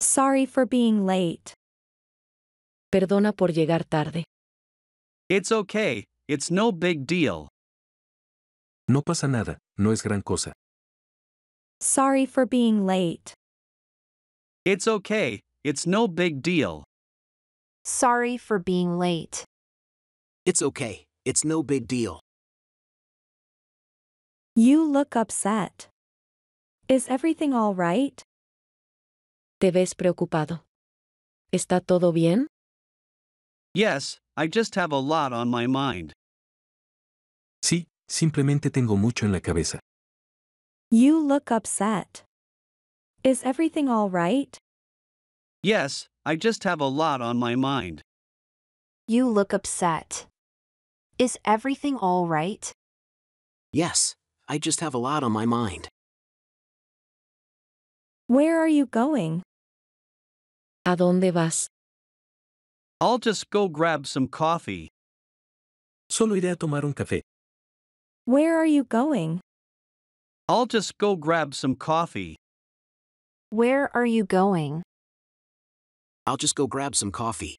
Sorry for being late. Perdona por llegar tarde. It's okay, it's no big deal. No pasa nada, no es gran cosa. Sorry for being late. It's okay, it's no big deal. Sorry for being late. It's okay, it's no big deal. You look upset. Is everything all right? Te ves preocupado. ¿Está todo bien? Yes, I just have a lot on my mind. Sí, simplemente tengo mucho en la cabeza. You look upset. Is everything all right? Yes, I just have a lot on my mind. You look upset. Is everything all right? Yes, I just have a lot on my mind. Where are you going? ¿A dónde vas? I'll just go grab some coffee. Solo iré a tomar un café. Where are you going? I'll just go grab some coffee. Where are you going? I'll just go grab some coffee.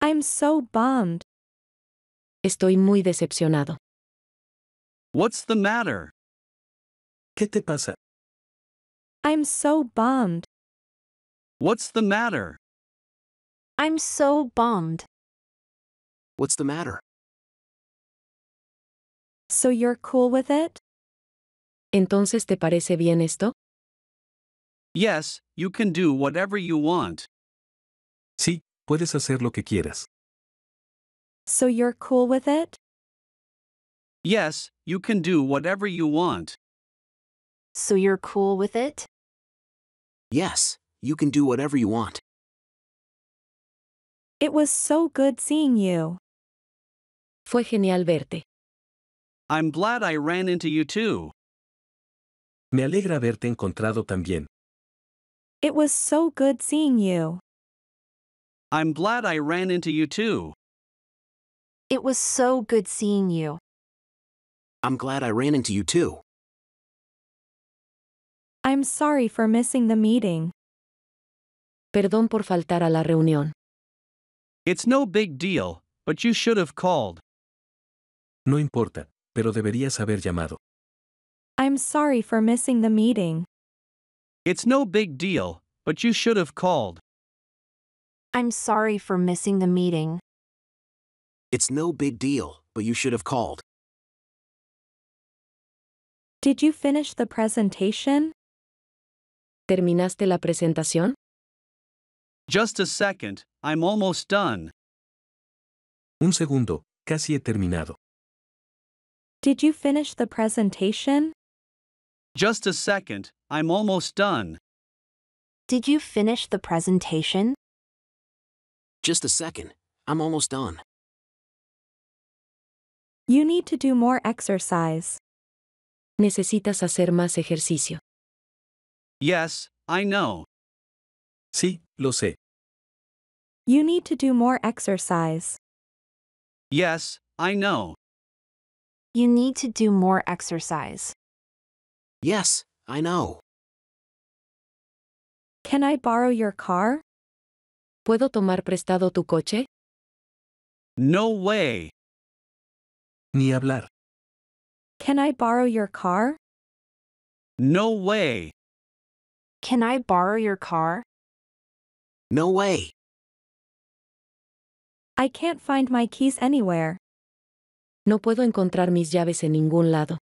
I'm so bummed. Estoy muy decepcionado. What's the matter? ¿Qué te pasa? I'm so bummed. What's the matter? I'm so bummed. What's the matter? So you're cool with it? ¿Entonces te parece bien esto? Yes, you can do whatever you want. Sí, puedes hacer lo que quieras. So you're cool with it? Yes, you can do whatever you want. So you're cool with it? Yes, you can do whatever you want. It was so good seeing you. Fue genial verte. I'm glad I ran into you too. Me alegra haberte encontrado también. It was so good seeing you. I'm glad I ran into you too. It was so good seeing you. I'm glad I ran into you too. I'm sorry for missing the meeting. Perdón por faltar a la reunión. It's no big deal, but you should have called. No importa, pero deberías haber llamado. I'm sorry for missing the meeting. It's no big deal, but you should have called. I'm sorry for missing the meeting. It's no big deal, but you should have called. Did you finish the presentation? ¿Terminaste la presentación? Just a second, I'm almost done. Un segundo, casi he terminado. Did you finish the presentation? Just a second, I'm almost done. Did you finish the presentation? Just a second, I'm almost done. You need to do more exercise. Necesitas hacer más ejercicio. Yes, I know. Sí, lo sé. You need to do more exercise. Yes, I know. You need to do more exercise. Yes, I know. Can I borrow your car? ¿Puedo tomar prestado tu coche? No way. Ni hablar. Can I borrow your car? No way. Can I borrow your car? No way. I can't find my keys anywhere. No puedo encontrar mis llaves en ningún lado.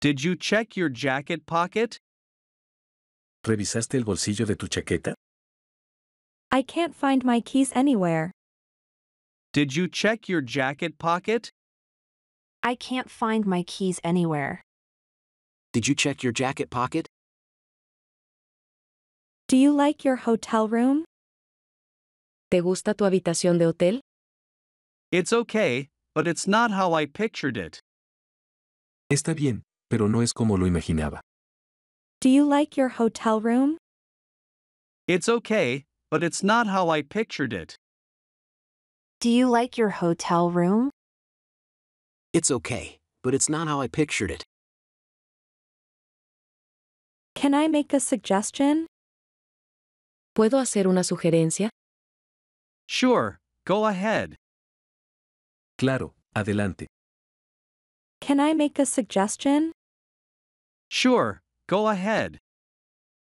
Did you check your jacket pocket? ¿Revisaste el bolsillo de tu chaqueta? I can't find my keys anywhere. Did you check your jacket pocket? I can't find my keys anywhere. Did you check your jacket pocket? Do you like your hotel room? ¿Te gusta tu habitación de hotel? It's okay, but it's not how I pictured it. Está bien, pero no es como lo imaginaba. Do you like your hotel room? It's okay, but it's not how I pictured it. Do you like your hotel room? It's okay, but it's not how I pictured it. Can I make a suggestion? ¿Puedo hacer una sugerencia? Sure, go ahead. Claro, adelante. Can I make a suggestion? Sure, go ahead.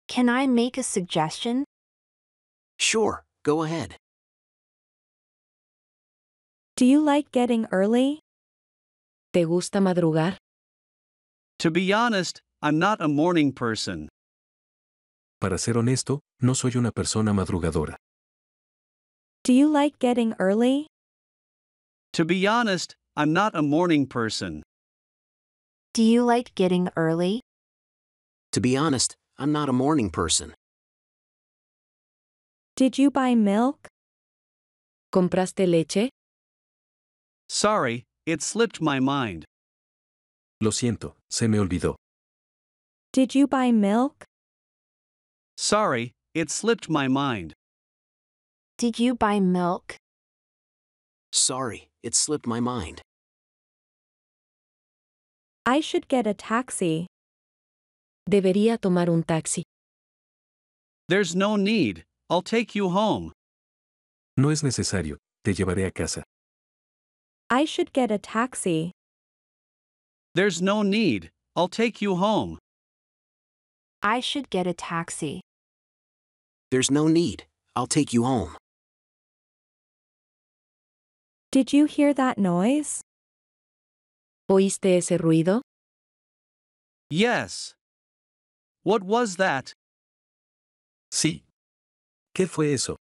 Can I make a suggestion? Sure, go ahead. Do you like getting early? ¿Te gusta madrugar? To be honest, I'm not a morning person. Para ser honesto, no soy una persona madrugadora. Do you like getting early? To be honest, I'm not a morning person. Do you like getting early? To be honest, I'm not a morning person. Did you buy milk? ¿Compraste leche? Sorry, it slipped my mind. Lo siento, se me olvidó. Did you buy milk? Sorry, it slipped my mind. Did you buy milk? Sorry, it slipped my mind. I should get a taxi. Debería tomar un taxi. There's no need, I'll take you home. No es necesario, te llevaré a casa. I should get a taxi. There's no need, I'll take you home. I should get a taxi. There's no need. I'll take you home. Did you hear that noise? ¿Oíste ese ruido? Yes. What was that? Sí. ¿Qué fue eso?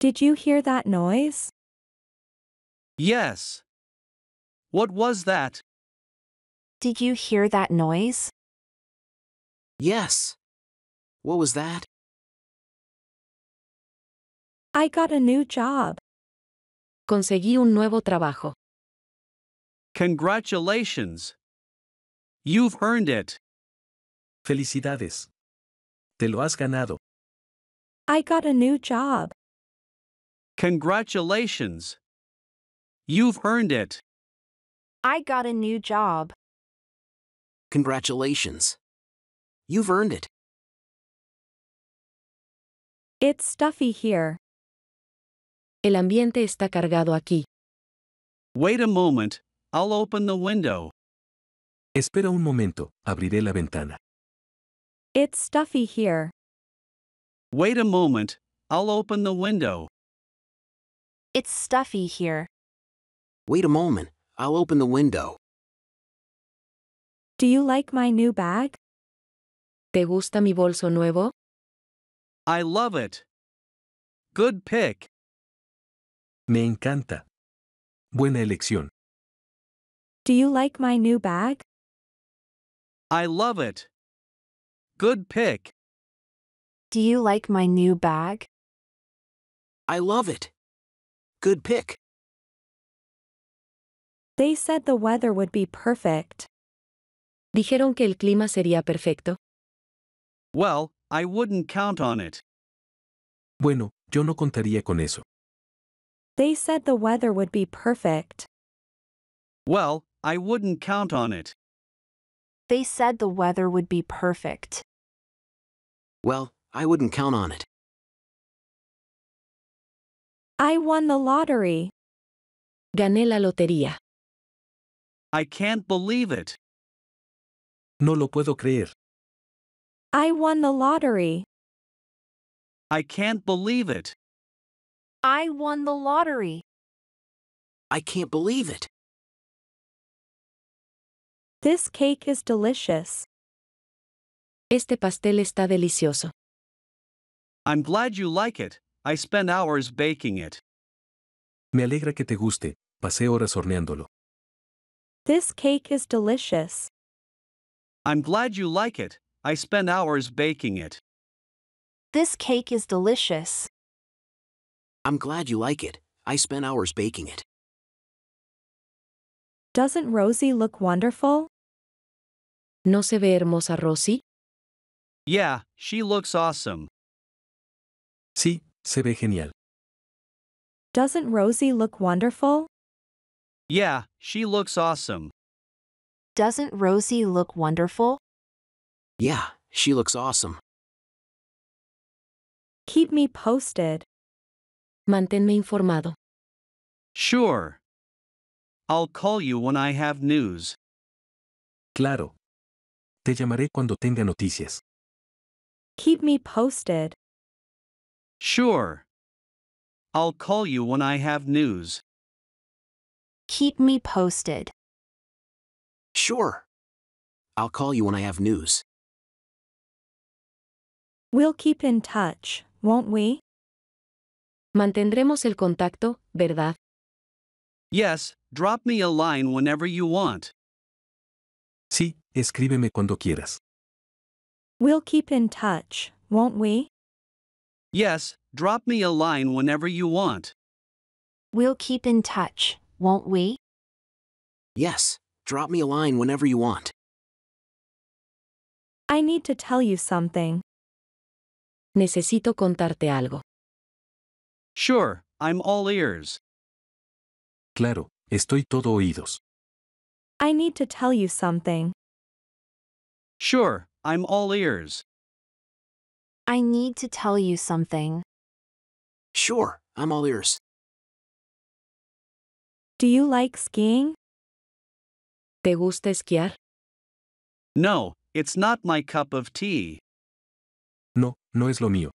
Did you hear that noise? Yes. What was that? Did you hear that noise? Yes. What was that? I got a new job. Conseguí un nuevo trabajo. Congratulations. You've earned it. Felicidades. Te lo has ganado. I got a new job. Congratulations. You've earned it. I got a new job. Congratulations. You've earned it. It's stuffy here. El ambiente está cargado aquí. Wait a moment, I'll open the window. Espera un momento, abriré la ventana. It's stuffy here. Wait a moment, I'll open the window. It's stuffy here. Wait a moment. I'll open the window. Do you like my new bag? ¿Te gusta mi bolso nuevo? I love it. Good pick. Me encanta. Buena elección. Do you like my new bag? I love it. Good pick. Do you like my new bag? I love it. Good pick. They said the weather would be perfect. Dijeron que el clima sería perfecto. Well, I wouldn't count on it. Bueno, yo no contaría con eso. They said the weather would be perfect. Well, I wouldn't count on it. They said the weather would be perfect. Well, I wouldn't count on it. I won the lottery. Gané la lotería. I can't believe it. No lo puedo creer. I won the lottery. I can't believe it. I won the lottery. I can't believe it. This cake is delicious. Este pastel está delicioso. I'm glad you like it. I spent hours baking it. Me alegra que te guste. Pasé horas horneándolo. This cake is delicious. I'm glad you like it. I spend hours baking it. This cake is delicious. I'm glad you like it. I spent hours baking it. Doesn't Rosie look wonderful? ¿No se ve hermosa Rosy? Yeah, she looks awesome. Sí, se ve genial. Doesn't Rosie look wonderful? Yeah, she looks awesome. Doesn't Rosie look wonderful? Yeah, She looks awesome. Keep me posted. Manténme informado. Sure. I'll call you when I have news. Claro. Te llamaré cuando tenga noticias. Keep me posted. Sure. I'll call you when I have news. Keep me posted. Sure. I'll call you when I have news. We'll keep in touch, won't we? Mantendremos el contacto, ¿verdad? Yes, drop me a line whenever you want. Sí, escríbeme cuando quieras. We'll keep in touch, won't we? Yes, drop me a line whenever you want. We'll keep in touch, won't we? Yes, drop me a line whenever you want. I need to tell you something. Necesito contarte algo. Sure, I'm all ears. Claro, estoy todo oídos. I need to tell you something. Sure, I'm all ears. I need to tell you something. Sure, I'm all ears. Do you like skiing? ¿Te gusta esquiar? No, it's not my cup of tea. No, no es lo mío.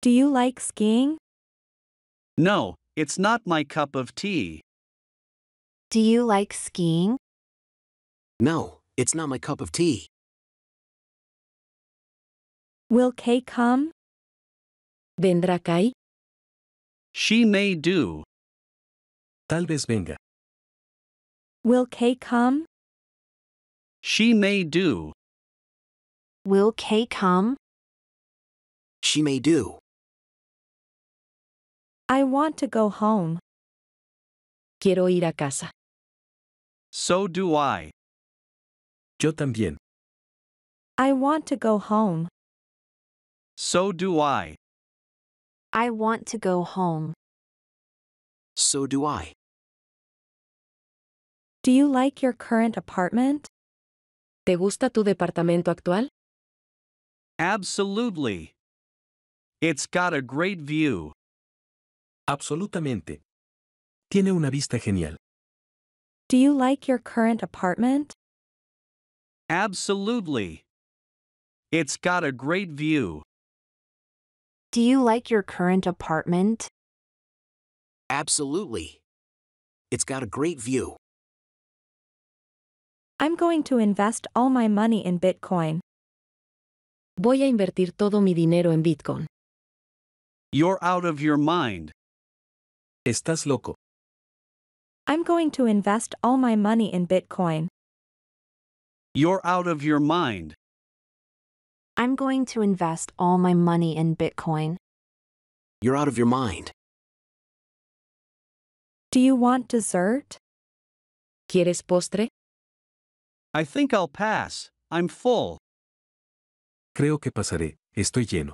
Do you like skiing? No, it's not my cup of tea. Do you like skiing? No, it's not my cup of tea. Will Kay come? ¿Vendrá Kai? She may do. Tal vez venga. Will Kay come? She may do. Will Kay come? She may do. I want to go home. Quiero ir a casa. So do I. Yo también. I want to go home. So do I. I want to go home. So do I. Do you like your current apartment? ¿Te gusta tu departamento actual? Absolutely. It's got a great view. Absolutamente. Tiene una vista genial. Do you like your current apartment? Absolutely. It's got a great view. Do you like your current apartment? Absolutely. It's got a great view. I'm going to invest all my money in Bitcoin. Voy a invertir todo mi dinero en Bitcoin. You're out of your mind. Estás loco. I'm going to invest all my money in Bitcoin. You're out of your mind. I'm going to invest all my money in Bitcoin. You're out of your mind. Do you want dessert? ¿Quieres postre? I think I'll pass. I'm full. Creo que pasaré. Estoy lleno.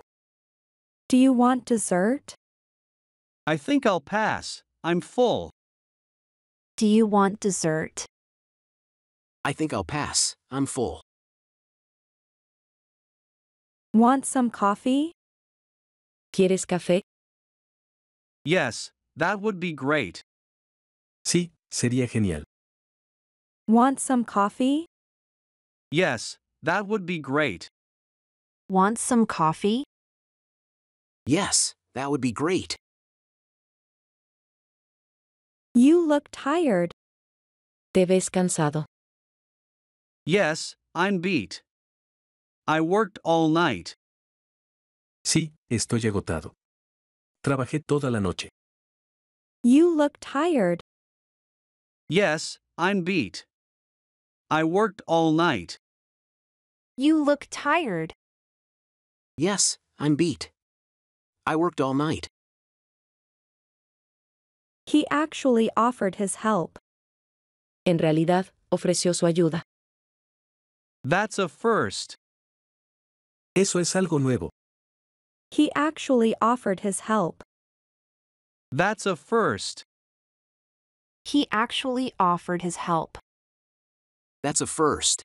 Do you want dessert? I think I'll pass. I'm full. Do you want dessert? I think I'll pass. I'm full. Want some coffee? ¿Quieres café? Yes, that would be great. Sí, sería genial. Want some coffee? Yes, that would be great. Want some coffee? Yes, that would be great. You look tired. ¿Te ves cansado? Yes, I'm beat. I worked all night. Sí, estoy agotado. Trabajé toda la noche. You look tired. Yes, I'm beat. I worked all night. You look tired. Yes, I'm beat. I worked all night. He actually offered his help. En realidad, ofreció su ayuda. That's a first. Eso es algo nuevo. He actually offered his help. That's a first. He actually offered his help. That's a first.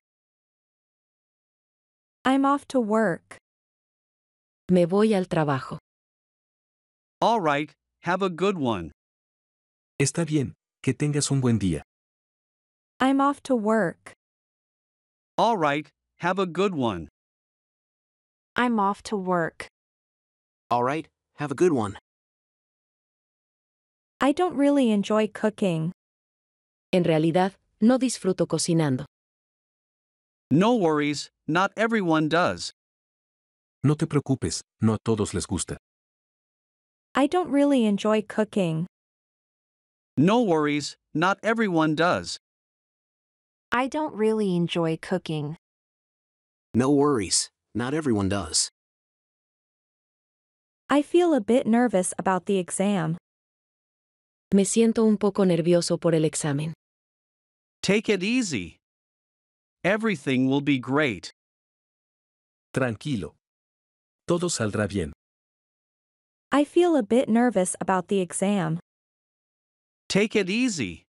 I'm off to work. Me voy al trabajo. All right, have a good one. Está bien, que tengas un buen día. I'm off to work. All right, have a good one. I'm off to work. All right, have a good one. I don't really enjoy cooking. En realidad, no disfruto cocinando. No worries, not everyone does. No te preocupes, no a todos les gusta. I don't really enjoy cooking. No worries, not everyone does. I don't really enjoy cooking. No worries, not everyone does. I feel a bit nervous about the exam. Me siento un poco nervioso por el examen. Take it easy. Everything will be great. Tranquilo. Todo saldrá bien. I feel a bit nervous about the exam. Take it easy.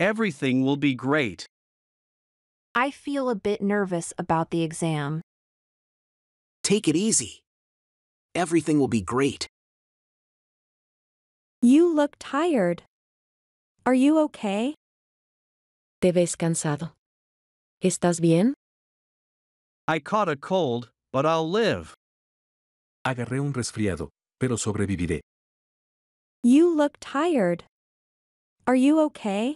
Everything will be great. I feel a bit nervous about the exam. Take it easy. Everything will be great. You look tired. Are you okay? Te ves cansado. ¿Estás bien? I caught a cold, but I'll live. Agarré un resfriado, pero sobreviviré. You look tired. Are you okay?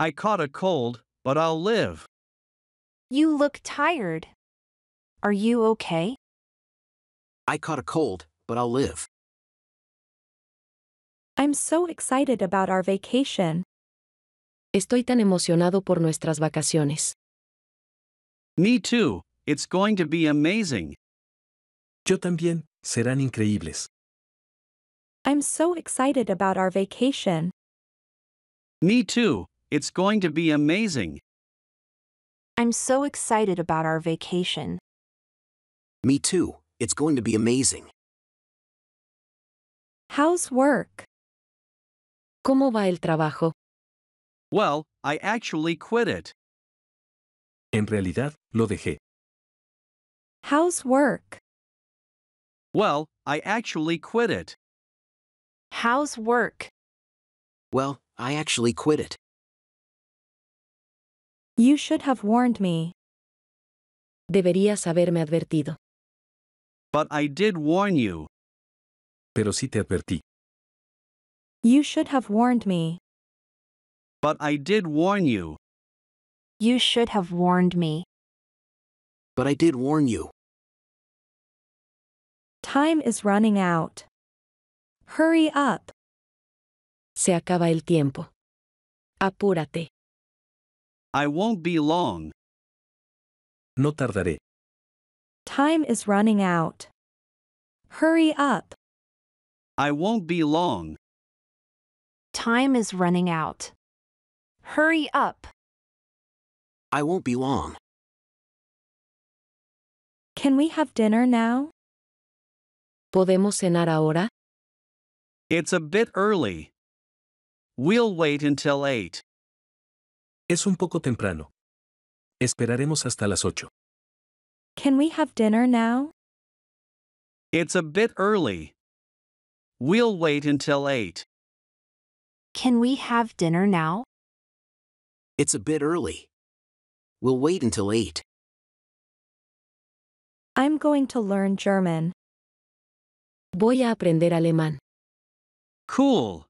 I caught a cold, but I'll live. You look tired. Are you okay? I caught a cold, but I'll live. I'm so excited about our vacation. Estoy tan emocionado por nuestras vacaciones. Me too, it's going to be amazing. Yo también, serán increíbles. I'm so excited about our vacation. Me too, it's going to be amazing. I'm so excited about our vacation. Me too, it's going to be amazing. How's work? ¿Cómo va el trabajo? Well, I actually quit it. En realidad, lo dejé. How's work? Well, I actually quit it. How's work? Well, I actually quit it. You should have warned me. Deberías haberme advertido. But I did warn you. Pero sí te advertí. You should have warned me. But I did warn you. You should have warned me. But I did warn you. Time is running out. Hurry up. Se acaba el tiempo. Apúrate. I won't be long. No tardaré. Time is running out. Hurry up. I won't be long. Time is running out. Hurry up. I won't be long. Can we have dinner now? ¿Podemos cenar ahora? It's a bit early. We'll wait until 8. Es un poco temprano. Esperaremos hasta las ocho. Can we have dinner now? It's a bit early. We'll wait until 8. Can we have dinner now? It's a bit early. We'll wait until 8. I'm going to learn German. Voy a aprender alemán. Cool.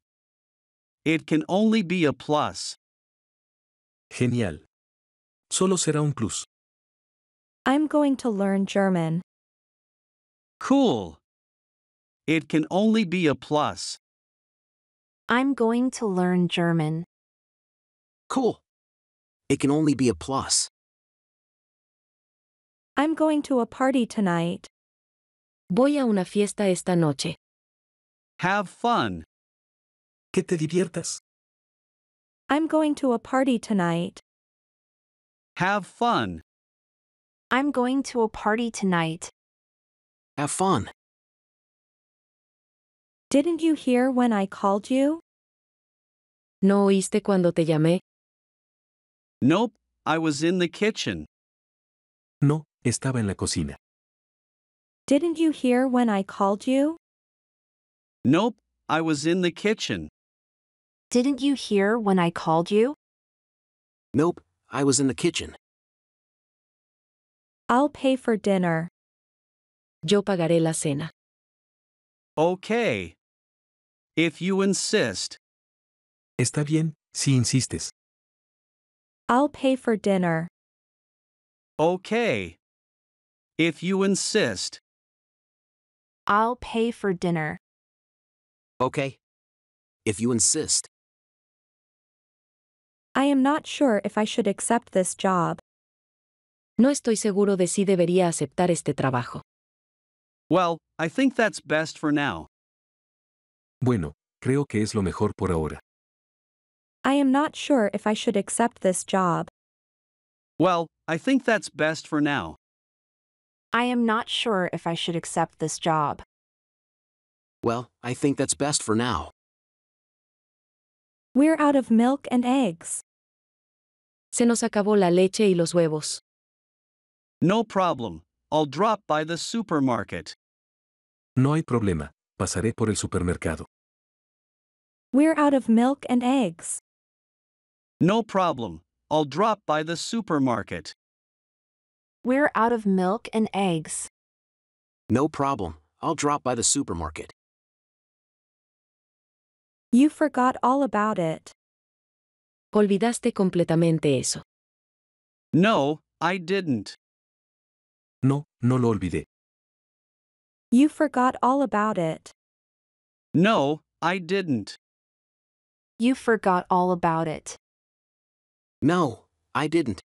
It can only be a plus. Genial. Solo será un plus. I'm going to learn German. Cool. It can only be a plus. I'm going to learn German. Cool. It can only be a plus. I'm going to a party tonight. Voy a una fiesta esta noche. Have fun. Que te diviertas. I'm going to a party tonight. Have fun. I'm going to a party tonight. Have fun. Didn't you hear when I called you? ¿No oíste cuando te llamé? Nope, I was in the kitchen. No, Estaba en la cocina. Didn't you hear when I called you? Nope, I was in the kitchen. Didn't you hear when I called you? Nope, I was in the kitchen. I'll pay for dinner. Yo pagaré la cena. Okay. If you insist. Está bien, si insistes. I'll pay for dinner. Okay. If you insist. I'll pay for dinner. Okay. If you insist. I am not sure if I should accept this job. No estoy seguro de si debería aceptar este trabajo. Well, I think that's best for now. Bueno, creo que es lo mejor por ahora. I am not sure if I should accept this job. Well, I think that's best for now. I am not sure if I should accept this job. Well, I think that's best for now. We're out of milk and eggs. Se nos acabó la leche y los huevos. No problem. I'll drop by the supermarket. No hay problema, pasaré por el supermercado. We're out of milk and eggs. No problem. I'll drop by the supermarket. We're out of milk and eggs. No problem. I'll drop by the supermarket. You forgot all about it. Olvidaste completamente eso. No, I didn't. No, no lo olvidé. You forgot all about it. No, I didn't. You forgot all about it. No, I didn't.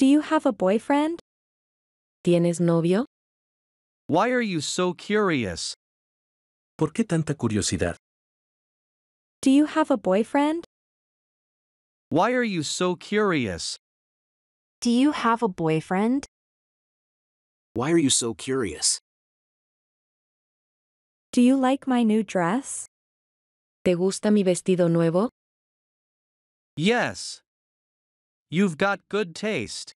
Do you have a boyfriend? ¿Tienes novio? Why are you so curious? ¿Por qué tanta curiosidad? Do you have a boyfriend? Why are you so curious? Do you have a boyfriend? Why are you so curious? Do you like my new dress? ¿Te gusta mi vestido nuevo? Yes. You've got good taste.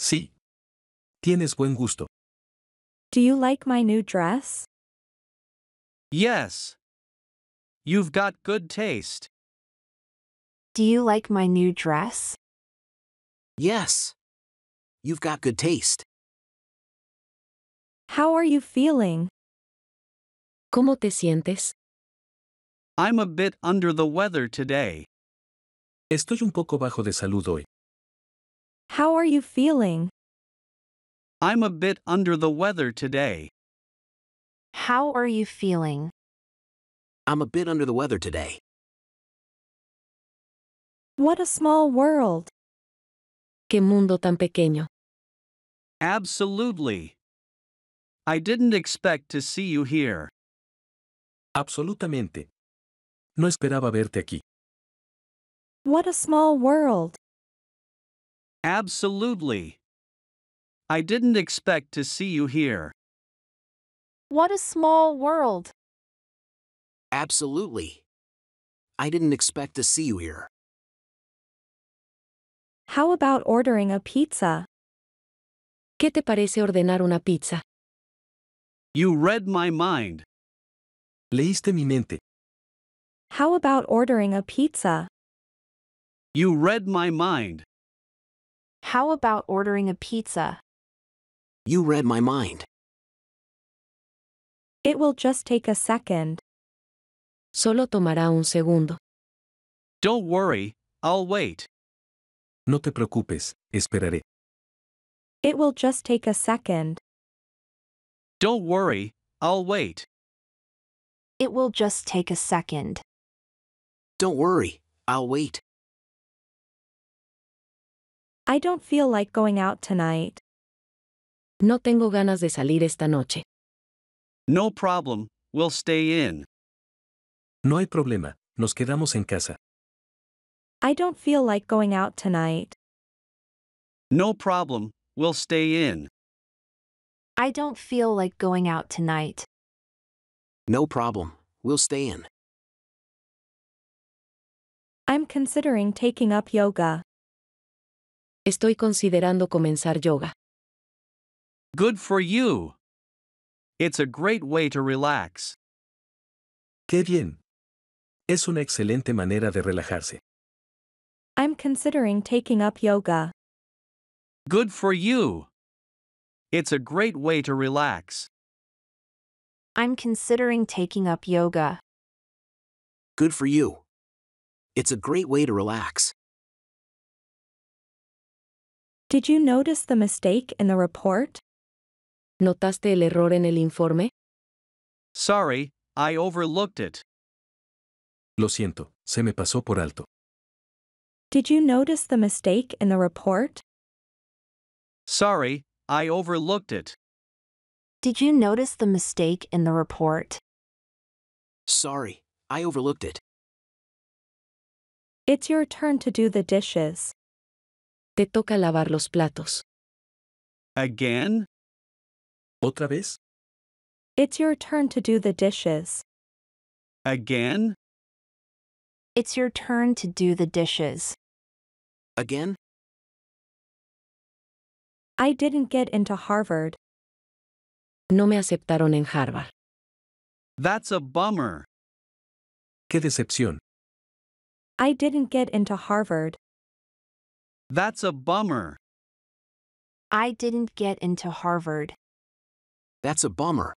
Sí. Tienes buen gusto. Do you like my new dress? Yes. You've got good taste. Do you like my new dress? Yes. You've got good taste. How are you feeling? ¿Cómo te sientes? I'm a bit under the weather today. Estoy un poco bajo de salud hoy. How are you feeling? I'm a bit under the weather today. How are you feeling? I'm a bit under the weather today. What a small world. ¿Qué mundo tan pequeño? Absolutely. I didn't expect to see you here. Absolutamente. No esperaba verte aquí. What a small world. Absolutely. I didn't expect to see you here. What a small world. Absolutely. I didn't expect to see you here. How about ordering a pizza? ¿Qué te parece ordenar una pizza? You read my mind. Leíste mi mente. How about ordering a pizza? You read my mind. How about ordering a pizza? You read my mind. It will just take a second. Solo tomará un segundo. Don't worry, I'll wait. No te preocupes, esperaré. It will just take a second. Don't worry, I'll wait. It will just take a second. Don't worry. I'll wait. I don't feel like going out tonight. No tengo ganas de salir esta noche. No problem, we'll stay in. No hay problema, nos quedamos en casa. I don't feel like going out tonight. No problem, we'll stay in. I don't feel like going out tonight. No problem. We'll stay in. I'm considering taking up yoga. Estoy considerando comenzar yoga. Good for you. It's a great way to relax. ¡Qué bien! Es una excelente manera de relajarse. I'm considering taking up yoga. Good for you. It's a great way to relax. I'm considering taking up yoga. Good for you. It's a great way to relax. Did you notice the mistake in the report? ¿Notaste el error en el informe? Sorry, I overlooked it. Lo siento, se me pasó por alto. Did you notice the mistake in the report? Sorry, I overlooked it. Did you notice the mistake in the report? Sorry, I overlooked it. It's your turn to do the dishes. Te toca lavar los platos. Again? ¿Otra vez? It's your turn to do the dishes. Again? It's your turn to do the dishes. Again? I didn't get into Harvard. No me aceptaron en Harvard. That's a bummer. ¡Qué decepción! I didn't get into Harvard. That's a bummer. I didn't get into Harvard. That's a bummer.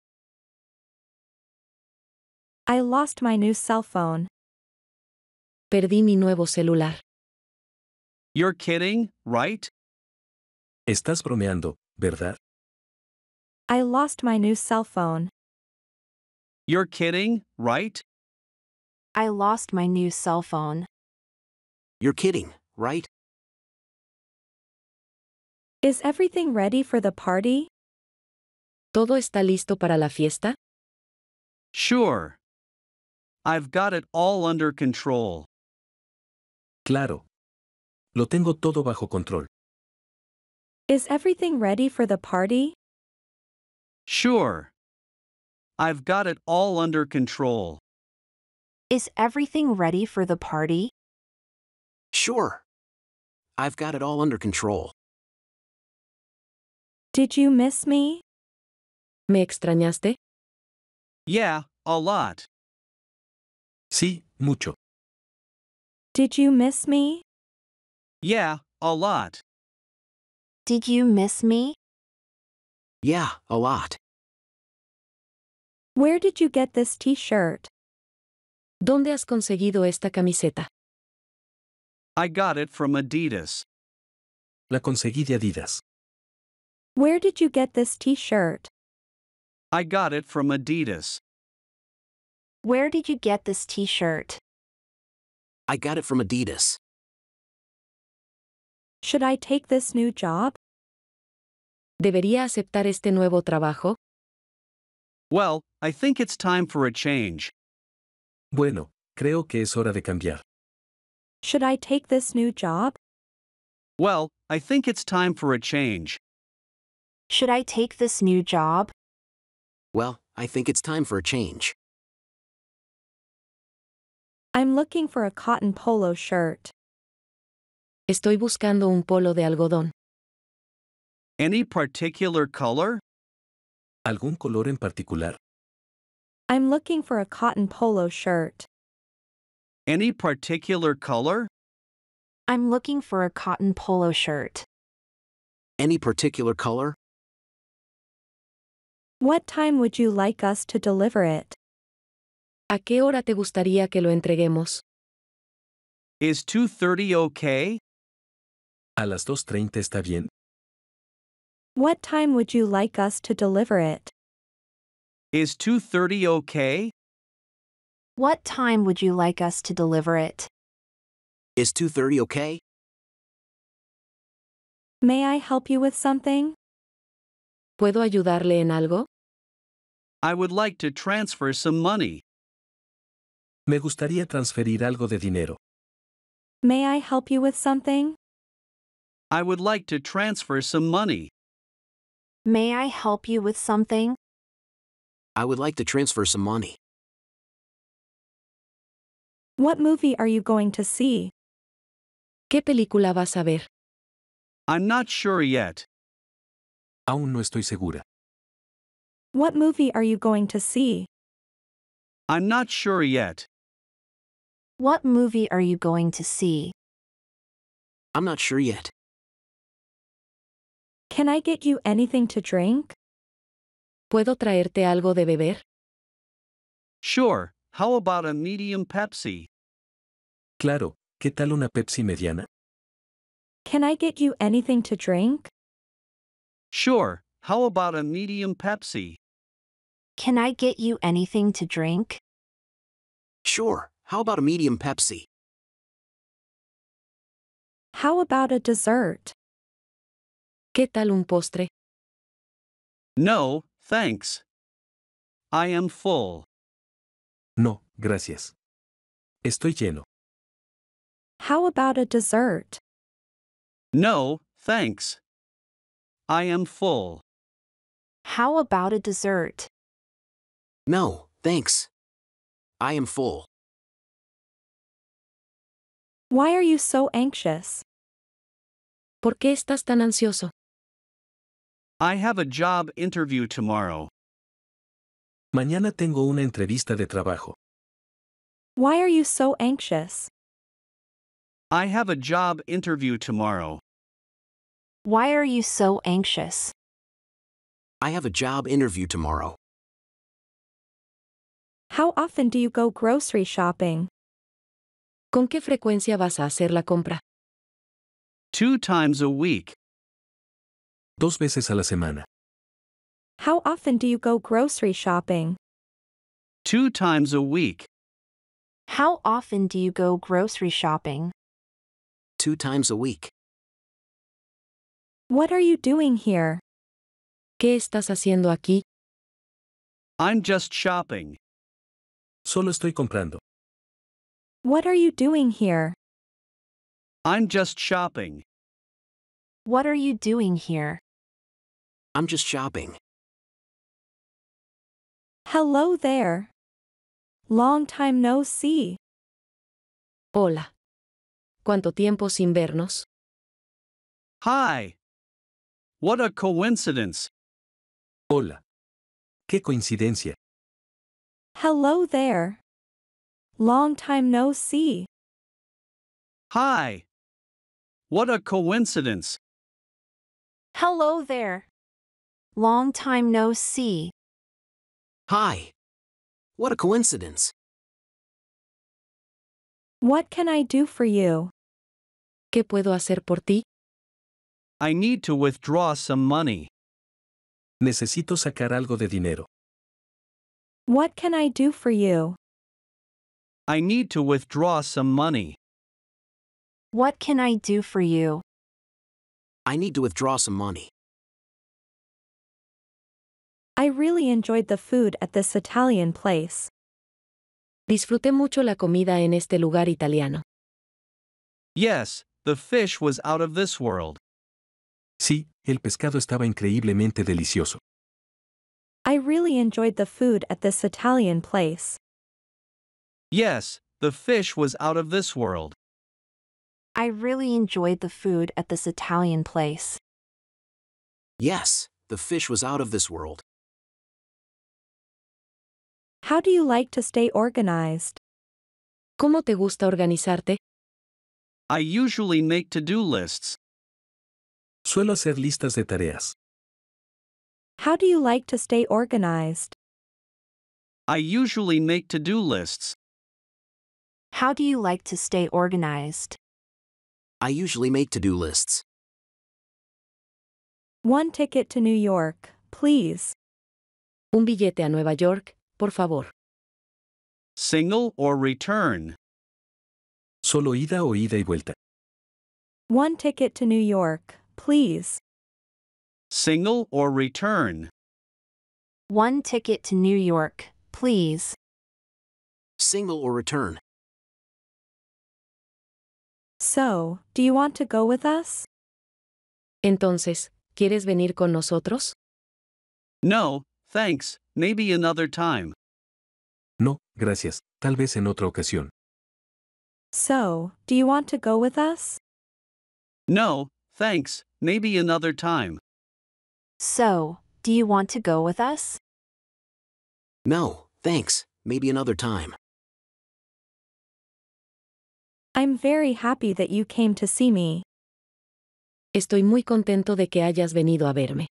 I lost my new cell phone. Perdí mi nuevo celular. You're kidding, right? Estás bromeando, ¿verdad? I lost my new cell phone. You're kidding, right? I lost my new cell phone. You're kidding, right? Is everything ready for the party? ¿Todo está listo para la fiesta? Sure. I've got it all under control. Claro. Lo tengo todo bajo control. Is everything ready for the party? Sure. I've got it all under control. Is everything ready for the party? Sure. I've got it all under control. Did you miss me? ¿Me extrañaste? Yeah, a lot. Sí, mucho. Did you miss me? Yeah, a lot. Did you miss me? Yeah, a lot. Where did you get this t shirt? ¿Dónde has conseguido esta camiseta? I got it from Adidas. La conseguí de Adidas. Where did you get this t shirt? I got it from Adidas. Where did you get this t shirt? I got it from Adidas. Should I take this new job? ¿Debería aceptar este nuevo trabajo? Well, I think it's time for a change. Bueno, creo que es hora de cambiar. Should I take this new job? Well, I think it's time for a change. Should I take this new job? Well, I think it's time for a change. I'm looking for a cotton polo shirt. Estoy buscando un polo de algodón. Any particular color? ¿Algún color en particular? I'm looking for a cotton polo shirt. Any particular color? I'm looking for a cotton polo shirt. Any particular color? What time would you like us to deliver it? ¿A qué hora te gustaría que lo entreguemos? Is 2:30 okay? A las 2.30 está bien. What time would you like us to deliver it? Is 2:30 okay? What time would you like us to deliver it? Is 2:30 okay? May I help you with something? ¿Puedo ayudarle en algo? I would like to transfer some money. Me gustaría transferir algo de dinero. May I help you with something? I would like to transfer some money. May I help you with something? I would like to transfer some money. What movie are you going to see? ¿Qué película vas a ver? I'm not sure yet. Aún no estoy segura. What movie are you going to see? I'm not sure yet. What movie are you going to see? I'm not sure yet. Can I get you anything to drink? ¿Puedo traerte algo de beber? Sure, how about a medium Pepsi? Claro, ¿qué tal una Pepsi mediana? Can I get you anything to drink? Sure, how about a medium Pepsi? Can I get you anything to drink? Sure, how about a medium Pepsi? How about a dessert? ¿Qué tal un postre? No, thanks. I am full. No, gracias. Estoy lleno. How about a dessert? No, thanks. I am full. How about a dessert? No, thanks. I am full. Why are you so anxious? ¿Por qué estás tan ansioso? I have a job interview tomorrow. Mañana tengo una entrevista de trabajo. Why are you so anxious? I have a job interview tomorrow. Why are you so anxious? I have a job interview tomorrow. How often do you go grocery shopping? ¿Con qué frecuencia vas a hacer la compra? Two times a week. Dos veces a la semana. How often do you go grocery shopping? Two times a week. How often do you go grocery shopping? Two times a week. What are you doing here? ¿Qué estás haciendo aquí? I'm just shopping. Solo estoy comprando. What are you doing here? I'm just shopping. What are you doing here? I'm just shopping. Hello there. Long time no see. Hola. ¿Cuánto tiempo sin vernos? Hi. What a coincidence. Hola. ¡Qué coincidencia! Hello there. Long time no see. Hi. What a coincidence. Hello there. Long time no see. Hi. What a coincidence. What can I do for you? ¿Qué puedo hacer por ti? I need to withdraw some money. Necesito sacar algo de dinero. What can I do for you? I need to withdraw some money. What can I do for you? I need to withdraw some money. I really enjoyed the food at this Italian place. Disfruté mucho la comida en este lugar italiano. Yes, the fish was out of this world. Sí, el pescado estaba increíblemente delicioso. I really enjoyed the food at this Italian place. Yes, the fish was out of this world. I really enjoyed the food at this Italian place. Yes, the fish was out of this world. How do you like to stay organized? ¿Cómo te gusta organizarte? I usually make to do lists. Suelo hacer listas de tareas. How do you like to stay organized? I usually make to do lists. How do you like to stay organized? I usually make to do lists. One ticket to New York, please. Un billete a Nueva York, por favor. Single or return. Solo ida o ida y vuelta. One ticket to New York, please. Single or return. One ticket to New York, please. Single or return. So, do you want to go with us? Entonces, ¿quieres venir con nosotros? No, thanks, maybe another time. No, gracias, tal vez en otra ocasión. So, do you want to go with us? No, thanks, maybe another time. So, do you want to go with us? No, thanks, maybe another time. I'm very happy that you came to see me. Estoy muy contento de que hayas venido a verme.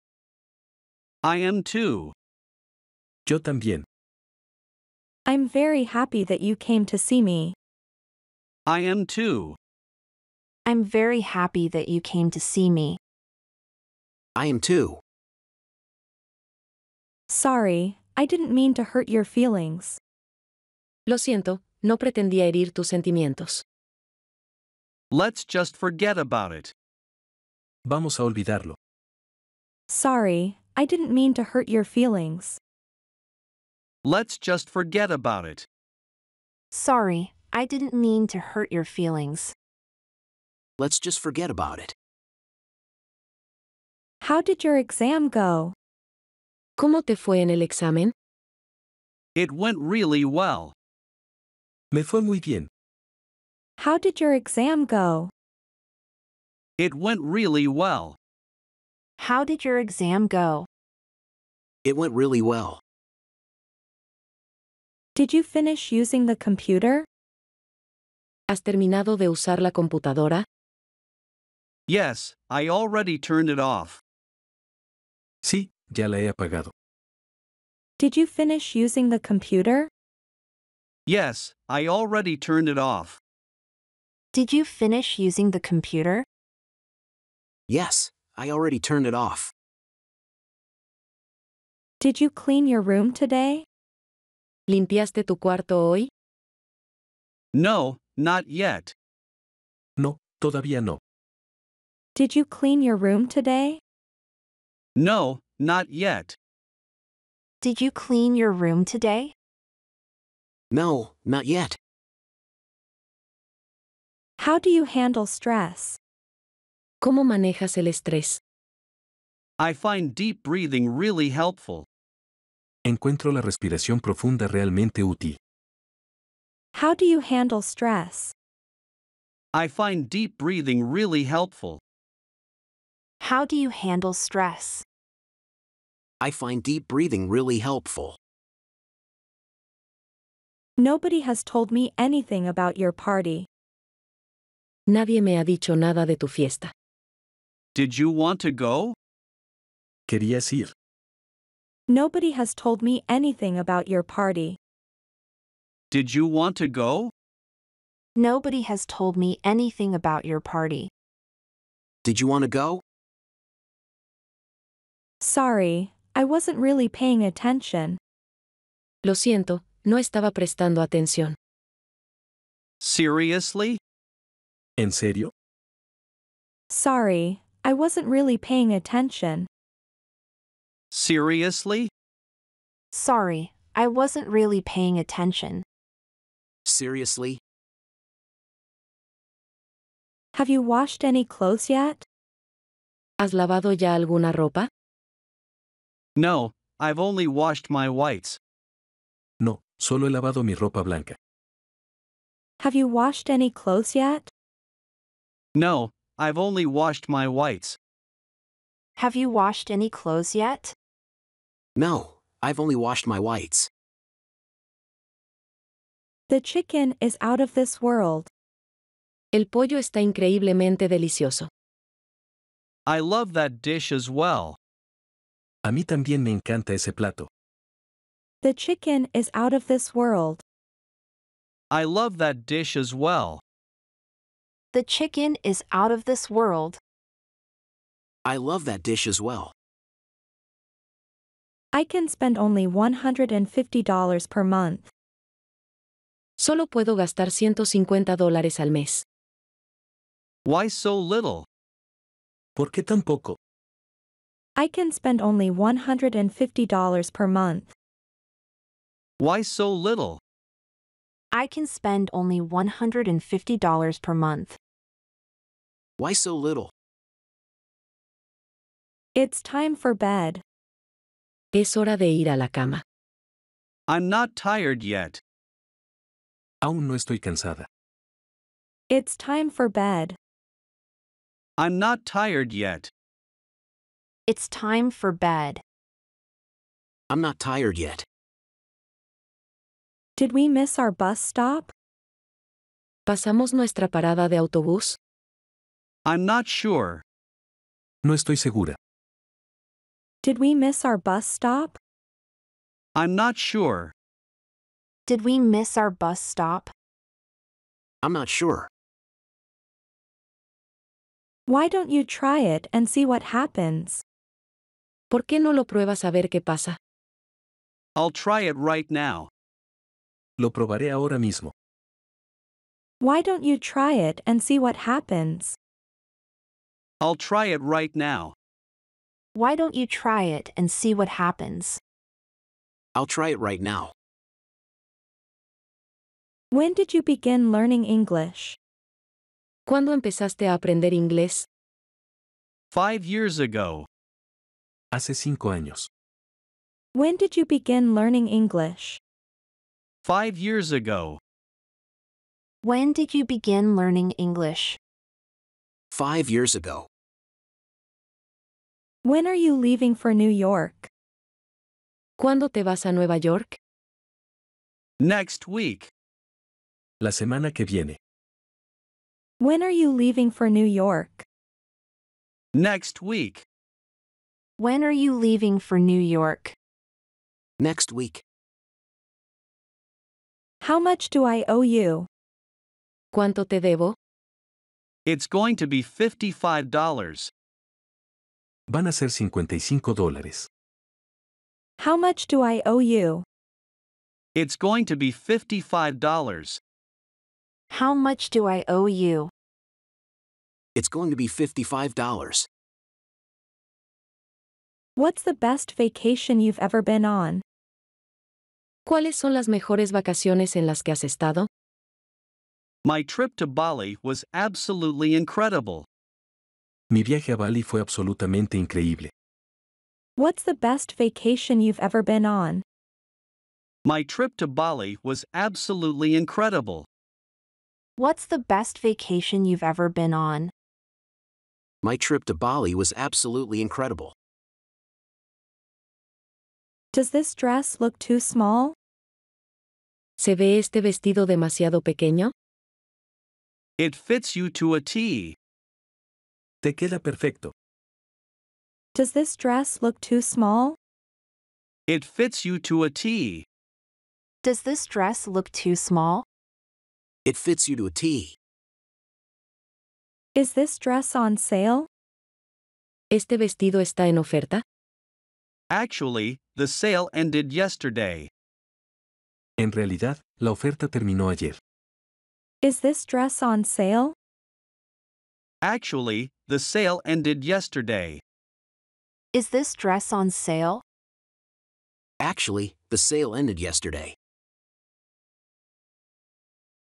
I am too. Yo también. I'm very happy that you came to see me. I am too. I'm very happy that you came to see me. I am too. Sorry, I didn't mean to hurt your feelings. Lo siento, no pretendía herir tus sentimientos. Let's just forget about it. Vamos a olvidarlo. Sorry, I didn't mean to hurt your feelings. Let's just forget about it. Sorry, I didn't mean to hurt your feelings. Let's just forget about it. How did your exam go? ¿Cómo te fue en el examen? It went really well. Me fue muy bien. How did your exam go? It went really well. How did your exam go? It went really well. Did you finish using the computer? ¿Has terminado de usar la computadora? Yes, I already turned it off. Sí, ya la he apagado. Did you finish using the computer? Yes, I already turned it off. Did you finish using the computer? Yes, I already turned it off. Did you clean your room today? ¿Limpiaste tu cuarto hoy? No, not yet. No, todavía no. Did you clean your room today? No, not yet. Did you clean your room today? No, not yet. How do you handle stress? ¿Cómo manejas el estrés? I find deep breathing really helpful. Encuentro la respiración profunda realmente útil. How do you handle stress? I find deep breathing really helpful. How do you handle stress? I find deep breathing really helpful. Nobody has told me anything about your party. Nadie me ha dicho nada de tu fiesta. Did you want to go? ¿Querías ir? Nobody has told me anything about your party. Did you want to go? Nobody has told me anything about your party. Did you want to go? Sorry, I wasn't really paying attention. Lo siento, no estaba prestando atención. Seriously? ¿En serio? Sorry, I wasn't really paying attention. Seriously? Sorry, I wasn't really paying attention. Seriously? Have you washed any clothes yet? ¿Has lavado ya alguna ropa? No, I've only washed my whites. No, solo he lavado mi ropa blanca. Have you washed any clothes yet? No, I've only washed my whites. Have you washed any clothes yet? No, I've only washed my whites. The chicken is out of this world. El pollo está increíblemente delicioso. I love that dish as well. A mí también me encanta ese plato. The chicken is out of this world. I love that dish as well. The chicken is out of this world. I love that dish as well. I can spend only $150 per month. Solo puedo gastar 150 dólares al mes. Why so little? ¿Por qué tan poco? I can spend only $150 per month. Why so little? I can spend only $150 per month. Why so little? It's time for bed. Es hora de ir a la cama. I'm not tired yet. Aún no estoy cansada. It's time for bed. I'm not tired yet. It's time for bed. I'm not tired yet. Did we miss our bus stop? ¿Pasamos nuestra parada de autobús? I'm not sure. No estoy segura. Did we miss our bus stop? I'm not sure. Did we miss our bus stop? I'm not sure. Why don't you try it and see what happens? ¿Por qué no lo pruebas a ver qué pasa? I'll try it right now. Lo probaré ahora mismo. Why don't you try it and see what happens? I'll try it right now. Why don't you try it and see what happens? I'll try it right now. When did you begin learning English? ¿Cuándo empezaste a aprender inglés? Five years ago. Hace cinco años. When did you begin learning English? Five years ago. When did you begin learning English? Five years ago. When are you leaving for New York? ¿Cuándo te vas a Nueva York? Next week. La semana que viene. When are you leaving for New York? Next week. When are you leaving for New York? Next week. How much do I owe you? ¿Cuánto te debo? It's going to be $55. Van a ser 55 dólares. How much do I owe you? It's going to be $55. How much do I owe you? It's going to be $55. What's the best vacation you've ever been on? ¿Cuáles son las mejores vacaciones en las que has estado? My trip to Bali was absolutely incredible. Mi viaje a Bali fue absolutamente increíble. What's the best vacation you've ever been on? My trip to Bali was absolutely incredible. What's the best vacation you've ever been on? My trip to Bali was absolutely incredible. Does this dress look too small? ¿Se ve este vestido demasiado pequeño? It fits you to a T. Te queda perfecto. Does this dress look too small? It fits you to a T. Does this dress look too small? It fits you to a T. Is this dress on sale? ¿Este vestido está en oferta? Actually, the sale ended yesterday. En realidad, la oferta terminó ayer. Is this dress on sale? Actually, the sale ended yesterday. Is this dress on sale? Actually, the sale ended yesterday.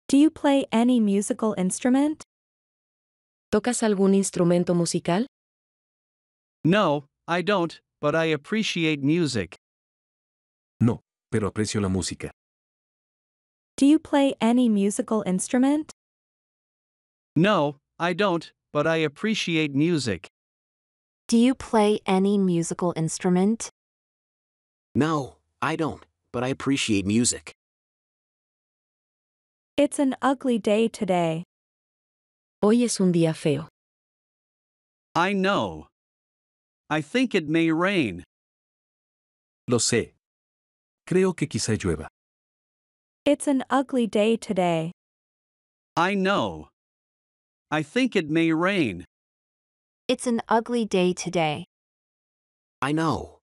Do you play any musical instrument? ¿Tocas algún instrumento musical? No, I don't, but I appreciate music. No, pero aprecio la música. Do you play any musical instrument? No, I don't, but I appreciate music. Do you play any musical instrument? No, I don't, but I appreciate music. It's an ugly day today. Hoy es un día feo. I know. I think it may rain. Lo sé. Creo que quizá llueva. It's an ugly day today. I know. I think it may rain. It's an ugly day today. I know.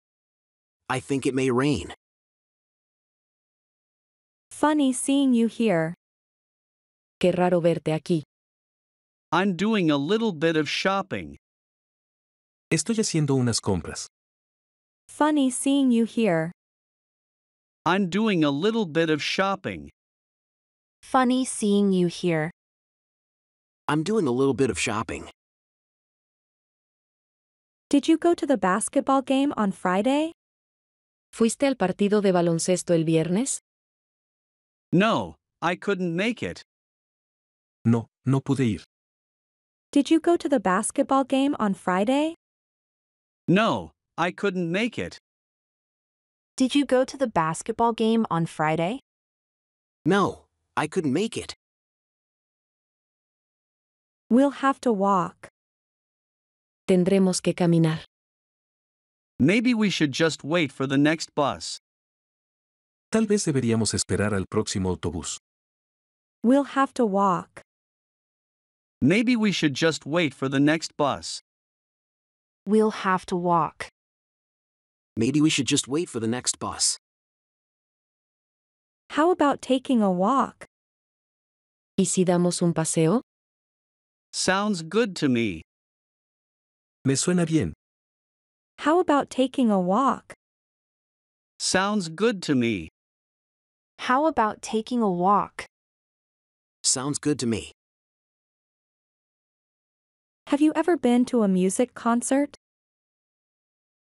I think it may rain. Funny seeing you here. Qué raro verte aquí. I'm doing a little bit of shopping. Estoy haciendo unas compras. Funny seeing you here. I'm doing a little bit of shopping. Funny seeing you here. I'm doing a little bit of shopping. Did you go to the basketball game on Friday? ¿Fuiste al partido de baloncesto el viernes? No, I couldn't make it. No, no pude ir. Did you go to the basketball game on Friday? No, I couldn't make it. Did you go to the basketball game on Friday? No, I couldn't make it. We'll have to walk. Tendremos que caminar. Maybe we should just wait for the next bus. Tal vez deberíamos esperar al próximo autobús. We'll have to walk. Maybe we should just wait for the next bus. We'll have to walk. Maybe we should just wait for the next bus. How about taking a walk? ¿Y si damos un paseo? Sounds good to me. Me suena bien. How about taking a walk? Sounds good to me. How about taking a walk? Sounds good to me. Have you ever been to a music concert?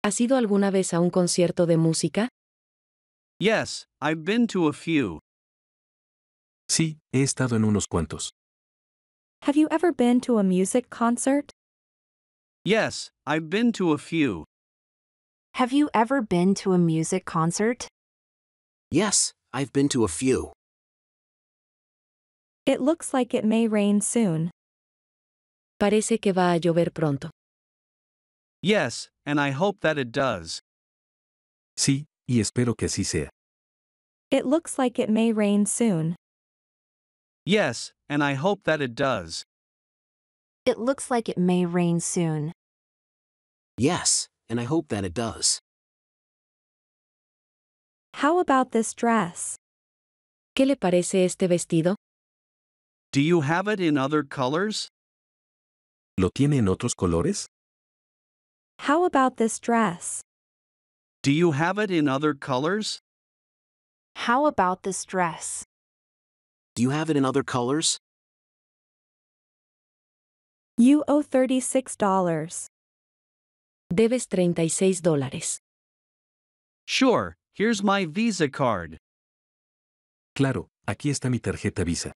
¿Has ido alguna vez a un concierto de música? Yes, I've been to a few. Sí, he estado en unos cuantos. Have you ever been to a music concert? Yes, I've been to a few. Have you ever been to a music concert? Yes, I've been to a few. It looks like it may rain soon. Parece que va a llover pronto. Yes, and I hope that it does. Sí, y espero que así sea. It looks like it may rain soon. Yes, and I hope that it does. It looks like it may rain soon. Yes, and I hope that it does. How about this dress? ¿Qué le parece este vestido? Do you have it in other colors? ¿Lo tiene en otros colores? How about this dress? Do you have it in other colors? How about this dress? Do you have it in other colors? You owe $36. Debes 36 dólares. Sure, here's my Visa card. Claro, aquí está mi tarjeta Visa.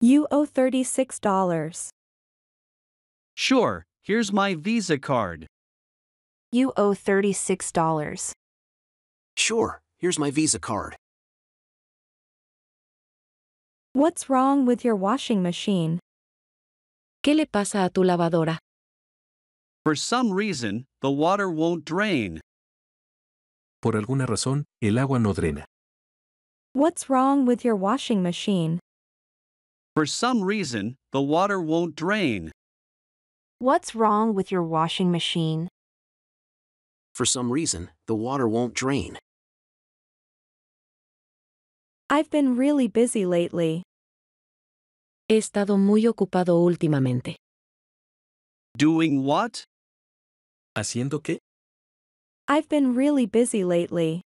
You owe $36. Sure, here's my Visa card. You owe $36. Sure, here's my Visa card. What's wrong with your washing machine? ¿Qué le pasa a tu lavadora? For some reason, the water won't drain. Por alguna razón, el agua no drena. What's wrong with your washing machine? For some reason, the water won't drain. What's wrong with your washing machine? For some reason, the water won't drain. I've been really busy lately. He estado muy ocupado últimamente. Doing what? ¿Haciendo qué? I've been really busy lately.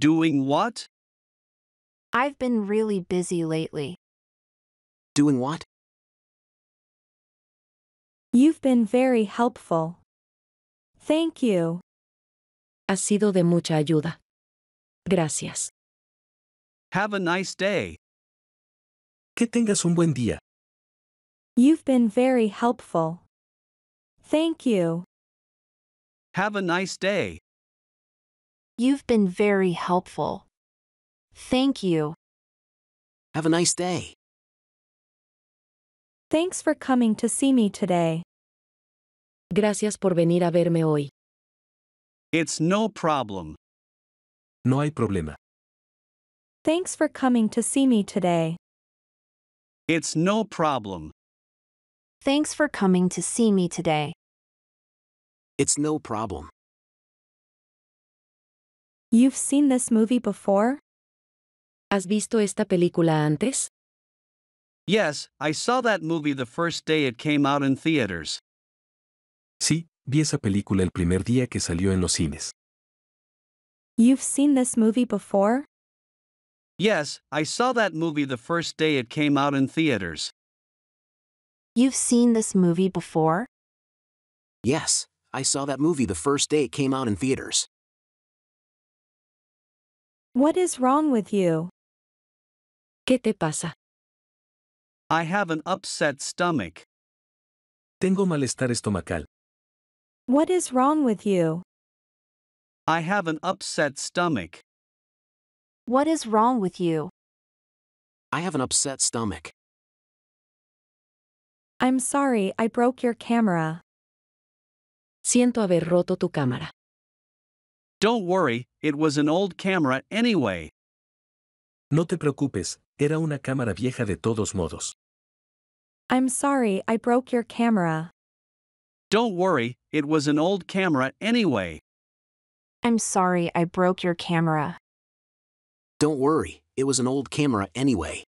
Doing what? I've been really busy lately. Doing what? You've been very helpful. Thank you. Has sido de mucha ayuda. Gracias. Have a nice day. Que tengas un buen día. You've been very helpful. Thank you. Have a nice day. You've been very helpful. Thank you. Have a nice day. Thanks for coming to see me today. Gracias por venir a verme hoy. It's no problem. No hay problema. Thanks for coming to see me today. It's no problem. Thanks for coming to see me today. It's no problem. You've seen this movie before? ¿Has visto esta película antes? Yes, I saw that movie the first day it came out in theaters. Sí, vi esa película el primer día que salió en los cines. You've seen this movie before? Yes, I saw that movie the first day it came out in theaters. You've seen this movie before? Yes, I saw that movie the first day it came out in theaters. What is wrong with you? ¿Qué te pasa? I have an upset stomach. Tengo malestar estomacal. What is wrong with you? I have an upset stomach. What is wrong with you? I have an upset stomach. I'm sorry I broke your camera. Siento haber roto tu cámara. Don't worry, it was an old camera anyway. No te preocupes, era una cámara vieja de todos modos. I'm sorry I broke your camera. Don't worry, it was an old camera anyway. I'm sorry I broke your camera. Don't worry, it was an old camera anyway.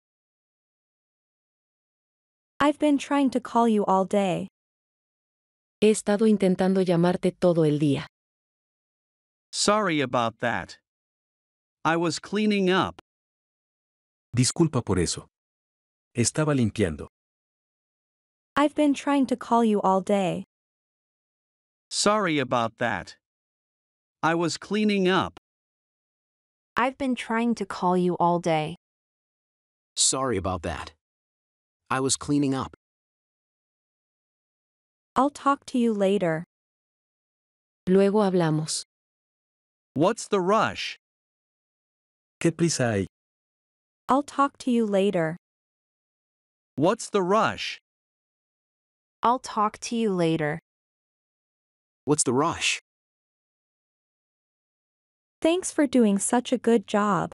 I've been trying to call you all day. He estado intentando llamarte todo el día. Sorry about that. I was cleaning up. Disculpa por eso. Estaba limpiando. I've been trying to call you all day. Sorry about that. I was cleaning up. I've been trying to call you all day. Sorry about that. I was cleaning up. I'll talk to you later. Luego hablamos. What's the rush? ¿Qué prisa hay? I'll talk to you later. What's the rush? I'll talk to you later. What's the rush? Thanks for doing such a good job.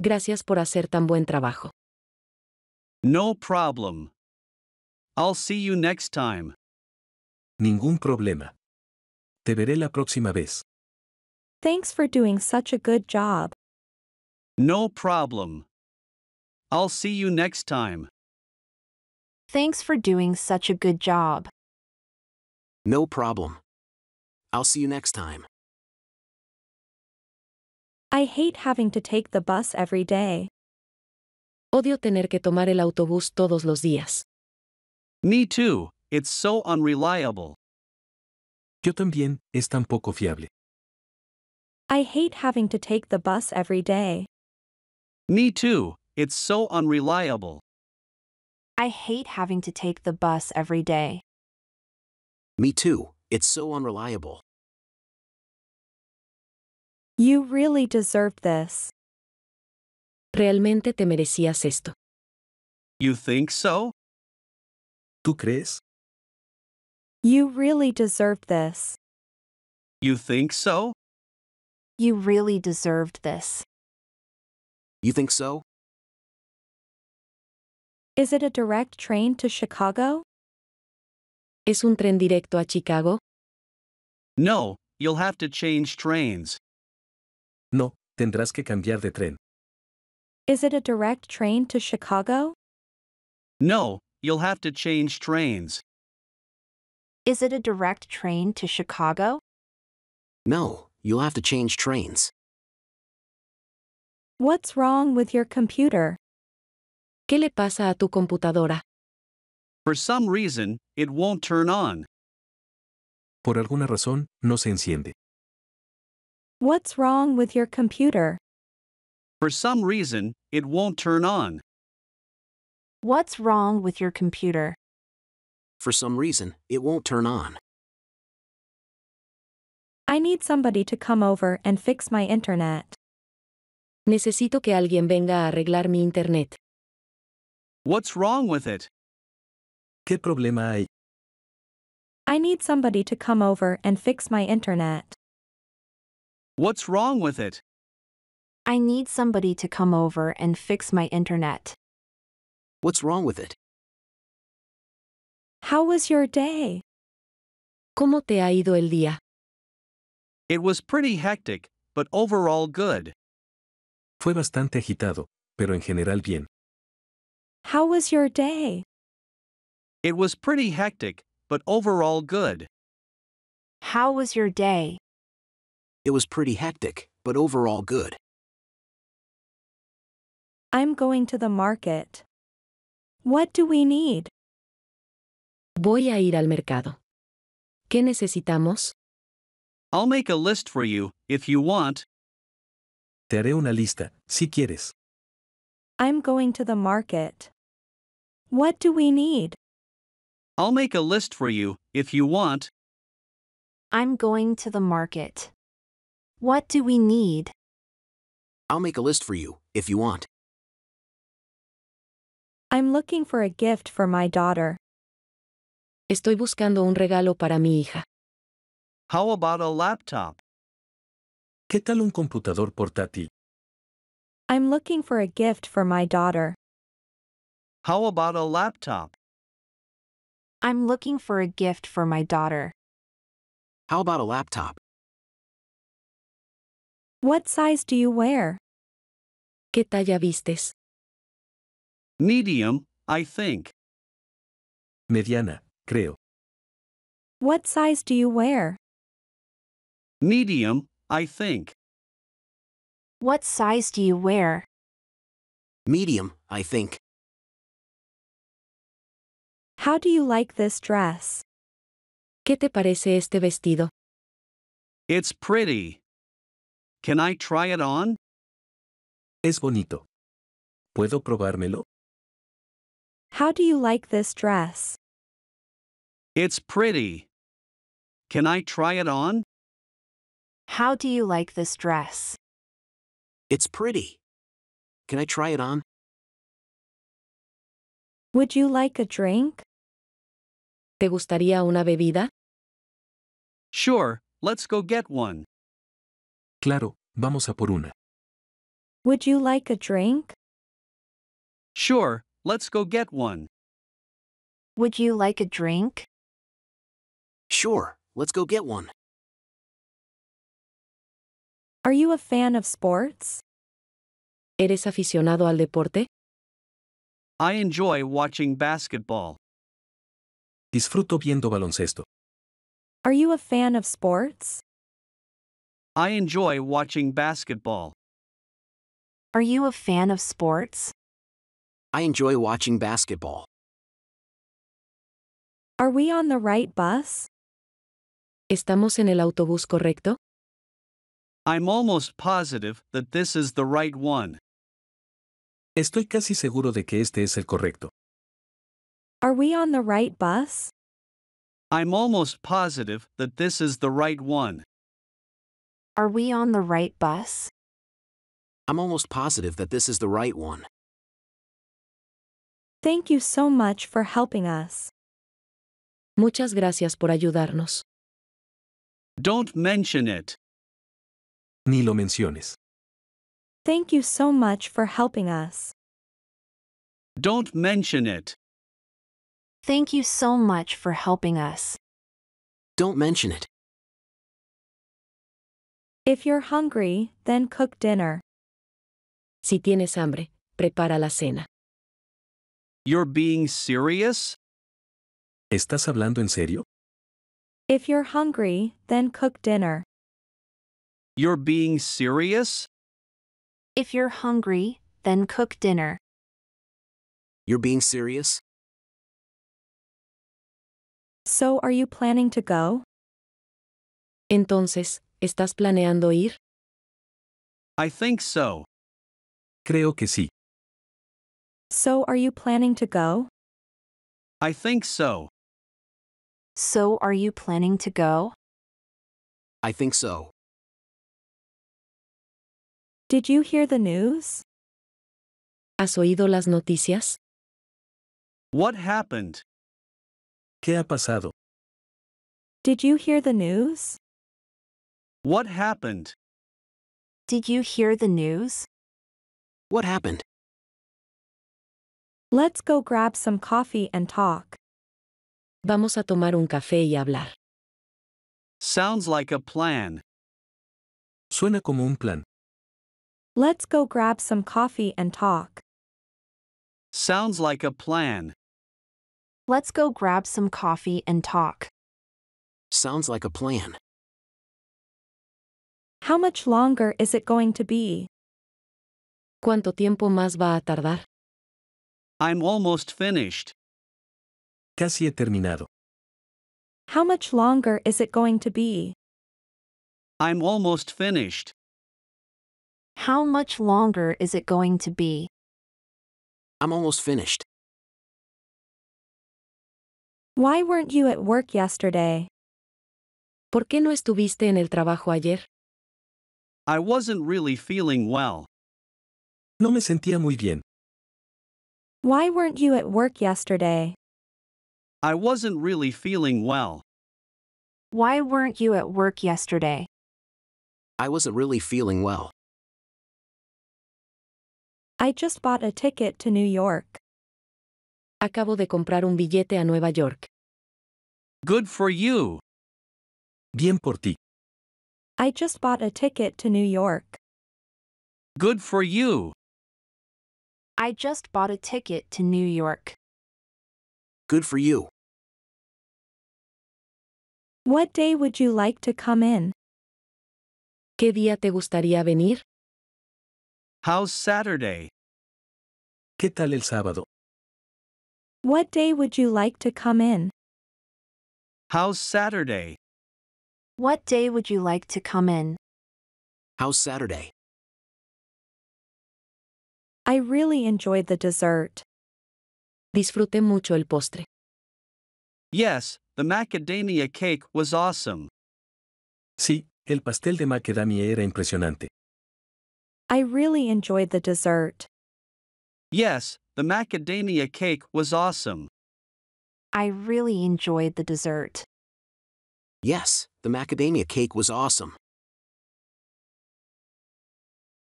Gracias por hacer tan buen trabajo. No problem. I'll see you next time. Ningún problema. Te veré la próxima vez. Thanks for doing such a good job. No problem. I'll see you next time. Thanks for doing such a good job. No problem. I'll see you next time. I hate having to take the bus every day. Odio tener que tomar el autobús todos los días. Me too, it's so unreliable. Yo también, es tan poco fiable. I hate having to take the bus every day. Me too, it's so unreliable. I hate having to take the bus every day. Me too, it's so unreliable. You really deserved this. Realmente te merecías esto. You think so? ¿Tú crees? You really deserved this. You think so? You really deserved this. You think so? Is it a direct train to Chicago? ¿Es un tren directo a Chicago? No, you'll have to change trains. No, tendrás que cambiar de tren. Is it a direct train to Chicago? No, you'll have to change trains. Is it a direct train to Chicago? No, you'll have to change trains. What's wrong with your computer? ¿Qué le pasa a tu computadora? For some reason, it won't turn on. Por alguna razón, no se enciende. What's wrong with your computer? For some reason, it won't turn on. What's wrong with your computer? For some reason, it won't turn on. I need somebody to come over and fix my internet. Necesito que alguien venga a arreglar mi internet. What's wrong with it? ¿Qué problema hay? I need somebody to come over and fix my internet. What's wrong with it? I need somebody to come over and fix my internet. What's wrong with it? How was your day? ¿Cómo te ha ido el día? It was pretty hectic, but overall good. Fue bastante agitado, pero en general bien. How was your day? It was pretty hectic, but overall good. How was your day? It was pretty hectic, but overall good. I'm going to the market. What do we need? Voy a ir al mercado. ¿Qué necesitamos? I'll make a list for you, if you want. Te haré una lista, si quieres. I'm going to the market. What do we need? I'll make a list for you, if you want. I'm going to the market. What do we need? I'll make a list for you, if you want. I'm looking for a gift for my daughter. Estoy buscando un regalo para mi hija. How about a laptop? ¿Qué tal un computador portátil? I'm looking for a gift for my daughter. How about a laptop? I'm looking for a gift for my daughter. How about a laptop? What size do you wear? ¿Qué talla vistes? Medium, I think. Mediana, creo. What size do you wear? Medium, I think. What size do you wear? Medium, I think. How do you like this dress? ¿Qué te parece este vestido? It's pretty. Can I try it on? Es bonito. ¿Puedo probármelo? How do you like this dress? It's pretty. Can I try it on? How do you like this dress? It's pretty. Can I try it on? Would you like a drink? ¿Te gustaría una bebida? Sure, let's go get one. Claro, vamos a por una. Would you like a drink? Sure, let's go get one. Would you like a drink? Sure, let's go get one. Are you a fan of sports? ¿Eres aficionado al deporte? I enjoy watching basketball. Disfruto viendo baloncesto. Are you a fan of sports? I enjoy watching basketball. Are you a fan of sports? I enjoy watching basketball. Are we on the right bus? ¿Estamos en el autobús correcto? I'm almost positive that this is the right one. Estoy casi seguro de que este es el correcto. Are we on the right bus? I'm almost positive that this is the right one. Are we on the right bus? I'm almost positive that this is the right one. Thank you so much for helping us. Muchas gracias por ayudarnos. Don't mention it. Ni lo menciones. Thank you so much for helping us. Don't mention it. Thank you so much for helping us. Don't mention it. If you're hungry, then cook dinner. Si tienes hambre, prepara la cena. You're being serious? ¿Estás hablando en serio? If you're hungry, then cook dinner. You're being serious? If you're hungry, then cook dinner. You're being serious? So are you planning to go? Entonces, ¿estás planeando ir? I think so. Creo que sí. So are you planning to go? I think so. So are you planning to go? I think so. Did you hear the news? ¿Has oído las noticias? What happened? ¿Qué ha pasado? Did you hear the news? What happened? Did you hear the news? What happened? Let's go grab some coffee and talk. Vamos a tomar un café y hablar. Sounds like a plan. Suena como un plan. Let's go grab some coffee and talk. Sounds like a plan. Let's go grab some coffee and talk. Sounds like a plan. How much longer is it going to be? ¿Cuánto tiempo más va a tardar? I'm almost finished. Casi he terminado. How much longer is it going to be? I'm almost finished. How much longer is it going to be? I'm almost finished. Why weren't you at work yesterday? ¿Por qué no estuviste en el trabajo ayer? I wasn't really feeling well. No me sentía muy bien. Why weren't you at work yesterday? I wasn't really feeling well. Why weren't you at work yesterday? I wasn't really feeling well. I just bought a ticket to New York. Acabo de comprar un billete a Nueva York. Good for you. Bien por ti. I just bought a ticket to New York. Good for you. I just bought a ticket to New York. Good for you. What day would you like to come in? ¿Qué día te gustaría venir? How's Saturday? ¿Qué tal el sábado? What day would you like to come in? How's Saturday? What day would you like to come in? How's Saturday? I really enjoyed the dessert. Disfruté mucho el postre. Yes, the macadamia cake was awesome. Sí, el pastel de macadamia era impresionante. I really enjoyed the dessert. Yes, the macadamia cake was awesome. I really enjoyed the dessert. Yes, the macadamia cake was awesome.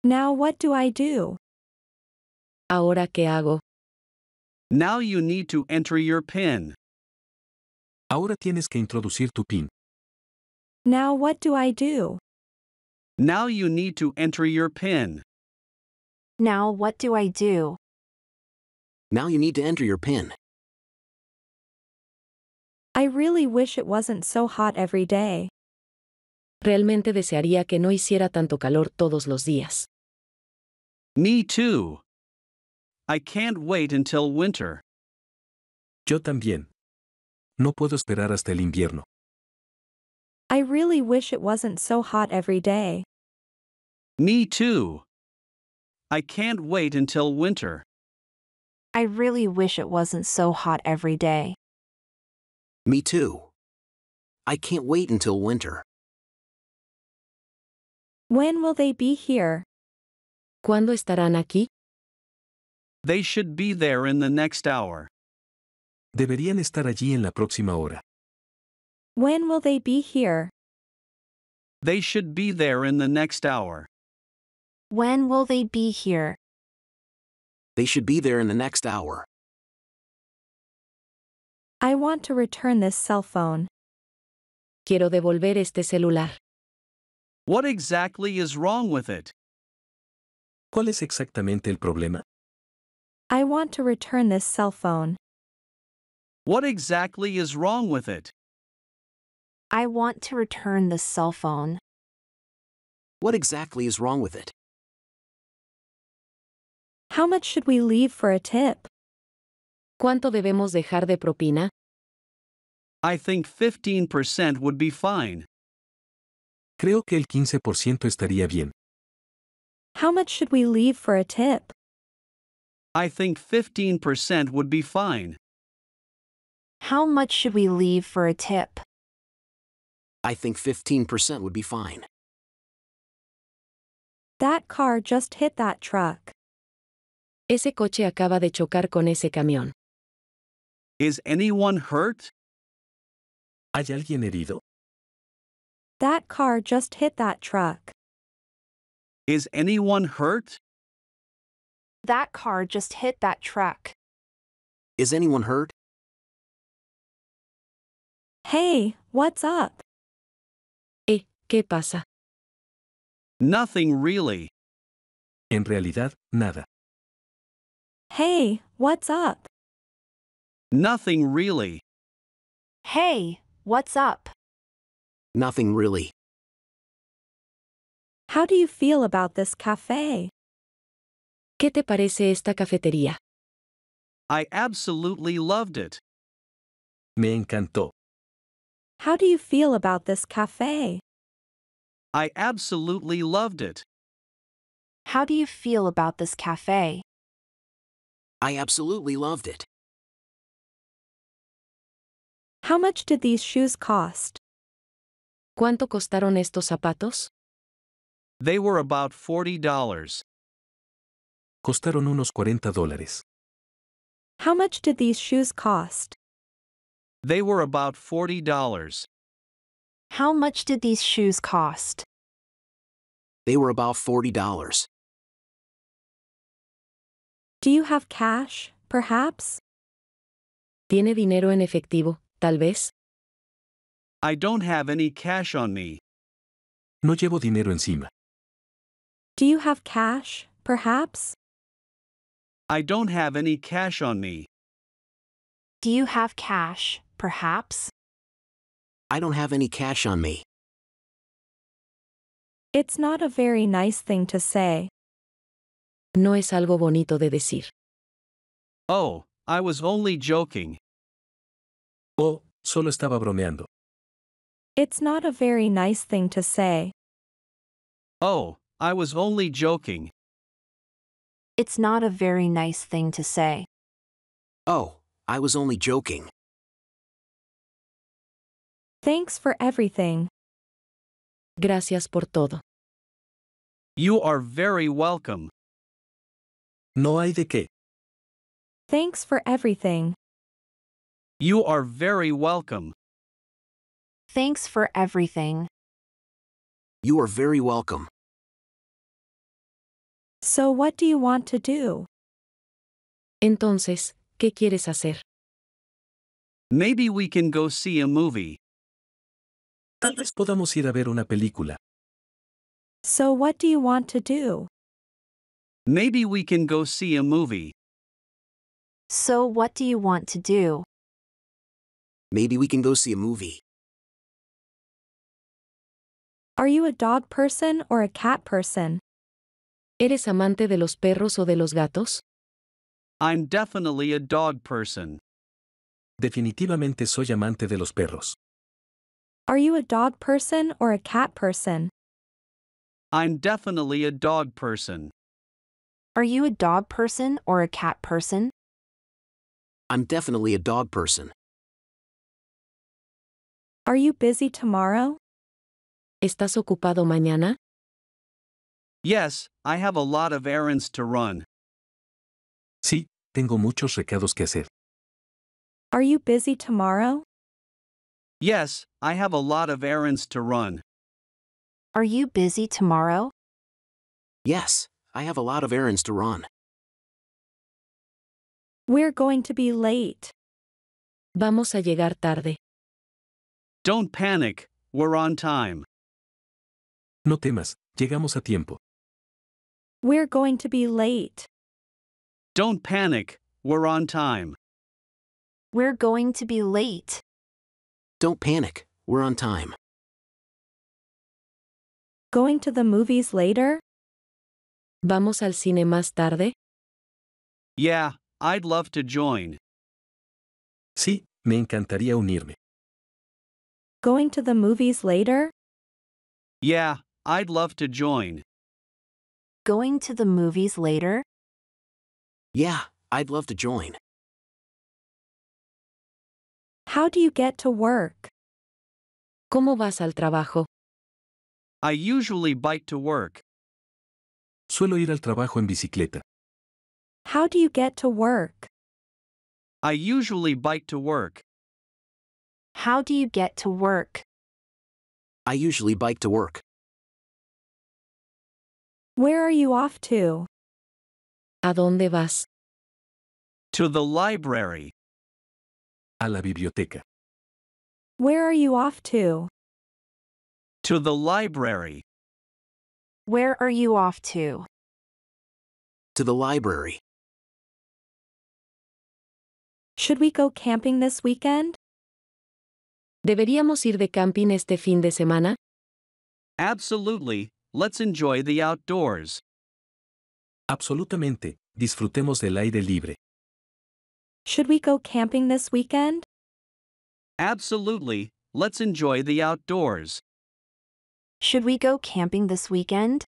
Now what do I do? ¿Ahora qué hago? Now you need to enter your PIN. Ahora tienes que introducir tu PIN. Now what do I do? Now you need to enter your PIN. Now what do I do? Now you need to enter your PIN. I really wish it wasn't so hot every day. Realmente desearía que no hiciera tanto calor todos los días. Me too. I can't wait until winter. Yo también. No puedo esperar hasta el invierno. I really wish it wasn't so hot every day. Me too. I can't wait until winter. I really wish it wasn't so hot every day. Me too. I can't wait until winter. When will they be here? ¿Cuándo estarán aquí? They should be there in the next hour. Deberían estar allí en la próxima hora. When will they be here? They should be there in the next hour. When will they be here? They should be there in the next hour. I want to return this cell phone. Quiero devolver este celular. What exactly is wrong with it? ¿Cuál es exactamente el problema? I want to return this cell phone. What exactly is wrong with it? I want to return this cell phone. What exactly is wrong with it? How much should we leave for a tip? ¿Cuánto debemos dejar de propina? I think 15% would be fine. Creo que el 15% estaría bien. How much should we leave for a tip? I think 15% would be fine. How much should we leave for a tip? I think 15% would be fine. That car just hit that truck. Ese coche acaba de chocar con ese camión. Is anyone hurt? ¿Hay alguien herido? That car just hit that truck. Is anyone hurt? That car just hit that truck. Is anyone hurt? Hey, what's up? Eh, ¿qué pasa? Nothing really. En realidad, nada. Hey, what's up? Nothing really. Hey, what's up? Nothing really. How do you feel about this cafe? ¿Qué te parece esta cafetería? I absolutely loved it. Me encantó. How do you feel about this cafe? I absolutely loved it. How do you feel about this cafe? I absolutely loved it. How much did these shoes cost? ¿Cuánto costaron estos zapatos? They were about $40. Costaron unos 40 dólares. How much did these shoes cost? They were about $40. How much did these shoes cost? They were about $40. Do you have cash, perhaps? ¿Tiene dinero en efectivo, tal vez? I don't have any cash on me. No llevo dinero encima. Do you have cash, perhaps? I don't have any cash on me. Do you have cash, perhaps? I don't have any cash on me. It's not a very nice thing to say. No es algo bonito de decir. Oh, I was only joking. Oh, solo estaba bromeando. It's not a very nice thing to say. Oh, I was only joking. It's not a very nice thing to say. Oh, I was only joking. Thanks for everything. Gracias por todo. You are very welcome. No hay de qué. Thanks for everything. You are very welcome. Thanks for everything. You are very welcome. So, what do you want to do? Entonces, ¿qué quieres hacer? Maybe we can go see a movie. Tal vez podamos ir a ver una película. So, what do you want to do? Maybe we can go see a movie. So, what do you want to do? Maybe we can go see a movie. Are you a dog person or a cat person? ¿Eres amante de los perros o de los gatos? I'm definitely a dog person. Definitivamente soy amante de los perros. Are you a dog person or a cat person? I'm definitely a dog person. Are you a dog person or a cat person? I'm definitely a dog person. Are you busy tomorrow? ¿Estás ocupado mañana? Yes, I have a lot of errands to run. Sí, tengo muchos recados que hacer. Are you busy tomorrow? Yes, I have a lot of errands to run. Are you busy tomorrow? Yes, I have a lot of errands to run. We're going to be late. Vamos a llegar tarde. Don't panic, we're on time. No temas, llegamos a tiempo. We're going to be late. Don't panic, we're on time. We're going to be late. Don't panic, we're on time. Going to the movies later? ¿Vamos al cine más tarde? Yeah, I'd love to join. Sí, me encantaría unirme. Going to the movies later? Yeah, I'd love to join. Going to the movies later? Yeah, I'd love to join. How do you get to work? ¿Cómo vas al trabajo? I usually bike to work. Suelo ir al trabajo en bicicleta. How do you get to work? I usually bike to work. How do you get to work? I usually bike to work. Where are you off to? ¿A dónde vas? To the library. A la biblioteca. Where are you off to? To the library. Where are you off to? To the library. Should we go camping this weekend? ¿Deberíamos ir de camping este fin de semana? Absolutely, let's enjoy the outdoors. Absolutamente, disfrutemos del aire libre. Should we go camping this weekend? Absolutely, let's enjoy the outdoors. Should we go camping this weekend?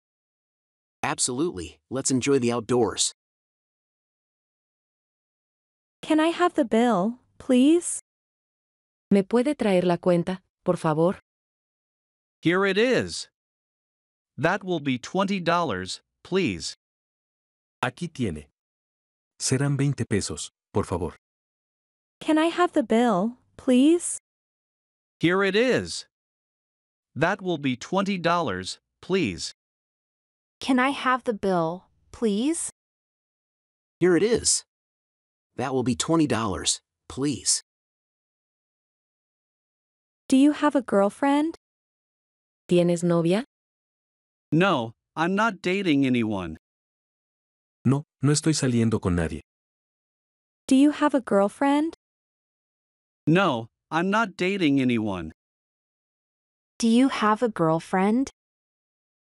Absolutely, let's enjoy the outdoors. Can I have the bill, please? ¿Me puede traer la cuenta, por favor? Here it is. That will be $20, please. Aquí tiene. Serán 20 pesos, por favor. Can I have the bill, please? Here it is. That will be $20, please. Can I have the bill, please? Here it is. That will be $20, please. Do you have a girlfriend? ¿Tienes novia? No, I'm not dating anyone. No, no estoy saliendo con nadie. Do you have a girlfriend? No, I'm not dating anyone. Do you have a girlfriend?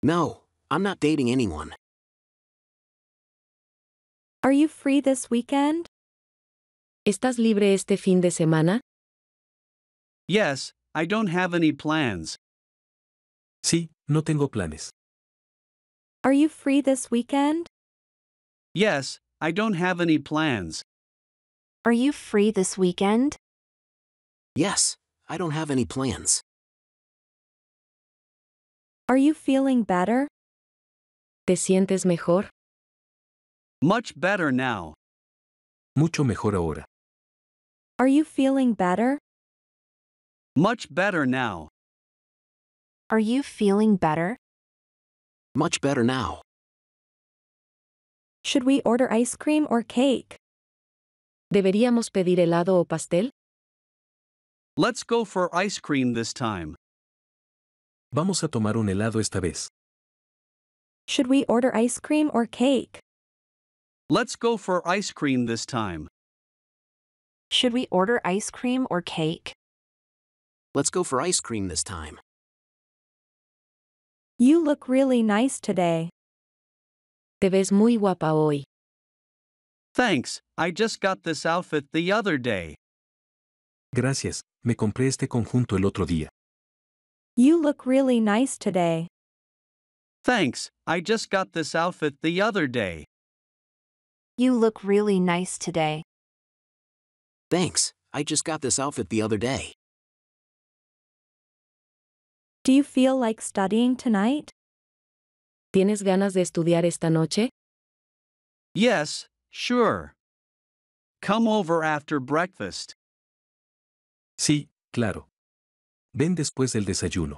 No, I'm not dating anyone. Are you free this weekend? ¿Estás libre este fin de semana? Yes, I don't have any plans. Sí, no tengo planes. Are you free this weekend? Yes, I don't have any plans. Are you free this weekend? Yes, I don't have any plans. Are you feeling better? ¿Te sientes mejor? Much better now. Mucho mejor ahora. Are you feeling better? Much better now. Are you feeling better? Much better now. Should we order ice cream or cake? ¿Deberíamos pedir helado o pastel? Let's go for ice cream this time. Vamos a tomar un helado esta vez. Should we order ice cream or cake? Let's go for ice cream this time. Should we order ice cream or cake? Let's go for ice cream this time. You look really nice today. Te ves muy guapa hoy. Thanks, I just got this outfit the other day. Gracias, me compré este conjunto el otro día. You look really nice today. Thanks, I just got this outfit the other day. You look really nice today. Thanks, I just got this outfit the other day. Do you feel like studying tonight? ¿Tienes ganas de estudiar esta noche? Yes, sure. Come over after breakfast. Sí, claro. Ven después del desayuno.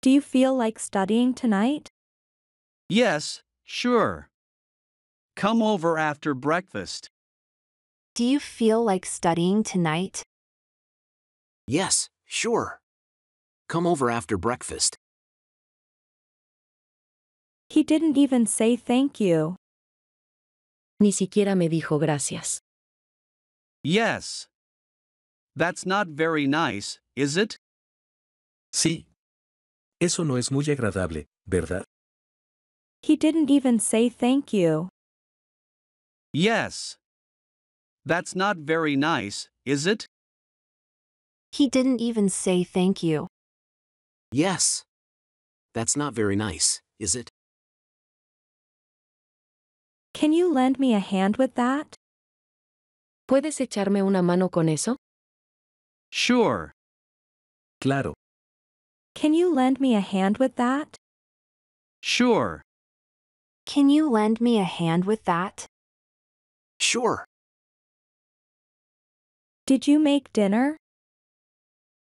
Do you feel like studying tonight? Yes, sure. Come over after breakfast. Do you feel like studying tonight? Yes, sure. Come over after breakfast. He didn't even say thank you. Ni siquiera me dijo gracias. Yes. That's not very nice, is it? Sí. Eso no es muy agradable, ¿verdad? He didn't even say thank you. Yes. That's not very nice, is it? He didn't even say thank you. Yes. That's not very nice, is it? Can you lend me a hand with that? ¿Puedes echarme una mano con eso? Sure. Claro. Can you lend me a hand with that? Sure. Can you lend me a hand with that? Sure. Did you make dinner?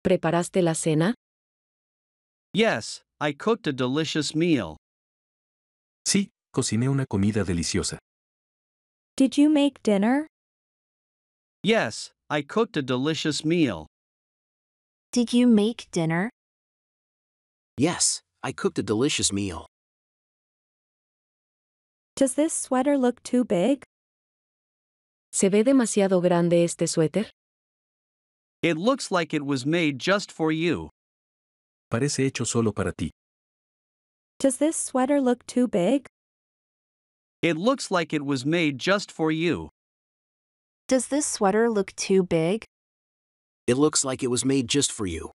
¿Preparaste la cena? Yes, I cooked a delicious meal. Sí, cociné una comida deliciosa. Did you make dinner? Yes, I cooked a delicious meal. Did you make dinner? Yes, I cooked a delicious meal. Does this sweater look too big? ¿Se ve demasiado grande este suéter? It looks like it was made just for you. Parece hecho solo para ti. Does this sweater look too big? It looks like it was made just for you. Does this sweater look too big? It looks like it was made just for you.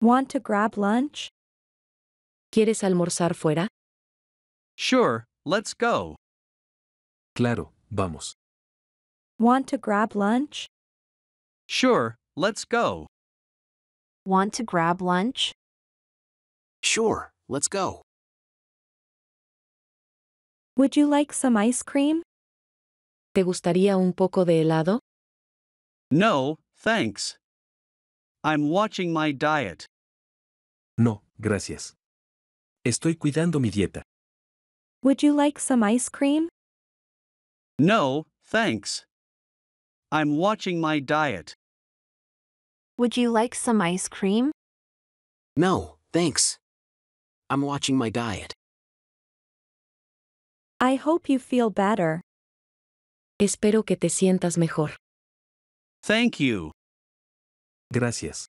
Want to grab lunch? ¿Quieres almorzar fuera? Sure, let's go. Claro, vamos. Want to grab lunch? Sure, let's go. Want to grab lunch? Sure, let's go. Would you like some ice cream? ¿Te gustaría un poco de helado? No, thanks. I'm watching my diet. No, gracias. Estoy cuidando mi dieta. Would you like some ice cream? No, thanks. I'm watching my diet. Would you like some ice cream? No, thanks. I'm watching my diet. I hope you feel better. Espero que te sientas mejor. Thank you. Gracias.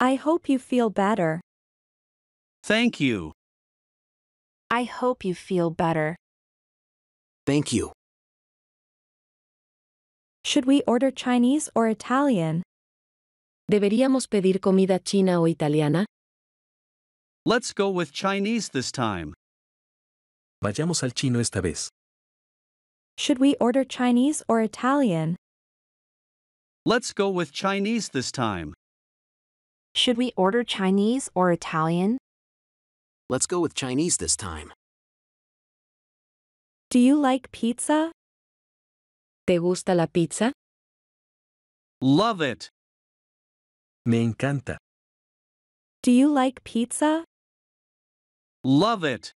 I hope you feel better. Thank you. I hope you feel better. Thank you. Should we order Chinese or Italian? ¿Deberíamos pedir comida china o italiana? Let's go with Chinese this time. Vayamos al chino esta vez. Should we order Chinese or Italian? Let's go with Chinese this time. Should we order Chinese or Italian? Let's go with Chinese this time. Do you like pizza? ¿Te gusta la pizza? Love it. Me encanta. Do you like pizza? Love it.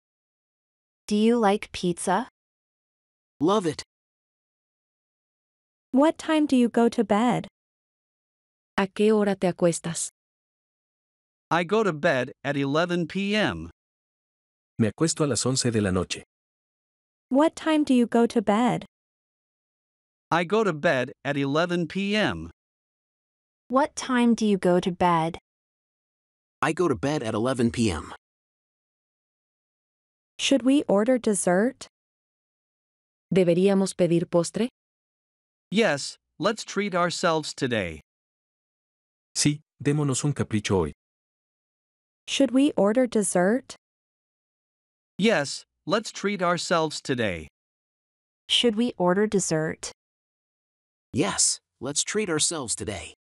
Do you like pizza? Love it. What time do you go to bed? ¿A qué hora te acuestas? I go to bed at 11 p.m. Me acuesto a las 11 de la noche. What time do you go to bed? I go to bed at 11 p.m. What time do you go to bed? I go to bed at 11 p.m. Should we order dessert? ¿Deberíamos pedir postre? Yes, let's treat ourselves today. Sí, démonos un capricho hoy. Should we order dessert? Yes, let's treat ourselves today. Should we order dessert? Yes, let's treat ourselves today.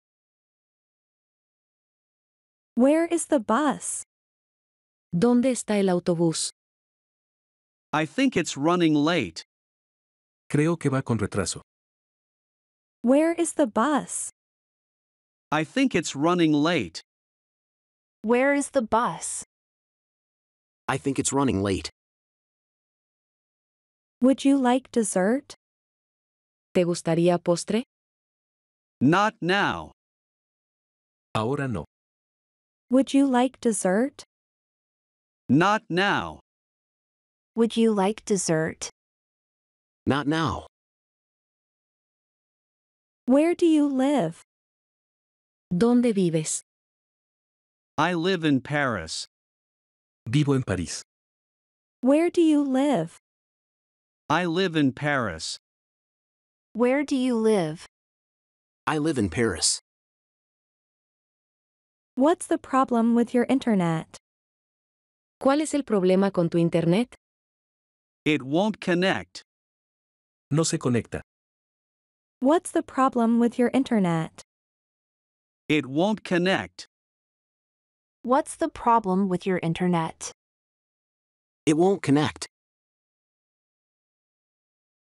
Where is the bus? ¿Dónde está el autobús? I think it's running late. Creo que va con retraso. Where is the bus? I think it's running late. Where is the bus? I think it's running late. Would you like dessert? ¿Te gustaría postre? Not now. Ahora no. Would you like dessert? Not now. Would you like dessert? Not now. Where do you live? ¿Dónde vives? I live in Paris. Vivo en París. Where do you live? I live in Paris. Where do you live? I live in Paris. What's the problem with your internet? ¿Cuál es el problema con tu internet? It won't connect. No se conecta. What's the problem with your internet? It won't connect. What's the problem with your internet? It won't connect.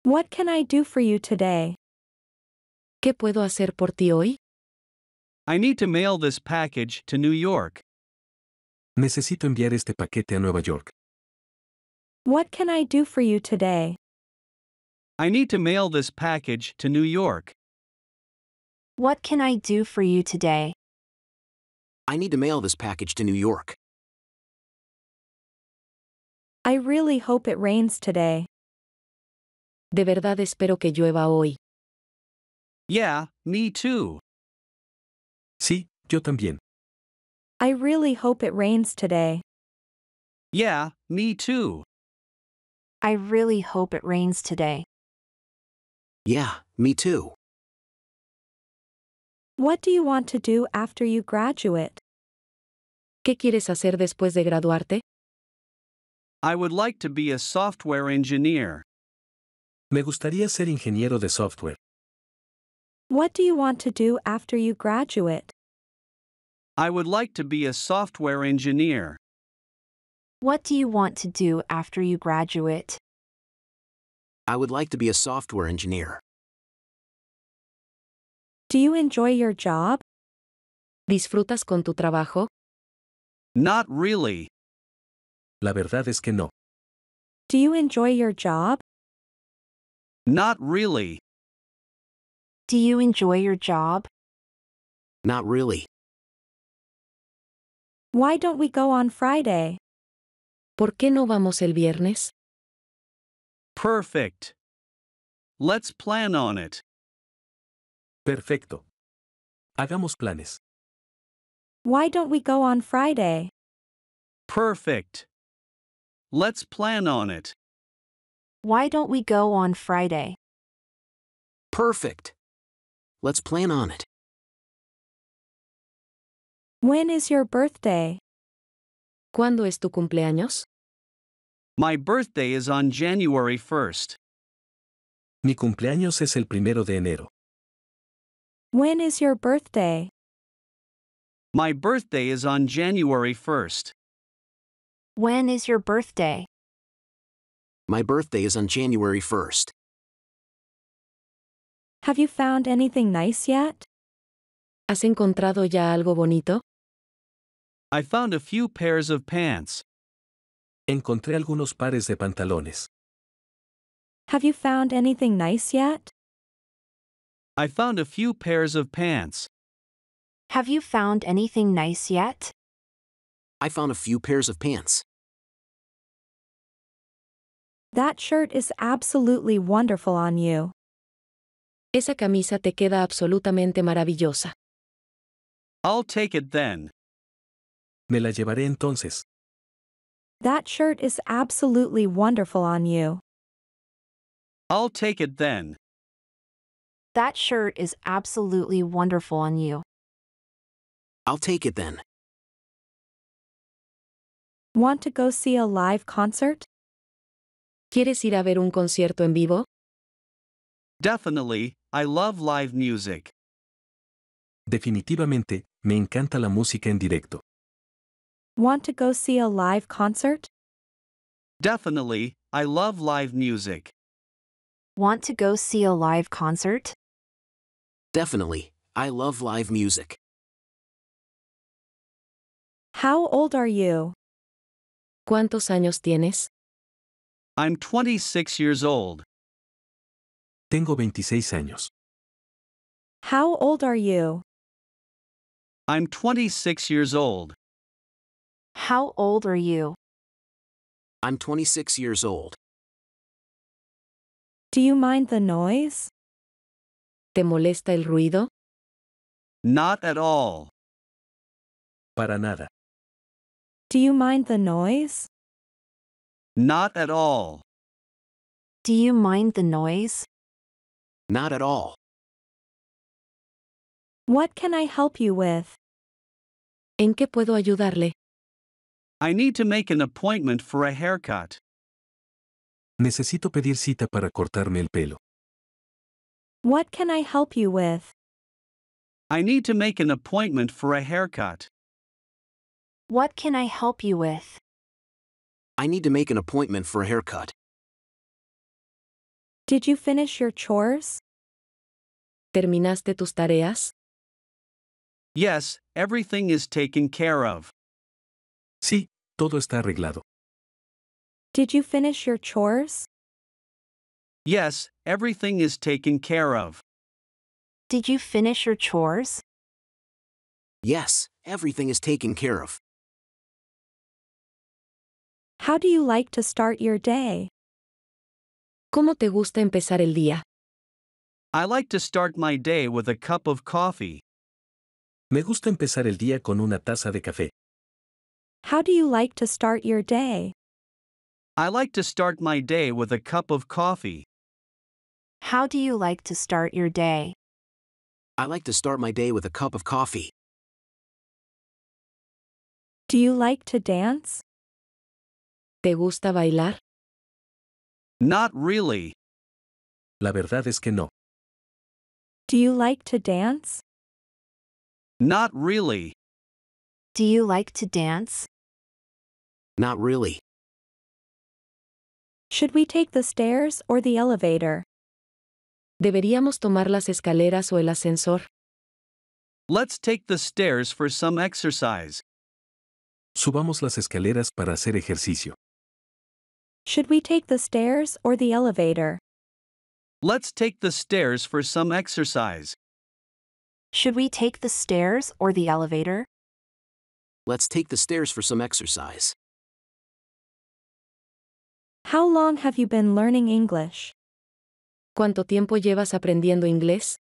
What can I do for you today? ¿Qué puedo hacer por ti hoy? I need to mail this package to New York. Necesito enviar este paquete a Nueva York. What can I do for you today? I need to mail this package to New York. What can I do for you today? I need to mail this package to New York. I really hope it rains today. De verdad espero que llueva hoy. Yeah, me too. Sí, yo también. I really hope it rains today. Yeah, me too. I really hope it rains today. Yeah, me too. What do you want to do after you graduate? ¿Qué quieres hacer después de graduarte? I would like to be a software engineer. Me gustaría ser ingeniero de software. What do you want to do after you graduate? I would like to be a software engineer. What do you want to do after you graduate? I would like to be a software engineer. Do you enjoy your job? ¿Disfrutas con tu trabajo? Not really. La verdad es que no. Do you enjoy your job? Not really. Do you enjoy your job? Not really. Why don't we go on Friday? ¿Por qué no vamos el viernes? Perfect. Let's plan on it. Perfecto. Hagamos planes. Why don't we go on Friday? Perfect. Let's plan on it. Why don't we go on Friday? Perfect. Let's plan on it. When is your birthday? ¿Cuándo es tu cumpleaños? My birthday is on January 1st. Mi cumpleaños es el primero de enero. When is your birthday? My birthday is on January 1st. When is your birthday? My birthday is on January 1st. Have you found anything nice yet? ¿Has encontrado ya algo bonito? I found a few pairs of pants. Encontré algunos pares de pantalones. Have you found anything nice yet? I found a few pairs of pants. Have you found anything nice yet? I found a few pairs of pants. That shirt is absolutely wonderful on you. Esa camisa te queda absolutamente maravillosa. I'll take it then. Me la llevaré entonces. That shirt is absolutely wonderful on you. I'll take it then. That shirt is absolutely wonderful on you. I'll take it then. Want to go see a live concert? ¿Quieres ir a ver un concierto en vivo? Definitely, I love live music. Definitivamente, me encanta la música en directo. Want to go see a live concert? Definitely, I love live music. Want to go see a live concert? Definitely. I love live music. How old are you? ¿Cuántos años tienes? I'm 26 years old. Tengo 26 años. How old are you? I'm 26 years old. How old are you? I'm 26 years old. Do you mind the noise? ¿Te molesta el ruido? Not at all. Para nada. Do you mind the noise? Not at all. Do you mind the noise? Not at all. What can I help you with? ¿En qué puedo ayudarle? I need to make an appointment for a haircut. Necesito pedir cita para cortarme el pelo. What can I help you with? I need to make an appointment for a haircut. What can I help you with? I need to make an appointment for a haircut. Did you finish your chores? ¿Terminaste tus tareas? Yes, everything is taken care of. Sí, todo está arreglado. Did you finish your chores? Yes, everything is taken care of. Did you finish your chores? Yes, everything is taken care of. How do you like to start your day? ¿Cómo te gusta empezar el día? I like to start my day with a cup of coffee. Me gusta empezar el día con una taza de café. How do you like to start your day? I like to start my day with a cup of coffee. How do you like to start your day? I like to start my day with a cup of coffee. Do you like to dance? ¿Te gusta bailar? Not really. La verdad es que no. Do you like to dance? Not really. Do you like to dance? Not really. Should we take the stairs or the elevator? ¿Deberíamos tomar las escaleras o el ascensor? Let's take the stairs for some exercise. Subamos las escaleras para hacer ejercicio. Should we take the stairs or the elevator? Let's take the stairs for some exercise. Should we take the stairs or the elevator? Let's take the stairs for some exercise. How long have you been learning English? ¿Cuánto tiempo llevas aprendiendo inglés?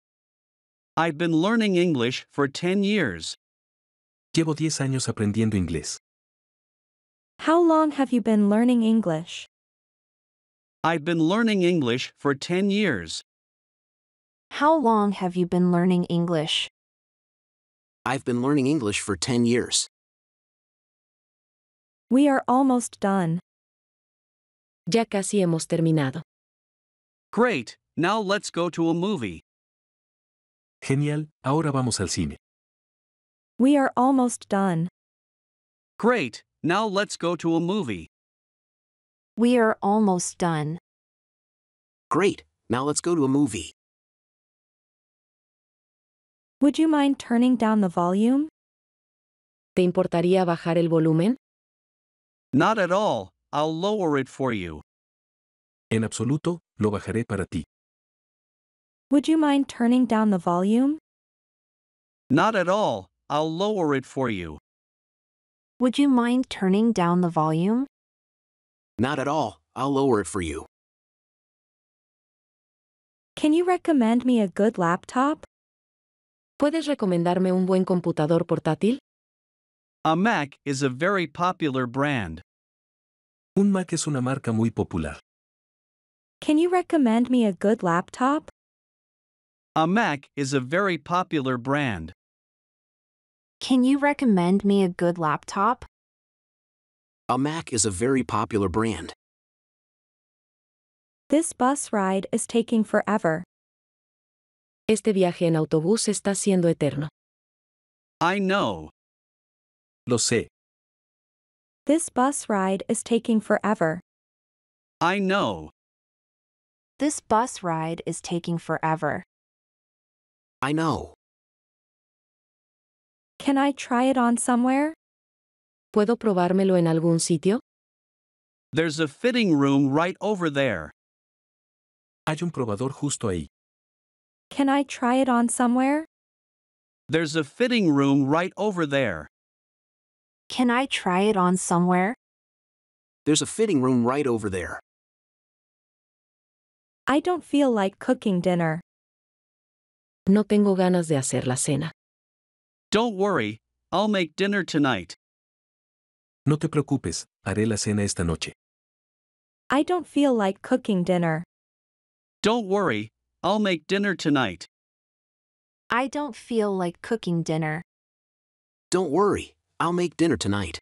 I've been learning English for 10 years. Llevo 10 años aprendiendo inglés. How long have you been learning English? I've been learning English for 10 years. How long have you been learning English? I've been learning English for 10 years. We are almost done. Ya casi hemos terminado. Great, now let's go to a movie. Genial, ahora vamos al cine. We are almost done. Great, now let's go to a movie. We are almost done. Great, now let's go to a movie. Would you mind turning down the volume? ¿Te importaría bajar el volumen? Not at all, I'll lower it for you. En absoluto, lo bajaré para ti. Would you mind turning down the volume? Not at all, I'll lower it for you. Would you mind turning down the volume? Not at all, I'll lower it for you. Can you recommend me a good laptop? ¿Puedes recomendarme un buen computador portátil? A Mac is a very popular brand. Un Mac es una marca muy popular. Can you recommend me a good laptop? A Mac is a very popular brand. Can you recommend me a good laptop? A Mac is a very popular brand. This bus ride is taking forever. Este viaje en autobús está siendo eterno. I know. Lo sé. This bus ride is taking forever. I know. This bus ride is taking forever. I know. Can I try it on somewhere? ¿Puedo probármelo en algún sitio? There's a fitting room right over there. Hay un probador justo ahí. Can I try it on somewhere? There's a fitting room right over there. Can I try it on somewhere? There's a fitting room right over there. I don't feel like cooking dinner. No tengo ganas de hacer la cena. Don't worry, I'll make dinner tonight. No te preocupes, haré la cena esta noche. I don't feel like cooking dinner. Don't worry, I'll make dinner tonight. I don't feel like cooking dinner. Don't worry, I'll make dinner tonight.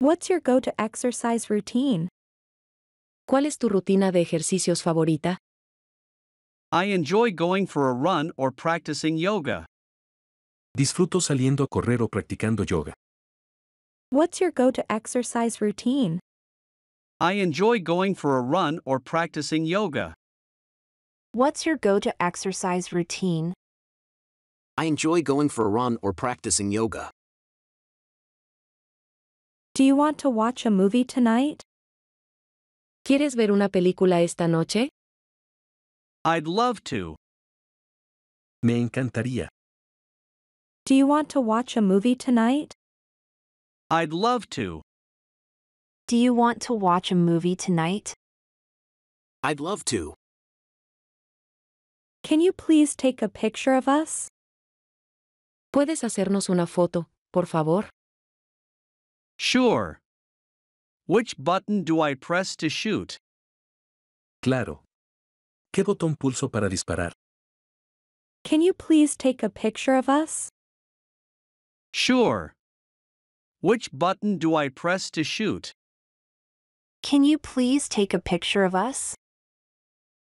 What's your go to exercise routine? ¿Cuál es tu rutina de ejercicios favorita? I enjoy going for a run or practicing yoga. Disfruto saliendo a correr o practicando yoga. What's your go to exercise routine? I enjoy going for a run or practicing yoga. What's your go to exercise routine? I enjoy going for a run or practicing yoga. Do you want to watch a movie tonight? ¿Quieres ver una película esta noche? I'd love to. Me encantaría. Do you want to watch a movie tonight? I'd love to. Do you want to watch a movie tonight? I'd love to. Can you please take a picture of us? ¿Puedes hacernos una foto, por favor? Sure. Which button do I press to shoot? Claro. ¿Qué botón pulso para disparar? Can you please take a picture of us? Sure. Which button do I press to shoot? Can you please take a picture of us?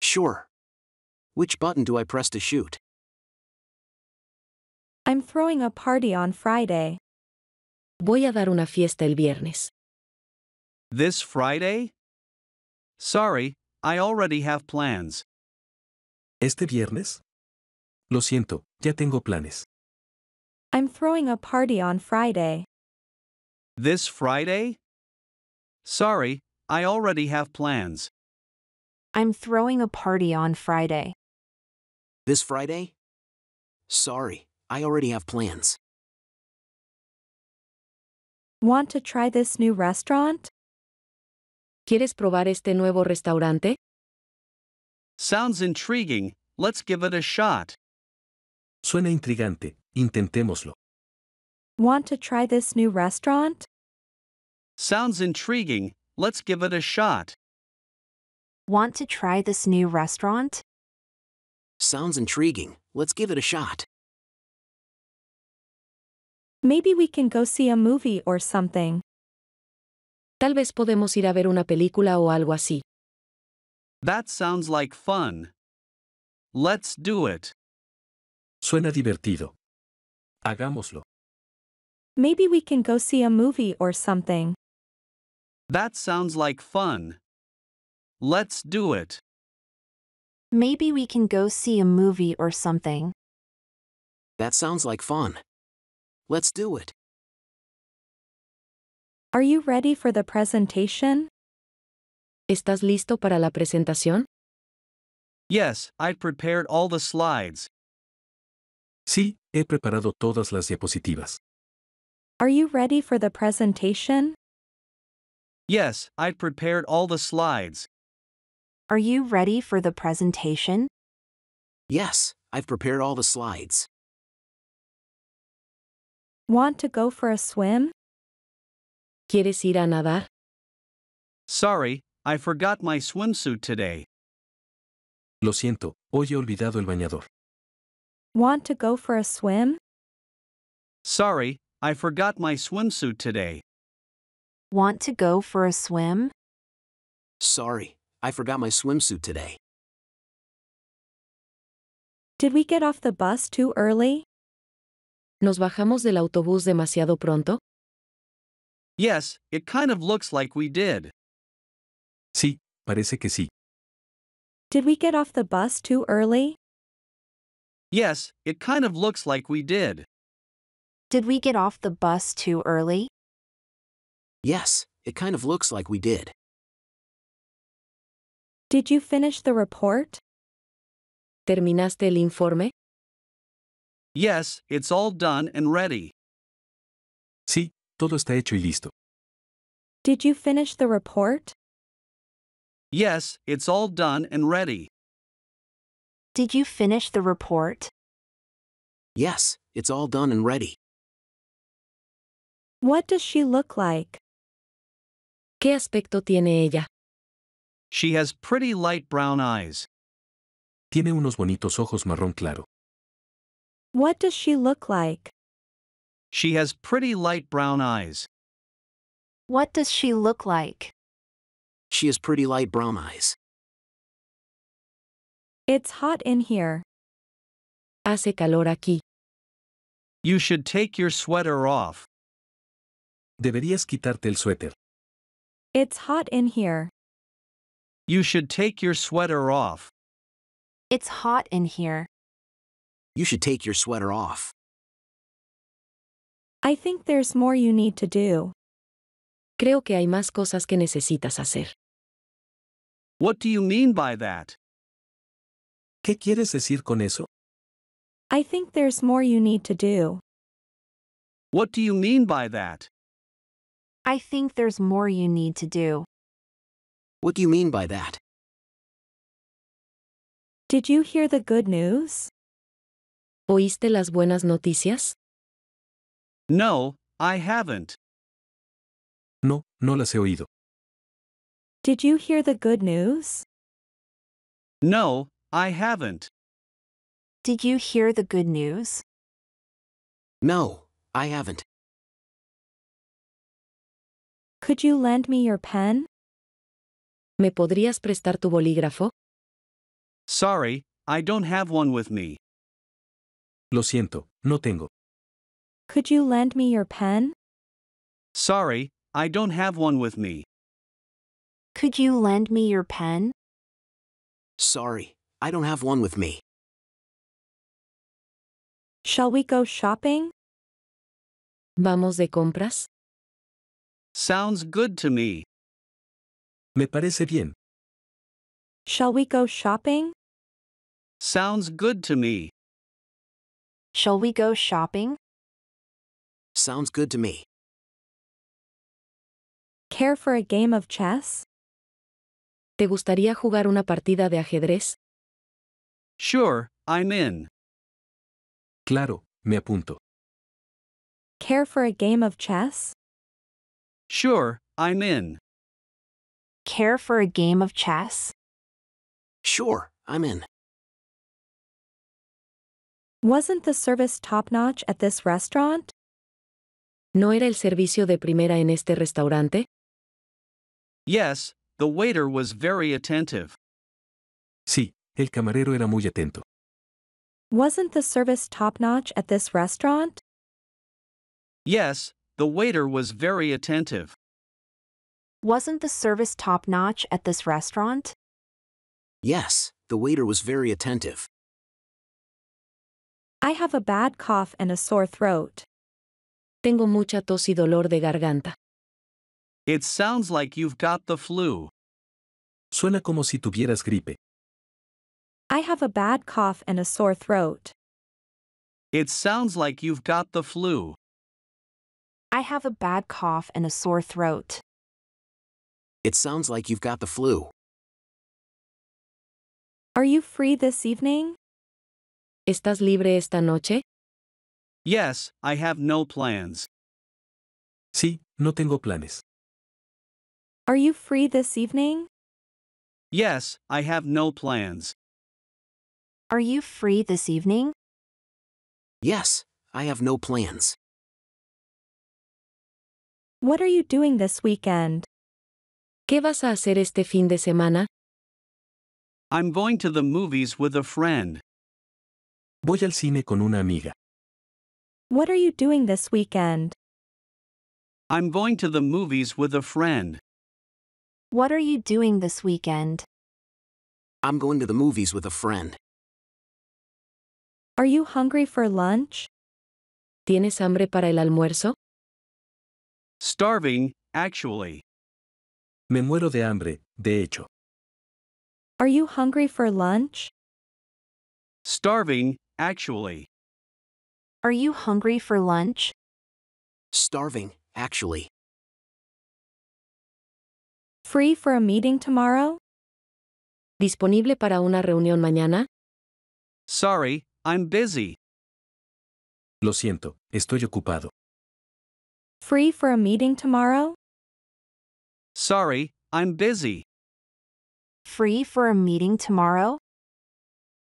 Sure. Which button do I press to shoot? I'm throwing a party on Friday. Voy a dar una fiesta el viernes. This Friday? Sorry, I already have plans. ¿Este viernes? Lo siento, ya tengo planes. I'm throwing a party on Friday. This Friday? Sorry, I already have plans. I'm throwing a party on Friday. This Friday? Sorry, I already have plans. Want to try this new restaurant? ¿Quieres probar este nuevo restaurante? Sounds intriguing, let's give it a shot. Suena intrigante, intentémoslo. Want to try this new restaurant? Sounds intriguing, let's give it a shot. Want to try this new restaurant? Sounds intriguing. Let's give it a shot. Maybe we can go see a movie or something. Tal vez podemos ir a ver una película o algo así. That sounds like fun. Let's do it. Suena divertido. Hagámoslo. Maybe we can go see a movie or something. That sounds like fun. Let's do it. Maybe we can go see a movie or something. That sounds like fun. Let's do it. Are you ready for the presentation? ¿Estás listo para la presentación? Yes, I've prepared all the slides. Sí, he preparado todas las diapositivas. Are you ready for the presentation? Yes, I prepared all the slides. Are you ready for the presentation? Yes, I've prepared all the slides. Want to go for a swim? ¿Quieres ir a nadar? Sorry, I forgot my swimsuit today. Lo siento, hoy he olvidado el bañador. Want to go for a swim? Sorry, I forgot my swimsuit today. Want to go for a swim? Sorry, I forgot my swimsuit today. Did we get off the bus too early? ¿Nos bajamos del autobús demasiado pronto? Yes, it kind of looks like we did. Sí, parece que sí. Did we get off the bus too early? Yes, it kind of looks like we did. Did we get off the bus too early? Yes, it kind of looks like we did. Did you finish the report? ¿Terminaste el informe? Yes, it's all done and ready. Sí, todo está hecho y listo. Did you finish the report? Yes, it's all done and ready. Did you finish the report? Yes, it's all done and ready. What does she look like? ¿Qué aspecto tiene ella? She has pretty light brown eyes. Tiene unos bonitos ojos marrón claro. What does she look like? She has pretty light brown eyes. What does she look like? She has pretty light brown eyes. It's hot in here. Hace calor aquí. You should take your sweater off. Deberías quitarte el suéter. It's hot in here. You should take your sweater off. It's hot in here. You should take your sweater off. I think there's more you need to do. Creo que hay más cosas que necesitas hacer. What do you mean by that? ¿Qué quieres decir con eso? I think there's more you need to do. What do you mean by that? I think there's more you need to do. What do you mean by that? Did you hear the good news? ¿Oíste las buenas noticias? No, I haven't. No, no las he oído. Did you hear the good news? No, I haven't. Did you hear the good news? No, I haven't. Could you lend me your pen? ¿Me podrías prestar tu bolígrafo? Sorry, I don't have one with me. Lo siento, no tengo. Could you lend me your pen? Sorry, I don't have one with me. Could you lend me your pen? Sorry, I don't have one with me. Shall we go shopping? ¿Vamos de compras? Sounds good to me. Me parece bien. Shall we go shopping? Sounds good to me. Shall we go shopping? Sounds good to me. Care for a game of chess? ¿Te gustaría jugar una partida de ajedrez? Sure, I'm in. Claro, me apunto. Care for a game of chess? Sure, I'm in. Care for a game of chess? Sure, I'm in. Wasn't the service top notch at this restaurant? ¿No era el servicio de primera en este restaurante? Yes, the waiter was very attentive. Sí, el camarero era muy atento. Wasn't the service top notch at this restaurant? Yes, the waiter was very attentive. Wasn't the service top notch at this restaurant? Yes, the waiter was very attentive. I have a bad cough and a sore throat. Tengo mucha tos y dolor de garganta. It sounds like you've got the flu. Suena como si tuvieras gripe. I have a bad cough and a sore throat. It sounds like you've got the flu. I have a bad cough and a sore throat. It sounds like you've got the flu. Are you free this evening? ¿Estás libre esta noche? Yes, I have no plans. Sí, no tengo planes. Are you free this evening? Yes, I have no plans. Are you free this evening? Yes, I have no plans. What are you doing this weekend? ¿Qué vas a hacer este fin de semana? I'm going to the movies with a friend. Voy al cine con una amiga. What are you doing this weekend? I'm going to the movies with a friend. What are you doing this weekend? I'm going to the movies with a friend. Are you hungry for lunch? ¿Tienes hambre para el almuerzo? Starving, actually. Me muero de hambre, de hecho. Are you hungry for lunch? Starving, actually. Are you hungry for lunch? Starving, actually. Free for a meeting tomorrow? ¿Disponible para una reunión mañana? Sorry, I'm busy. Lo siento, estoy ocupado. Free for a meeting tomorrow? Sorry, I'm busy. Free for a meeting tomorrow?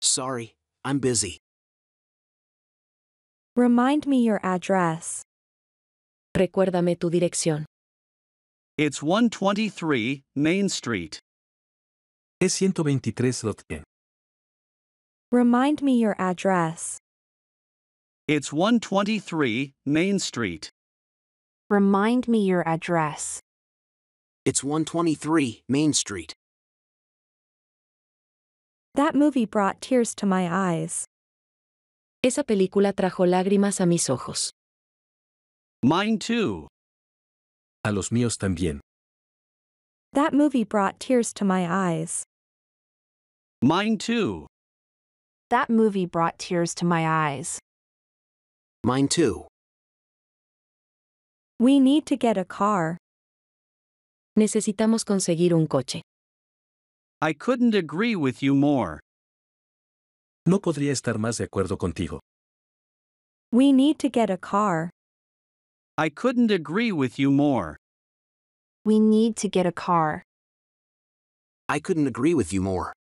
Sorry, I'm busy. Remind me your address. Recuérdame tu dirección. It's 123 Main Street. Es 123 Rotten. Remind me your address. It's 123 Main Street. Remind me your address. It's 123 Main Street. That movie brought tears to my eyes. Esa película trajo lágrimas a mis ojos. Mine too. A los míos también. That movie brought tears to my eyes. Mine too. That movie brought tears to my eyes. Mine too. We need to get a car. Necesitamos conseguir un coche. I couldn't agree with you more. No podría estar más de acuerdo contigo. We need to get a car. I couldn't agree with you more. We need to get a car. I couldn't agree with you more.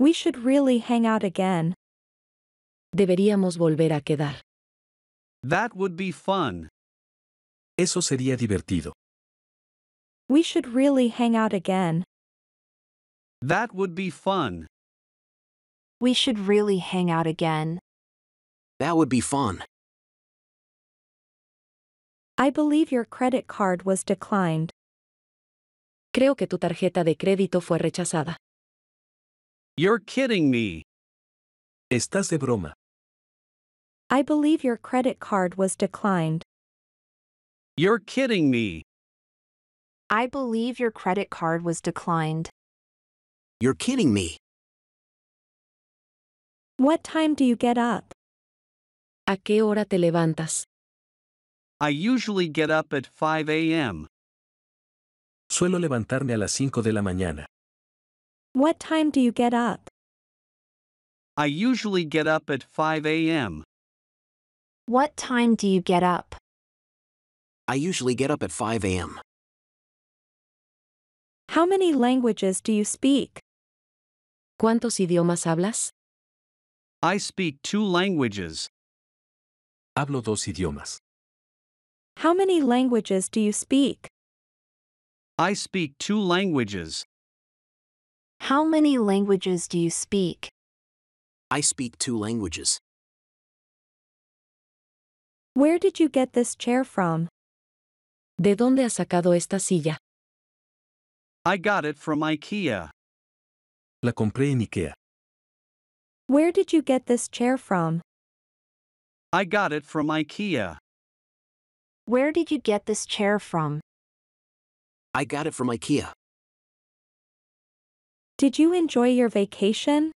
We should really hang out again. Deberíamos volver a quedar. That would be fun. Eso sería divertido. We should really hang out again. That would be fun. We should really hang out again. That would be fun. I believe your credit card was declined. Creo que tu tarjeta de crédito fue rechazada. You're kidding me. Estás de broma. I believe your credit card was declined. You're kidding me. I believe your credit card was declined. You're kidding me. What time do you get up? ¿A qué hora te levantas? I usually get up at 5 a.m. Suelo levantarme a las 5 de la mañana. What time do you get up? I usually get up at 5 a.m. What time do you get up? I usually get up at 5 a.m. How many languages do you speak? ¿Cuántos idiomas hablas? I speak two languages. Hablo dos idiomas. How many languages do you speak? I speak two languages. How many languages do you speak? I speak two languages. Where did you get this chair from? ¿De dónde has sacado esta silla? I got it from IKEA. La compré en Ikea. Where did you get this chair from? I got it from IKEA. Where did you get this chair from? I got it from IKEA. Did you enjoy your vacation?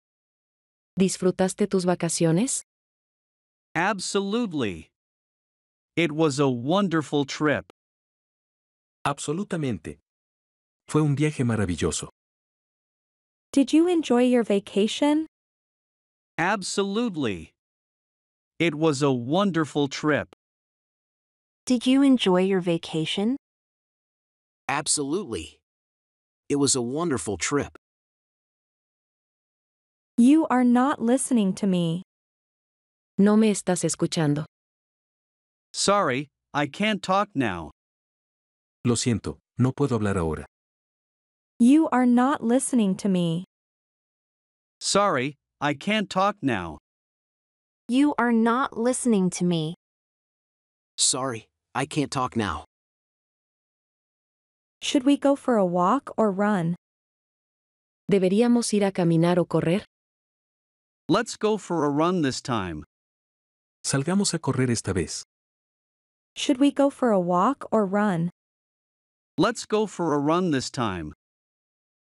¿Disfrutaste tus vacaciones? Absolutely. It was a wonderful trip. Absolutamente. Fue un viaje maravilloso. Did you enjoy your vacation? Absolutely. It was a wonderful trip. Did you enjoy your vacation? Absolutely. It was a wonderful trip. You are not listening to me. No me estás escuchando. Sorry, I can't talk now. Lo siento, no puedo hablar ahora. You are not listening to me. Sorry, I can't talk now. You are not listening to me. Sorry, I can't talk now. Should we go for a walk or run? ¿Deberíamos ir a caminar o correr? Let's go for a run this time. Salgamos a correr esta vez. Should we go for a walk or run? Let's go for a run this time.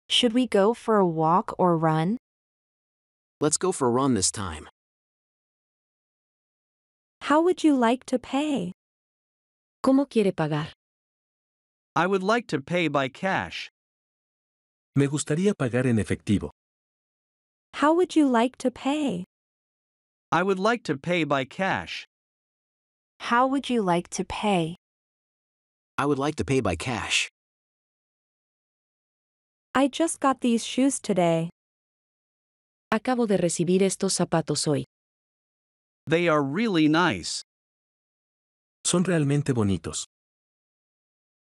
Should we go for a walk or run? Let's go for a run this time. How would you like to pay? ¿Cómo quiere pagar? I would like to pay by cash. Me gustaría pagar en efectivo. How would you like to pay? I would like to pay by cash. How would you like to pay? I would like to pay by cash. I just got these shoes today. Acabo de recibir estos zapatos hoy. They are really nice. Son realmente bonitos.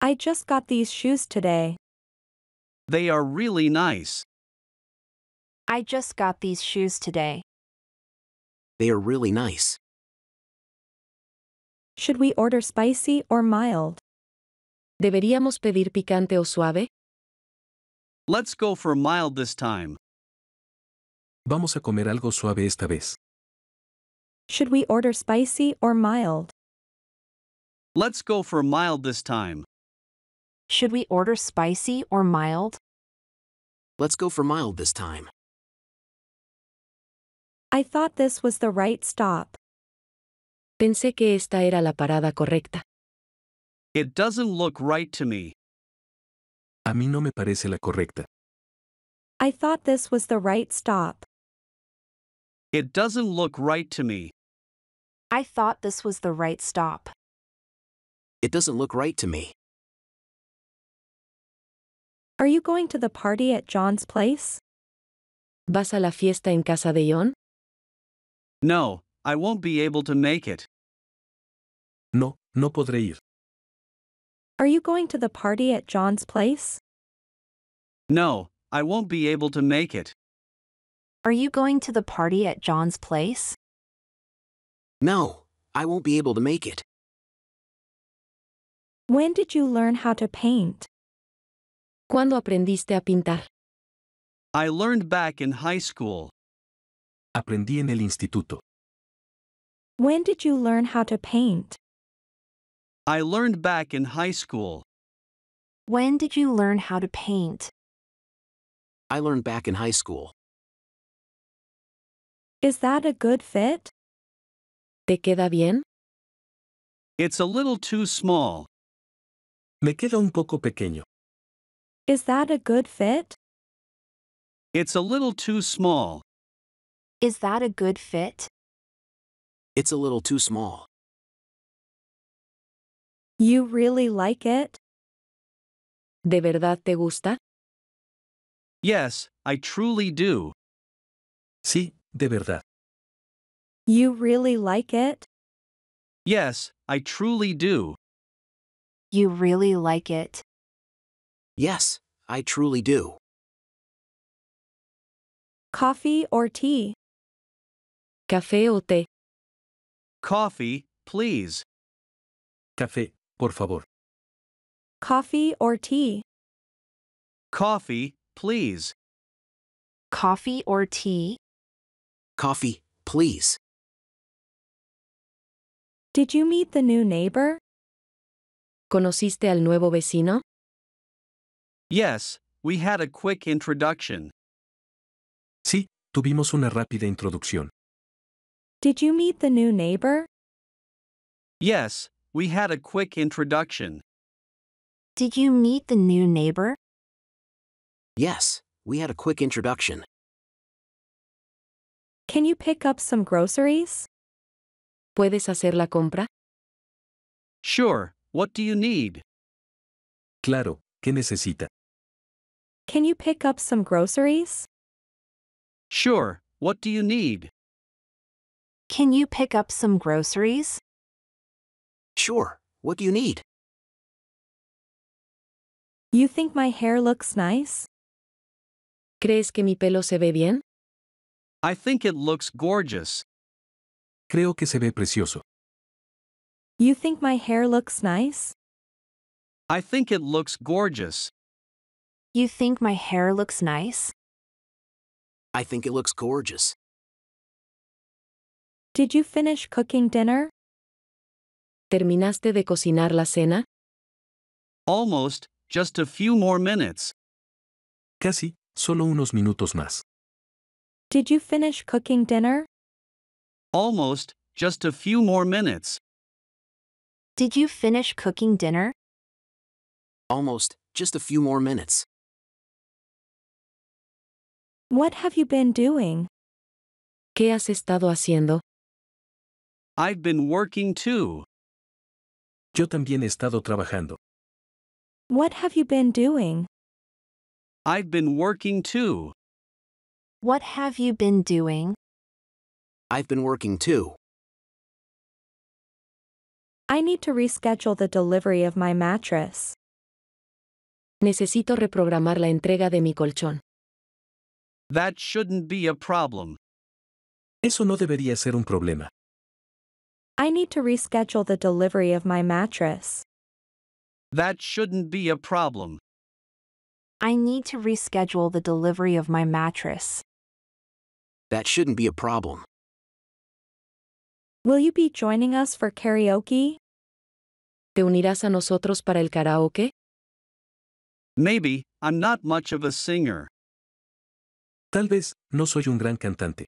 I just got these shoes today. They are really nice. I just got these shoes today. They are really nice. Should we order spicy or mild? ¿Deberíamos pedir picante o suave? Let's go for mild this time. Vamos a comer algo suave esta vez. Should we order spicy or mild? Let's go for mild this time. Should we order spicy or mild? Let's go for mild this time. I thought this was the right stop. Pensé que esta era la parada correcta. It doesn't look right to me. A mí no me parece la correcta. I thought this was the right stop. It doesn't look right to me. I thought this was the right stop. It doesn't look right to me. Are you going to the party at John's place? ¿Vas a la fiesta en casa de John? No, I won't be able to make it. No, no podré ir. Are you going to the party at John's place? No, I won't be able to make it. Are you going to the party at John's place? No, I won't be able to make it. When did you learn how to paint? ¿Cuándo aprendiste a pintar? I learned back in high school. Aprendí en el instituto. When did you learn how to paint? I learned back in high school. When did you learn how to paint? I learned back in high school. Is that a good fit? ¿Te queda bien? It's a little too small. Me queda un poco pequeño. Is that a good fit? It's a little too small. Is that a good fit? It's a little too small. You really like it? ¿De verdad te gusta? Yes, I truly do. Sí, de verdad. You really like it? Yes, I truly do. You really like it. Yes, I truly do. Coffee or tea? ¿Café o té? Coffee, please. Café, por favor. Coffee or tea? Coffee, please. Coffee or tea? Coffee, please. Did you meet the new neighbor? ¿Conociste al nuevo vecino? Yes, we had a quick introduction. Sí, tuvimos una rápida introducción. Did you meet the new neighbor? Yes, we had a quick introduction. Did you meet the new neighbor? Yes, we had a quick introduction. Can you pick up some groceries? ¿Puedes hacer la compra? Sure, what do you need? Claro, ¿qué necesita? Can you pick up some groceries? Sure, what do you need? Can you pick up some groceries? Sure, what do you need? You think my hair looks nice? ¿Crees que mi pelo se ve bien? I think it looks gorgeous. Creo que se ve precioso. You think my hair looks nice? I think it looks gorgeous. You think my hair looks nice? I think it looks gorgeous. Did you finish cooking dinner? ¿Terminaste de cocinar la cena? Almost, just a few more minutes. Casi, solo unos minutos más. Did you finish cooking dinner? Almost, just a few more minutes. Did you finish cooking dinner? Almost, just a few more minutes. What have you been doing? ¿Qué has estado haciendo? I've been working too. Yo también he estado trabajando. What have you been doing? I've been working too. What have you been doing? I've been working too. I need to reschedule the delivery of my mattress. Necesito reprogramar la entrega de mi colchón. That shouldn't be a problem. Eso no debería ser un problema. I need to reschedule the delivery of my mattress. That shouldn't be a problem. I need to reschedule the delivery of my mattress. That shouldn't be a problem. Will you be joining us for karaoke? ¿Te unirás a nosotros para el karaoke? Maybe, I'm not much of a singer. Tal vez, no soy un gran cantante.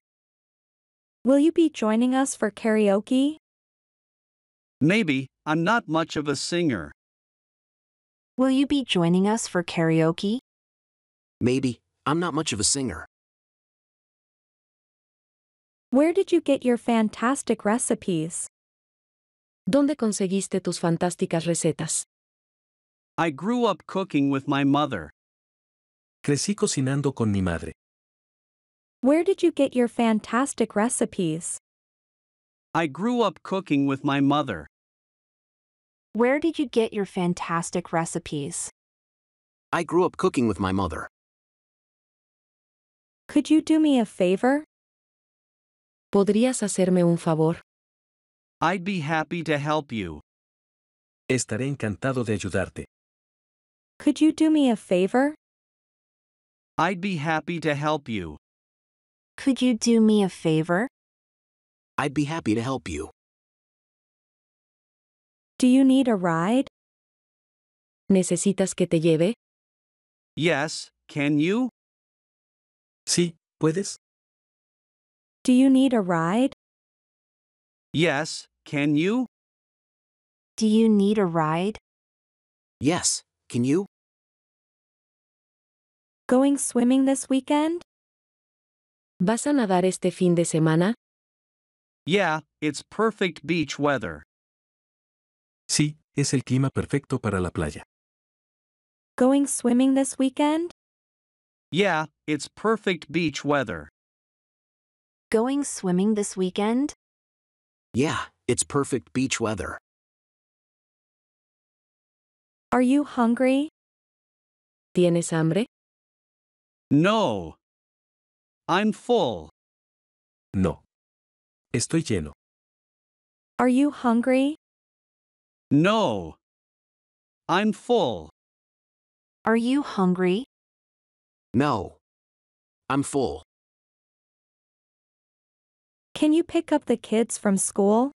Will you be joining us for karaoke? Maybe, I'm not much of a singer. Will you be joining us for karaoke? Maybe, I'm not much of a singer. Where did you get your fantastic recipes? ¿Dónde conseguiste tus fantásticas recetas? I grew up cooking with my mother. Crecí cocinando con mi madre. Where did you get your fantastic recipes? I grew up cooking with my mother. Where did you get your fantastic recipes? I grew up cooking with my mother. Could you do me a favor? ¿Podrías hacerme un favor? I'd be happy to help you. Estaré encantado de ayudarte. Could you do me a favor? I'd be happy to help you. Could you do me a favor? I'd be happy to help you. Do you need a ride? ¿Necesitas que te lleve? Yes, can you? Sí, ¿puedes? Do you need a ride? Yes, can you? Do you need a ride? Yes, can you? Going swimming this weekend? ¿Vas a nadar este fin de semana? Yeah, it's perfect beach weather. Sí, es el clima perfecto para la playa. Going swimming this weekend? Yeah, it's perfect beach weather. Going swimming this weekend? Yeah, it's perfect beach weather. Are you hungry? ¿Tienes hambre? No. I'm full. No. Estoy lleno. Are you hungry? No. I'm full. Are you hungry? No. I'm full. Can you pick up the kids from school?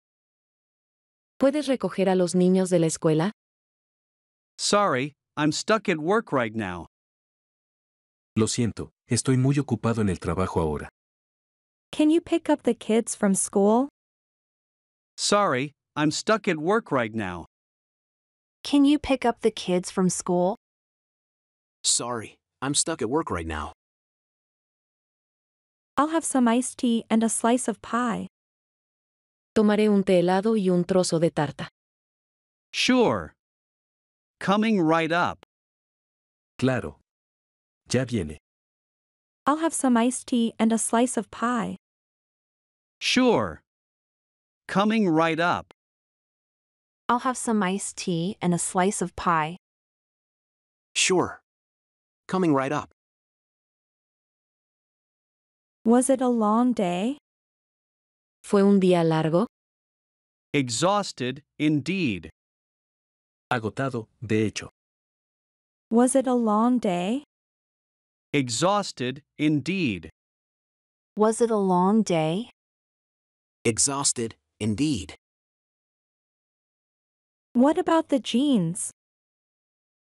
¿Puedes recoger a los niños de la escuela? Sorry, I'm stuck at work right now. Lo siento, estoy muy ocupado en el trabajo ahora. Can you pick up the kids from school? Sorry, I'm stuck at work right now. Can you pick up the kids from school? Sorry, I'm stuck at work right now. I'll have some iced tea and a slice of pie. Tomaré un té helado y un trozo de tarta. Sure. Coming right up. Claro. Ya viene. I'll have some iced tea and a slice of pie. Sure. Coming right up. I'll have some iced tea and a slice of pie. Sure. Coming right up. Was it a long day? ¿Fue un día largo? Exhausted, indeed. Agotado, de hecho. Was it a long day? Exhausted, indeed. Was it a long day? Exhausted, indeed. What about the jeans?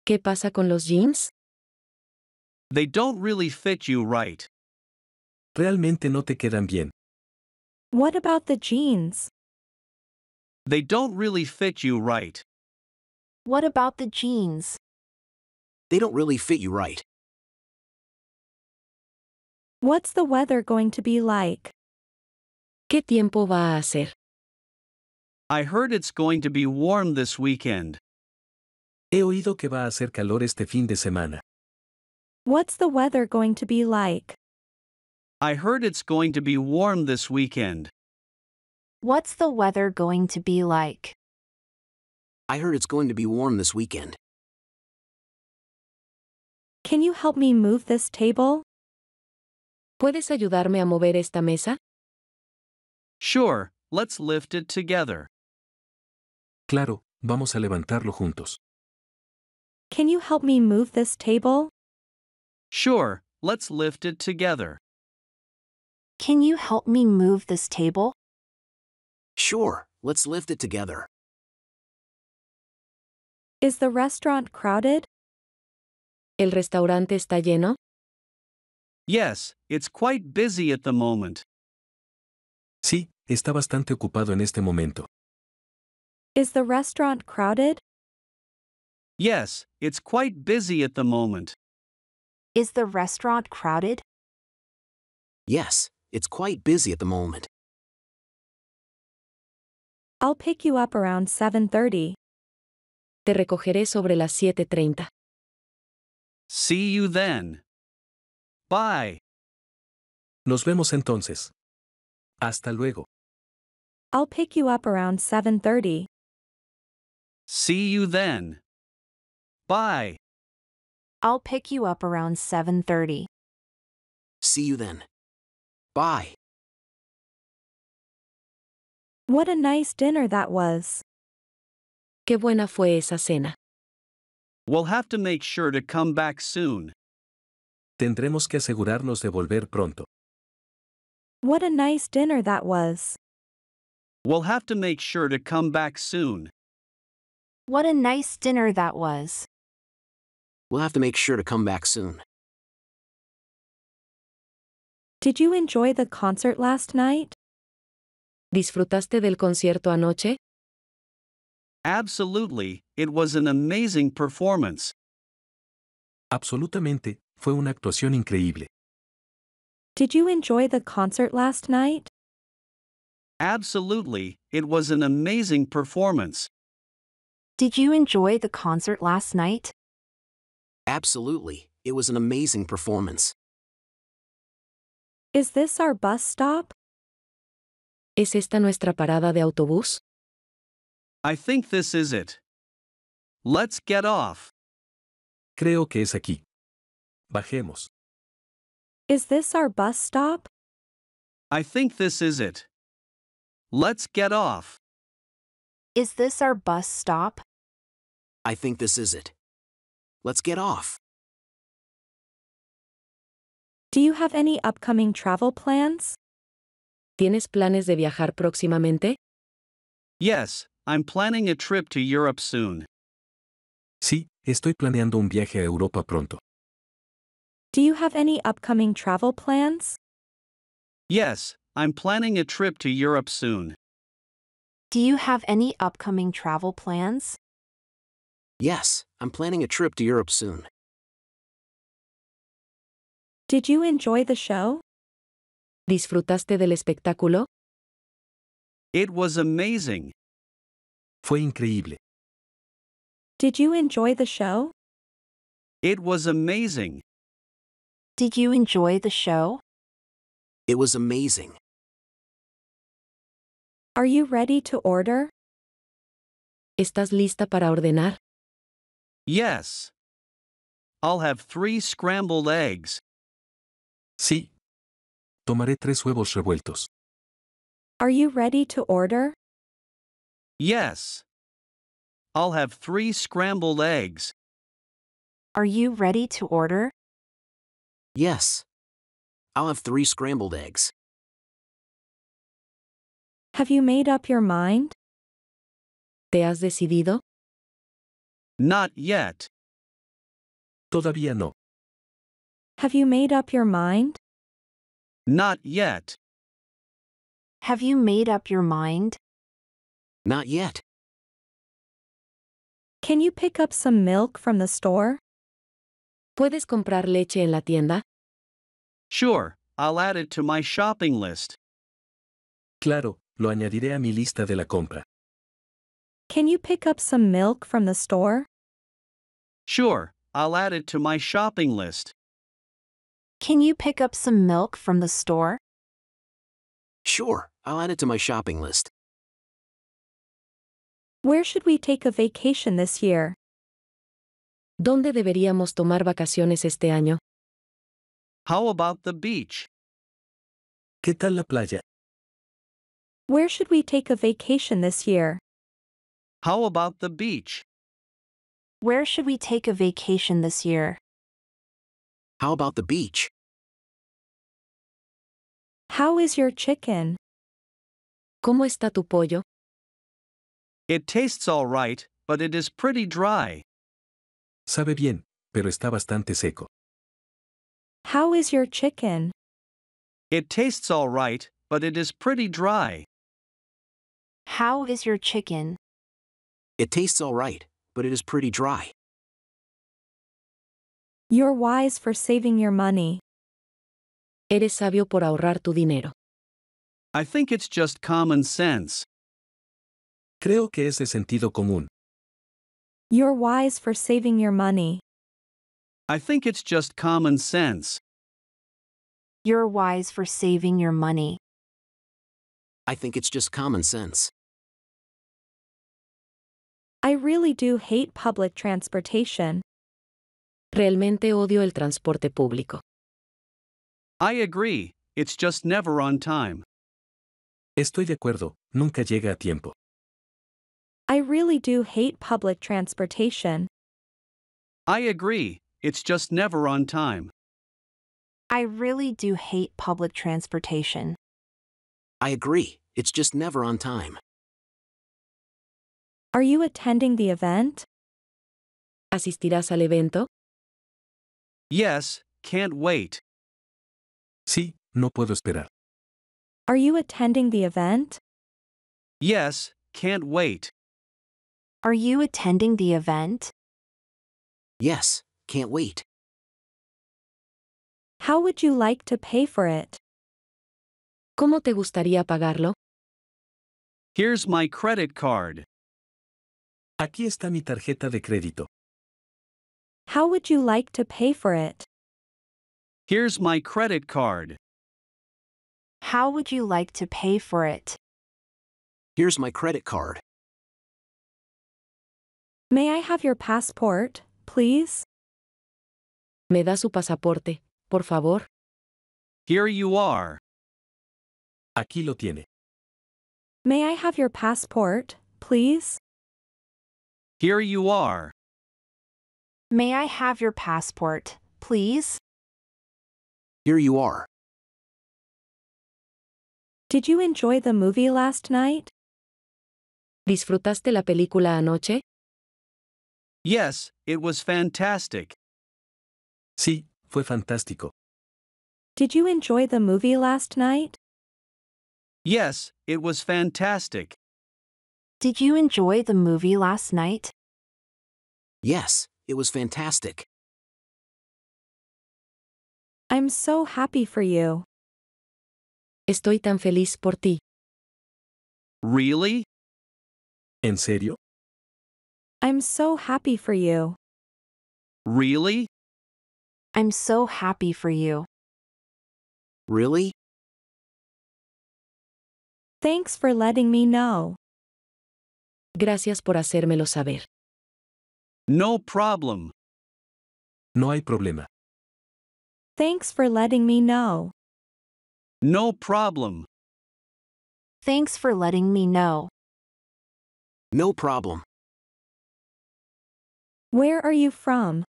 ¿Qué pasa con los jeans? They don't really fit you right. Realmente no te quedan bien. What about the jeans? They don't really fit you right. What about the jeans? They don't really fit you right. What's the weather going to be like? ¿Qué tiempo va a hacer? I heard it's going to be warm this weekend. He oído que va a hacer calor este fin de semana. What's the weather going to be like? I heard it's going to be warm this weekend. What's the weather going to be like? I heard it's going to be warm this weekend. Can you help me move this table? ¿Puedes ayudarme a mover esta mesa? Sure, let's lift it together. Claro, vamos a levantarlo juntos. Can you help me move this table? Sure, let's lift it together. Can you help me move this table? Sure, let's lift it together. Is the restaurant crowded? ¿El restaurante está lleno? Yes, it's quite busy at the moment. Sí, está bastante ocupado en este momento. Is the restaurant crowded? Yes, it's quite busy at the moment. Is the restaurant crowded? Yes, it's quite busy at the moment. I'll pick you up around 7:30. Te recogeré sobre las 7.30. See you then. Bye. Nos vemos entonces. Hasta luego. I'll pick you up around 7:30. See you then. Bye. I'll pick you up around 7:30. See you then. Bye. What a nice dinner that was. Qué buena fue esa cena. We'll have to make sure to come back soon. Tendremos que asegurarnos de volver pronto. What a nice dinner that was. We'll have to make sure to come back soon. What a nice dinner that was. We'll have to make sure to come back soon. Did you enjoy the concert last night? ¿Disfrutaste del concierto anoche? Absolutely, it was an amazing performance. Absolutamente, fue una actuación increíble. Did you enjoy the concert last night? Absolutely, it was an amazing performance. Did you enjoy the concert last night? Absolutely, it was an amazing performance. Is this our bus stop? ¿Es esta nuestra parada de autobús? I think this is it. Let's get off. Creo que es aquí. Bajemos. Is this our bus stop? I think this is it. Let's get off. Is this our bus stop? I think this is it. Let's get off. Do you have any upcoming travel plans? ¿Tienes planes de viajar próximamente? Yes, I'm planning a trip to Europe soon. Sí, estoy planeando un viaje a Europa pronto. Do you have any upcoming travel plans? Yes, I'm planning a trip to Europe soon. Do you have any upcoming travel plans? Yes, I'm planning a trip to Europe soon. Did you enjoy the show? ¿Disfrutaste del espectáculo? It was amazing. Fue increíble. Did you enjoy the show? It was amazing. Did you enjoy the show? It was amazing. Are you ready to order? ¿Estás lista para ordenar? Yes. I'll have three scrambled eggs. Sí. Tomaré tres huevos revueltos. Are you ready to order? Yes. I'll have three scrambled eggs. Are you ready to order? Yes. I'll have three scrambled eggs. Have you made up your mind? ¿Te has decidido? Not yet. Todavía no. Have you made up your mind? Not yet. Have you made up your mind? Not yet. Can you pick up some milk from the store? ¿Puedes comprar leche en la tienda? Sure, I'll add it to my shopping list. Claro, lo añadiré a mi lista de la compra. Can you pick up some milk from the store? Sure, I'll add it to my shopping list. Can you pick up some milk from the store? Sure, I'll add it to my shopping list. Where should we take a vacation this year? ¿Dónde deberíamos tomar vacaciones este año? How about the beach? ¿Qué tal la playa? Where should we take a vacation this year? How about the beach? Where should we take a vacation this year? How about the beach? How is your chicken? ¿Cómo está tu pollo? It tastes all right, but it is pretty dry. Sabe bien, pero está bastante seco. How is your chicken? It tastes all right, but it is pretty dry. How is your chicken? It tastes all right, but it is pretty dry. You're wise for saving your money. Eres sabio por ahorrar tu dinero. I think it's just common sense. Creo que es de sentido común. You're wise for saving your money. I think it's just common sense. You're wise for saving your money. I think it's just common sense. I really do hate public transportation. Realmente odio el transporte público. I agree, it's just never on time. Estoy de acuerdo, nunca llega a tiempo. I really do hate public transportation. I agree, it's just never on time. I really do hate public transportation. I agree, it's just never on time. Are you attending the event? ¿Asistirás al evento? Yes, can't wait. Sí, no puedo esperar. Are you attending the event? Yes, can't wait. Are you attending the event? Yes, can't wait. How would you like to pay for it? ¿Cómo te gustaría pagarlo? Here's my credit card. Aquí está mi tarjeta de crédito. How would you like to pay for it? Here's my credit card. How would you like to pay for it? Here's my credit card. May I have your passport, please? ¿Me da su pasaporte, por favor? Here you are. Aquí lo tiene. May I have your passport, please? Here you are. May I have your passport, please? Here you are. Did you enjoy the movie last night? ¿Disfrutaste la película anoche? Yes, it was fantastic. Sí, fue fantástico. Did you enjoy the movie last night? Yes, it was fantastic. Did you enjoy the movie last night? Yes, it was fantastic. I'm so happy for you. Estoy tan feliz por ti. Really? ¿En serio? I'm so happy for you. Really? I'm so happy for you. Really? Thanks for letting me know. Gracias por hacérmelo saber. No problem. No hay problema. Thanks for letting me know. No problem. Thanks for letting me know. No problem. Where are you from?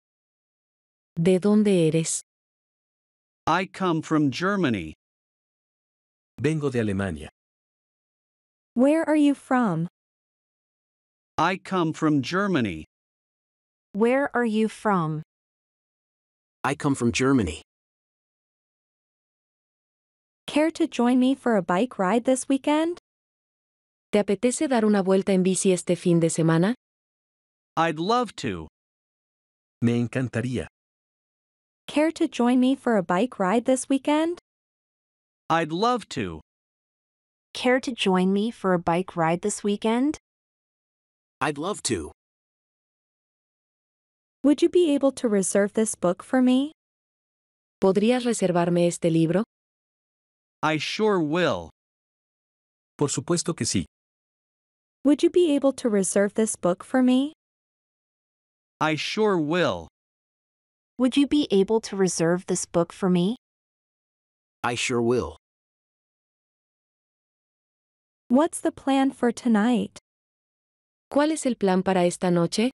¿De dónde eres? I come from Germany. Vengo de Alemania. Where are you from? I come from Germany. Where are you from? I come from Germany. Care to join me for a bike ride this weekend? ¿Te apetece dar una vuelta en bici este fin de semana? I'd love to. Me encantaría. Care to join me for a bike ride this weekend? I'd love to. Care to join me for a bike ride this weekend? I'd love to. Would you be able to reserve this book for me? ¿Podrías reservarme este libro? I sure will. Por supuesto que sí. Would you be able to reserve this book for me? I sure will. Would you be able to reserve this book for me? I sure will. What's the plan for tonight? ¿Cuál es el plan para esta noche?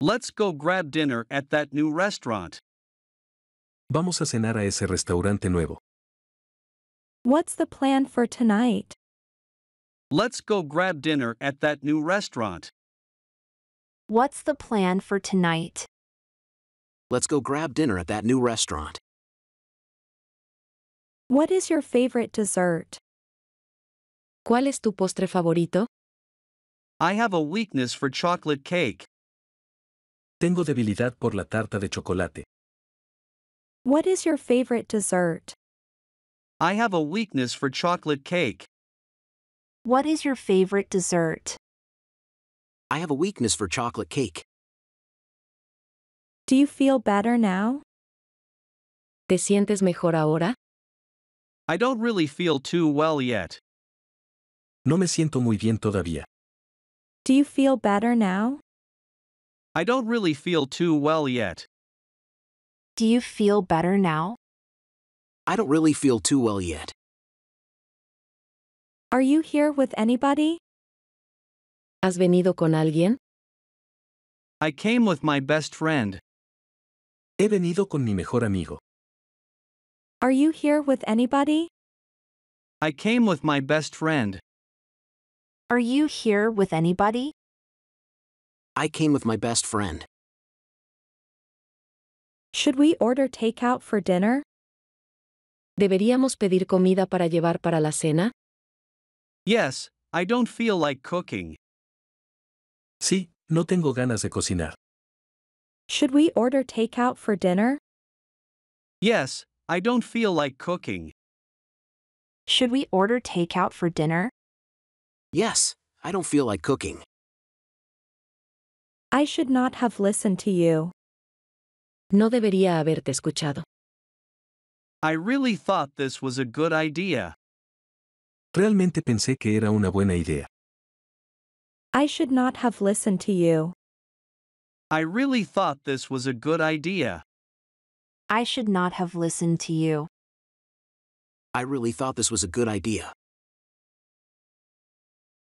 Let's go grab dinner at that new restaurant. Vamos a cenar a ese restaurante nuevo. What's the plan for tonight? Let's go grab dinner at that new restaurant. What's the plan for tonight? Let's go grab dinner at that new restaurant. What is your favorite dessert? ¿Cuál es tu postre favorito? I have a weakness for chocolate cake. Tengo debilidad por la tarta de chocolate. What is your favorite dessert? I have a weakness for chocolate cake. What is your favorite dessert? I have a weakness for chocolate cake. Do you feel better now? ¿Te sientes mejor ahora? I don't really feel too well yet. No me siento muy bien todavía. Do you feel better now? I don't really feel too well yet. Do you feel better now? I don't really feel too well yet. Are you here with anybody? ¿Has venido con alguien? I came with my best friend. He venido con mi mejor amigo. Are you here with anybody? I came with my best friend. Are you here with anybody? I came with my best friend. Should we order takeout for dinner? ¿Deberíamos pedir comida para llevar para la cena? Yes, I don't feel like cooking. Sí, no tengo ganas de cocinar. Should we order takeout for dinner? Yes, I don't feel like cooking. Should we order takeout for dinner? Yes, I don't feel like cooking. I should not have listened to you. No debería haberte escuchado. I really thought this was a good idea. Realmente pensé que era una buena idea. I should not have listened to you. I really thought this was a good idea. I should not have listened to you. I really thought this was a good idea.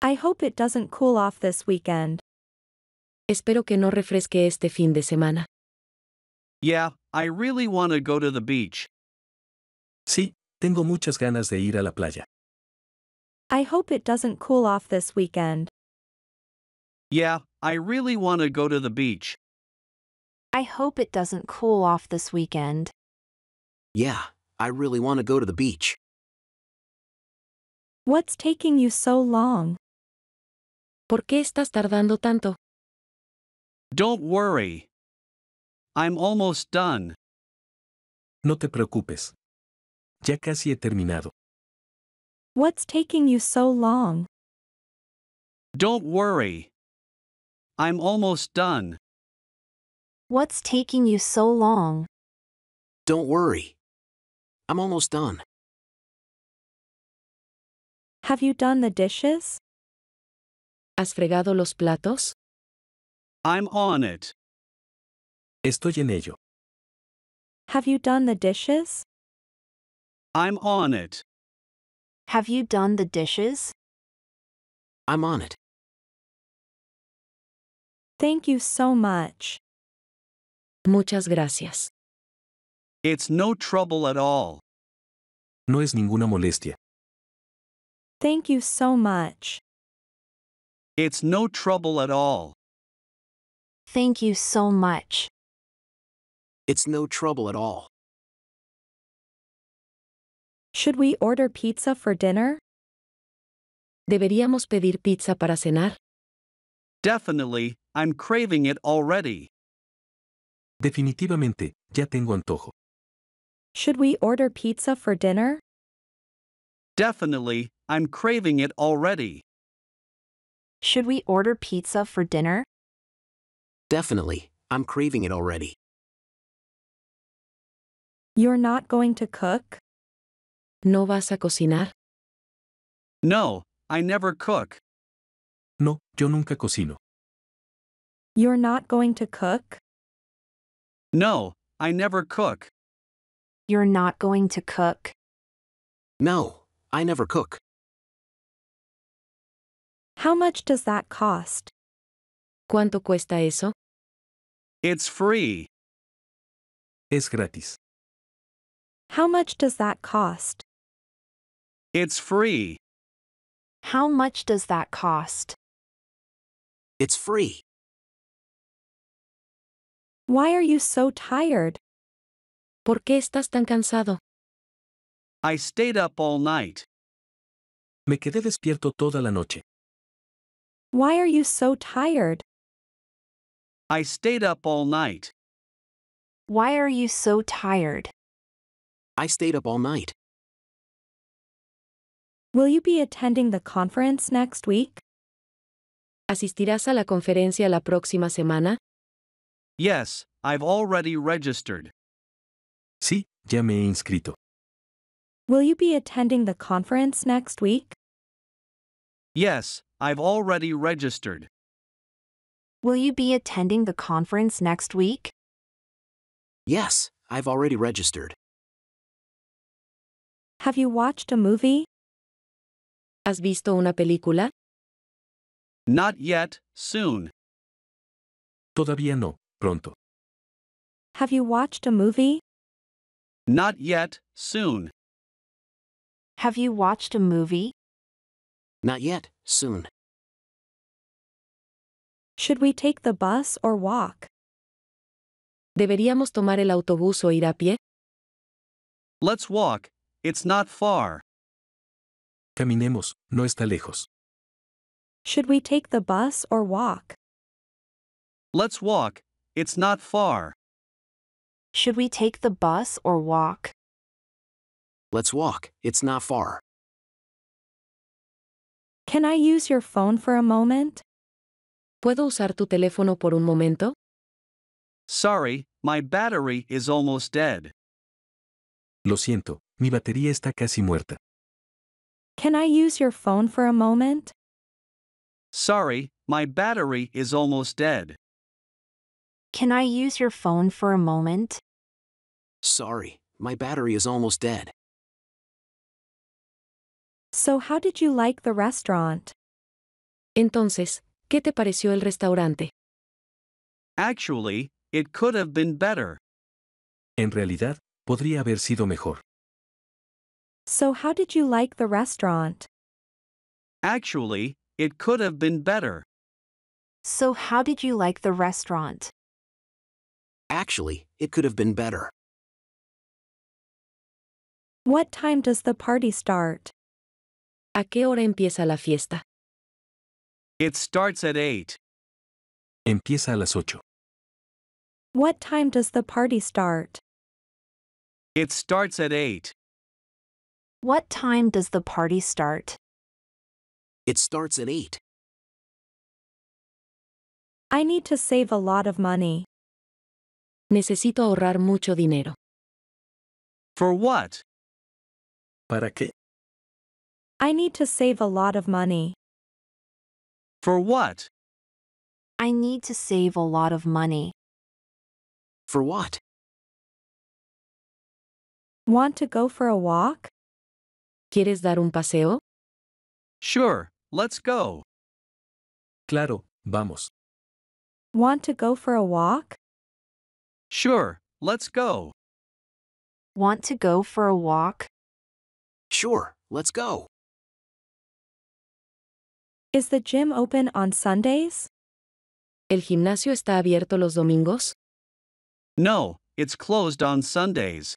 I hope it doesn't cool off this weekend. Espero que no refresque este fin de semana. Yeah, I really want to go to the beach. Sí, tengo muchas ganas de ir a la playa. I hope it doesn't cool off this weekend. Yeah, I really want to go to the beach. I hope it doesn't cool off this weekend. Yeah, I really want to go to the beach. What's taking you so long? ¿Por qué estás tardando tanto? Don't worry. I'm almost done. No te preocupes. Ya casi he terminado. What's taking you so long? Don't worry. I'm almost done. What's taking you so long? Don't worry. I'm almost done. Have you done the dishes? ¿Has fregado los platos? I'm on it. Estoy en ello. Have you done the dishes? I'm on it. Have you done the dishes? I'm on it. Thank you so much. Muchas gracias. It's no trouble at all. No es ninguna molestia. Thank you so much. It's no trouble at all. Thank you so much. It's no trouble at all. Should we order pizza for dinner? ¿Deberíamos pedir pizza para cenar? Definitely, I'm craving it already. Definitivamente, ya tengo antojo. Should we order pizza for dinner? Definitely, I'm craving it already. Should we order pizza for dinner? Definitely, I'm craving it already. You're not going to cook? ¿No vas a cocinar? No, I never cook. No, yo nunca cocino. You're not going to cook? No, I never cook. You're not going to cook? No, I never cook. How much does that cost? ¿Cuánto cuesta eso? It's free. Es gratis. How much does that cost? It's free. How much does that cost? It's free. Why are you so tired? ¿Por qué estás tan cansado? I stayed up all night. Me quedé despierto toda la noche. Why are you so tired? I stayed up all night. Why are you so tired? I stayed up all night. Will you be attending the conference next week? ¿Asistirás a la conferencia la próxima semana? Yes, I've already registered. Sí, ya me he inscrito. Will you be attending the conference next week? Yes, I've already registered. Will you be attending the conference next week? Yes, I've already registered. Have you watched a movie? ¿Has visto una película? Not yet, soon. Todavía no, pronto. Have you watched a movie? Not yet, soon. Have you watched a movie? Not yet, soon. Should we take the bus or walk? ¿Deberíamos tomar el autobús o ir a pie? Let's walk, it's not far. Caminemos, no está lejos. Should we take the bus or walk? Let's walk, it's not far. Should we take the bus or walk? Let's walk, it's not far. Can I use your phone for a moment? ¿Puedo usar tu teléfono por un momento? Sorry, my battery is almost dead. Lo siento, mi batería está casi muerta. Can I use your phone for a moment? Sorry, my battery is almost dead. Can I use your phone for a moment? Sorry, my battery is almost dead. So, how did you like the restaurant? Entonces, ¿qué te pareció el restaurante? Actually, it could have been better. En realidad, podría haber sido mejor. So, how did you like the restaurant? Actually, it could have been better. So, how did you like the restaurant? Actually, it could have been better. What time does the party start? ¿A qué hora empieza la fiesta? It starts at 8. Empieza a las 8. What time does the party start? It starts at 8. What time does the party start? It starts at 8. I need to save a lot of money. Necesito ahorrar mucho dinero. For what? ¿Para qué? I need to save a lot of money. For what? I need to save a lot of money. For what? Want to go for a walk? ¿Quieres dar un paseo? Sure, let's go. Claro, vamos. Want to go for a walk? Sure, let's go. Want to go for a walk? Sure, let's go. Is the gym open on Sundays? ¿El gimnasio está abierto los domingos? No, it's closed on Sundays.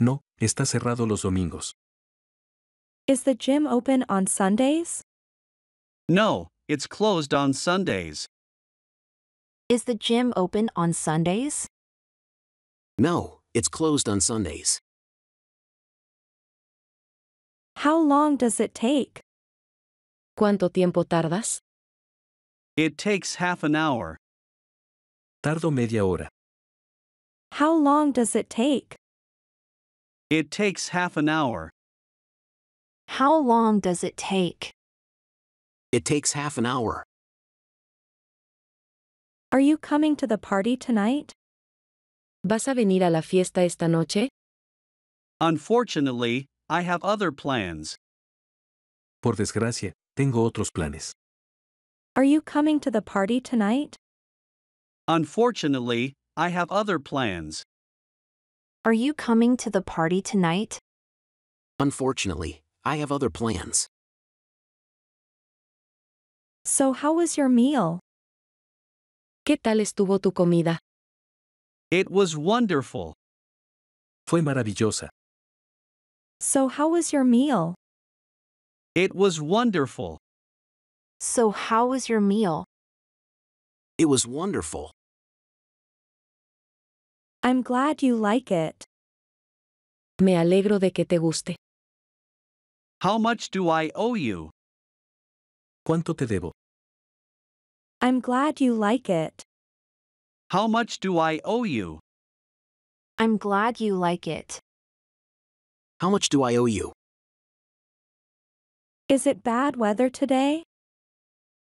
No, está cerrado los domingos. Is the gym open on Sundays? No, it's closed on Sundays. Is the gym open on Sundays? No, it's closed on Sundays. How long does it take? ¿Cuánto tiempo tardas? It takes half an hour. Tardo media hora. How long does it take? It takes half an hour. How long does it take? It takes half an hour. Are you coming to the party tonight? ¿Vas a venir a la fiesta esta noche? Unfortunately, I have other plans. Por desgracia, tengo otros planes. Are you coming to the party tonight? Unfortunately, I have other plans. Are you coming to the party tonight? Unfortunately, I have other plans. So, how was your meal? ¿Qué tal estuvo tu comida? It was wonderful. Fue maravillosa. So, how was your meal? It was wonderful. So, how was your meal? It was wonderful. I'm glad you like it. Me alegro de que te guste. How much do I owe you? ¿Cuánto te debo? I'm glad you like it. How much do I owe you? I'm glad you like it. How much do I owe you? Is it bad weather today?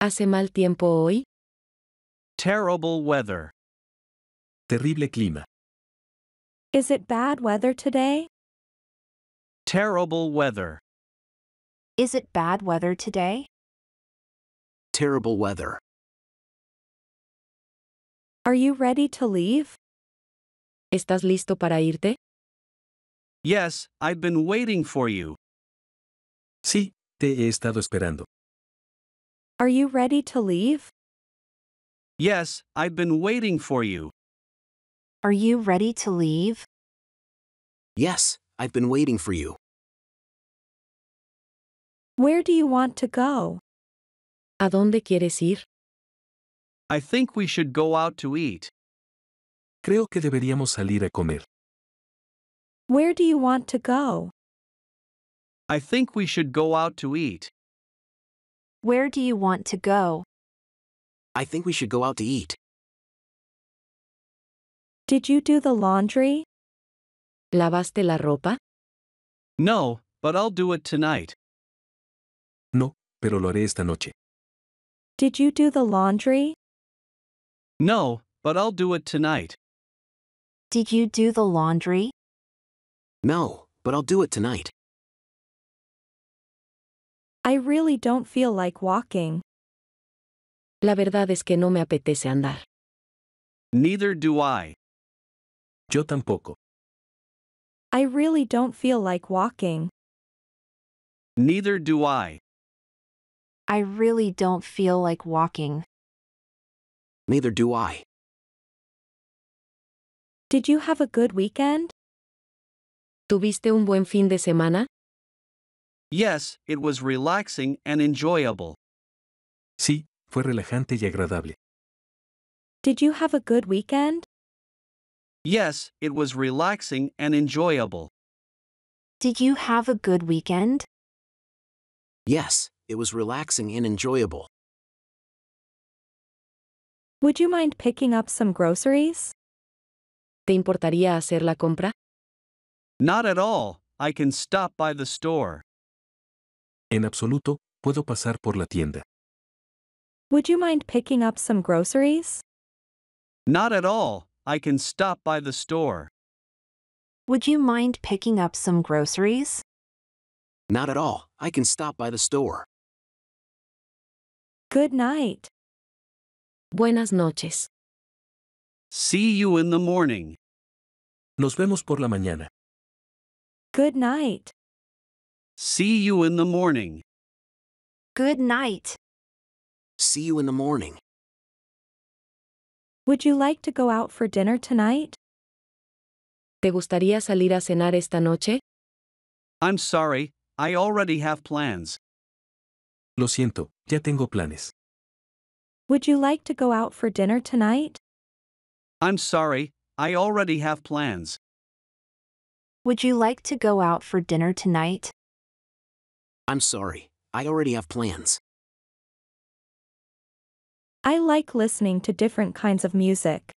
¿Hace mal tiempo hoy? Terrible weather. Terrible clima. Is it bad weather today? Terrible weather. Is it bad weather today? Terrible weather. Are you ready to leave? ¿Estás listo para irte? Yes, I've been waiting for you. Sí, te he estado esperando. Are you ready to leave? Yes, I've been waiting for you. Are you ready to leave? Yes, I've been waiting for you. Where do you want to go? ¿A dónde quieres ir? I think we should go out to eat. Creo que deberíamos salir a comer. Where do you want to go? I think we should go out to eat. Where do you want to go? I think we should go out to eat. Did you do the laundry? ¿Lavaste la ropa? No, but I'll do it tonight. No, pero lo haré esta noche. Did you do the laundry? No, but I'll do it tonight. Did you do the laundry? No, but I'll do it tonight. I really don't feel like walking. La verdad es que no me apetece andar. Neither do I. Yo tampoco. I really don't feel like walking. Neither do I. I really don't feel like walking. Neither do I. Did you have a good weekend? ¿Tuviste un buen fin de semana? Yes, it was relaxing and enjoyable. Sí, fue relajante y agradable. Did you have a good weekend? Yes, it was relaxing and enjoyable. Did you have a good weekend? Yes, it was relaxing and enjoyable. Would you mind picking up some groceries? ¿Te importaría hacer la compra? Not at all, I can stop by the store. En absoluto, puedo pasar por la tienda. Would you mind picking up some groceries? Not at all, I can stop by the store. Would you mind picking up some groceries? Not at all, I can stop by the store. Good night. Buenas noches. See you in the morning. Nos vemos por la mañana. Good night. See you in the morning. Good night. See you in the morning. Would you like to go out for dinner tonight? ¿Te gustaría salir a cenar esta noche? I'm sorry, I already have plans. Lo siento, ya tengo planes. Would you like to go out for dinner tonight? I'm sorry, I already have plans. Would you like to go out for dinner tonight? I'm sorry, I already have plans. I like listening to different kinds of music.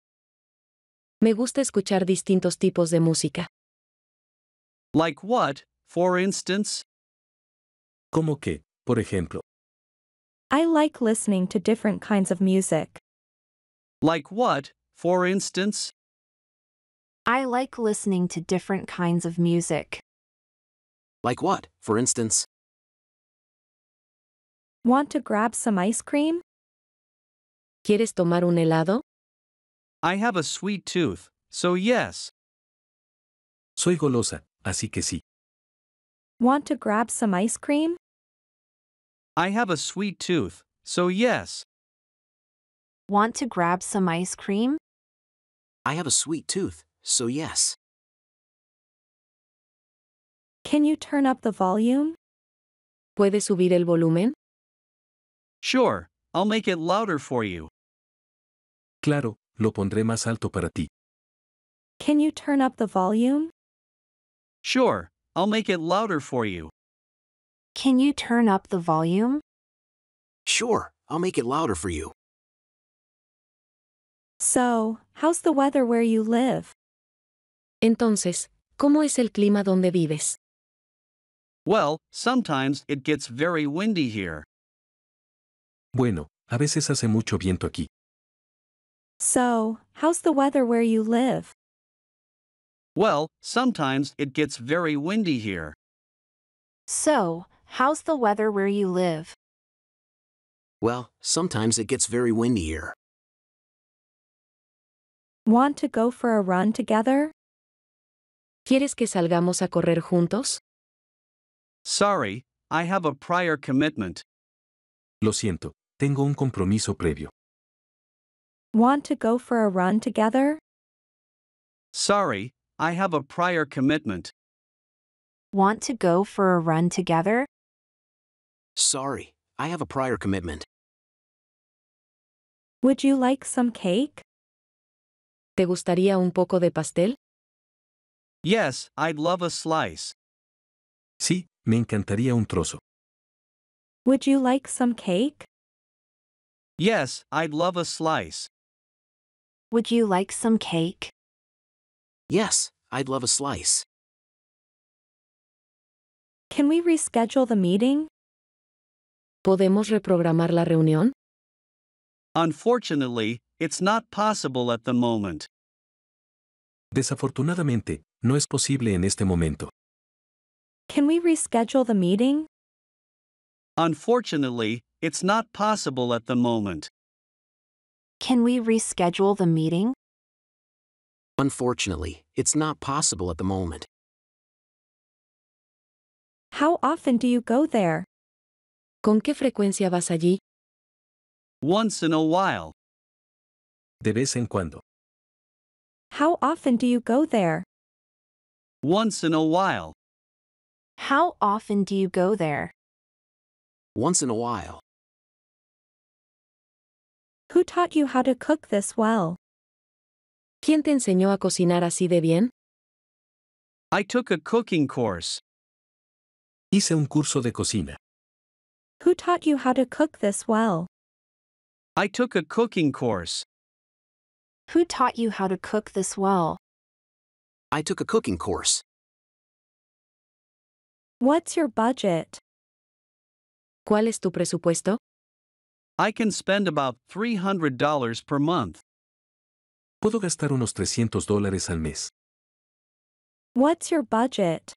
Me gusta escuchar distintos tipos de música. Like what, for instance? Como que, por ejemplo, I like listening to different kinds of music. Like what, for instance? I like listening to different kinds of music. Like what, for instance? Want to grab some ice cream? ¿Quieres tomar un helado? I have a sweet tooth, so yes. soy golosa, así que sí. Want to grab some ice cream? I have a sweet tooth, so yes. Want to grab some ice cream? I have a sweet tooth, so yes. Can you turn up the volume? ¿Puedes subir el volumen? Sure, I'll make it louder for you. Claro, lo pondré más alto para ti. Can you turn up the volume? Sure, I'll make it louder for you. Can you turn up the volume? Sure, I'll make it louder for you. So, how's the weather where you live? Entonces, ¿cómo es el clima donde vives? Well, sometimes it gets very windy here. Bueno, a veces hace mucho viento aquí. So, how's the weather where you live? Well, sometimes it gets very windy here. So, how's the weather where you live? Well, sometimes it gets very windy here. Want to go for a run together? ¿Quieres que salgamos a correr juntos? Sorry, I have a prior commitment. Lo siento, tengo un compromiso previo. Want to go for a run together? Sorry, I have a prior commitment. Want to go for a run together? Sorry, I have a prior commitment. Would you like some cake? ¿Te gustaría un poco de pastel? Yes, I'd love a slice. Sí, me encantaría un trozo. Would you like some cake? Yes, I'd love a slice. Would you like some cake? Yes, I'd love a slice. Can we reschedule the meeting? ¿Podemos reprogramar la reunión? Unfortunately, it's not possible at the moment. Desafortunadamente, no es posible en este momento. Can we reschedule the meeting? Unfortunately, it's not possible at the moment. Can we reschedule the meeting? Unfortunately, it's not possible at the moment. How often do you go there? ¿Con qué frecuencia vas allí? Once in a while. De vez en cuando. How often do you go there? Once in a while. How often do you go there? Once in a while. Who taught you how to cook this well? ¿Quién te enseñó a cocinar así de bien? I took a cooking course. Hice un curso de cocina. Who taught you how to cook this well? I took a cooking course. Who taught you how to cook this well? I took a cooking course. What's your budget? ¿Cuál es tu presupuesto? I can spend about $300 per month. Puedo gastar unos 300 dólares al mes. What's your budget?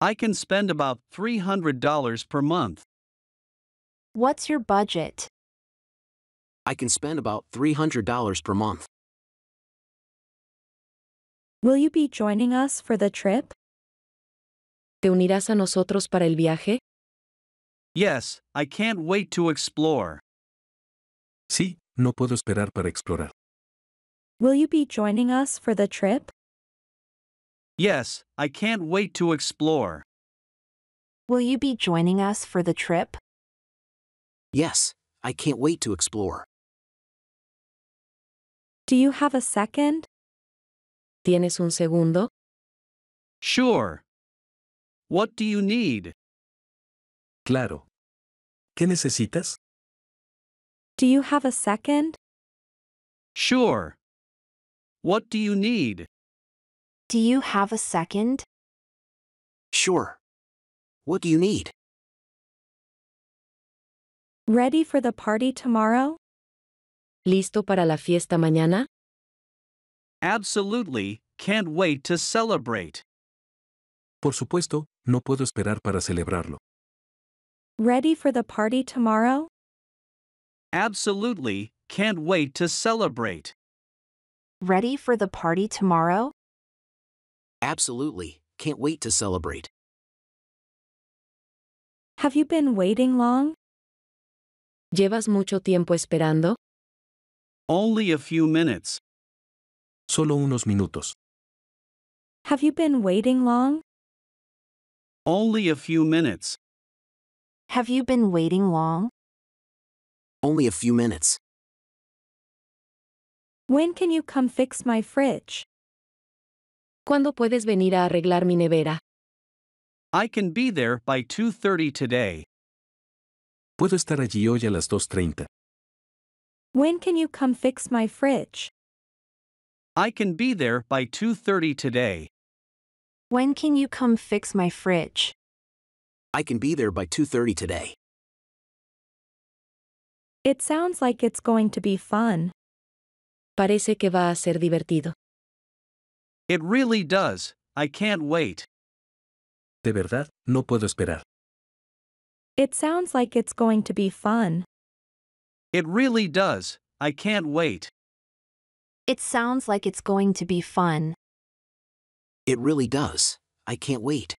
I can spend about $300 per month. What's your budget? I can spend about $300 per month. Will you be joining us for the trip? ¿Te unirás a nosotros para el viaje? Yes, I can't wait to explore. Sí, no puedo esperar para explorar. Will you be joining us for the trip? Yes, I can't wait to explore. Will you be joining us for the trip? Yes, I can't wait to explore. Do you have a second? ¿Tienes un segundo? Sure. What do you need? Claro. ¿Qué necesitas? Do you have a second? Sure. What do you need? Do you have a second? Sure. What do you need? Ready for the party tomorrow? ¿Listo para la fiesta mañana? Absolutely, can't wait to celebrate. Por supuesto, no puedo esperar para celebrarlo. Ready for the party tomorrow? Absolutely, can't wait to celebrate. Ready for the party tomorrow? Absolutely, can't wait to celebrate. Have you been waiting long? ¿Llevas mucho tiempo esperando? Only a few minutes. Solo unos minutos. Have you been waiting long? Only a few minutes. Have you been waiting long? Only a few minutes. When can you come fix my fridge? ¿Cuándo puedes venir a arreglar mi nevera? I can be there by 2:30 today. Puedo estar allí hoy a las 2.30. When can you come fix my fridge? I can be there by 2:30 today. When can you come fix my fridge? I can be there by 2:30 today. It sounds like it's going to be fun. Parece que va a ser divertido. It really does. I can't wait. De verdad, no puedo esperar. It sounds like it's going to be fun. It really does. I can't wait. It sounds like it's going to be fun. It really does. I can't wait.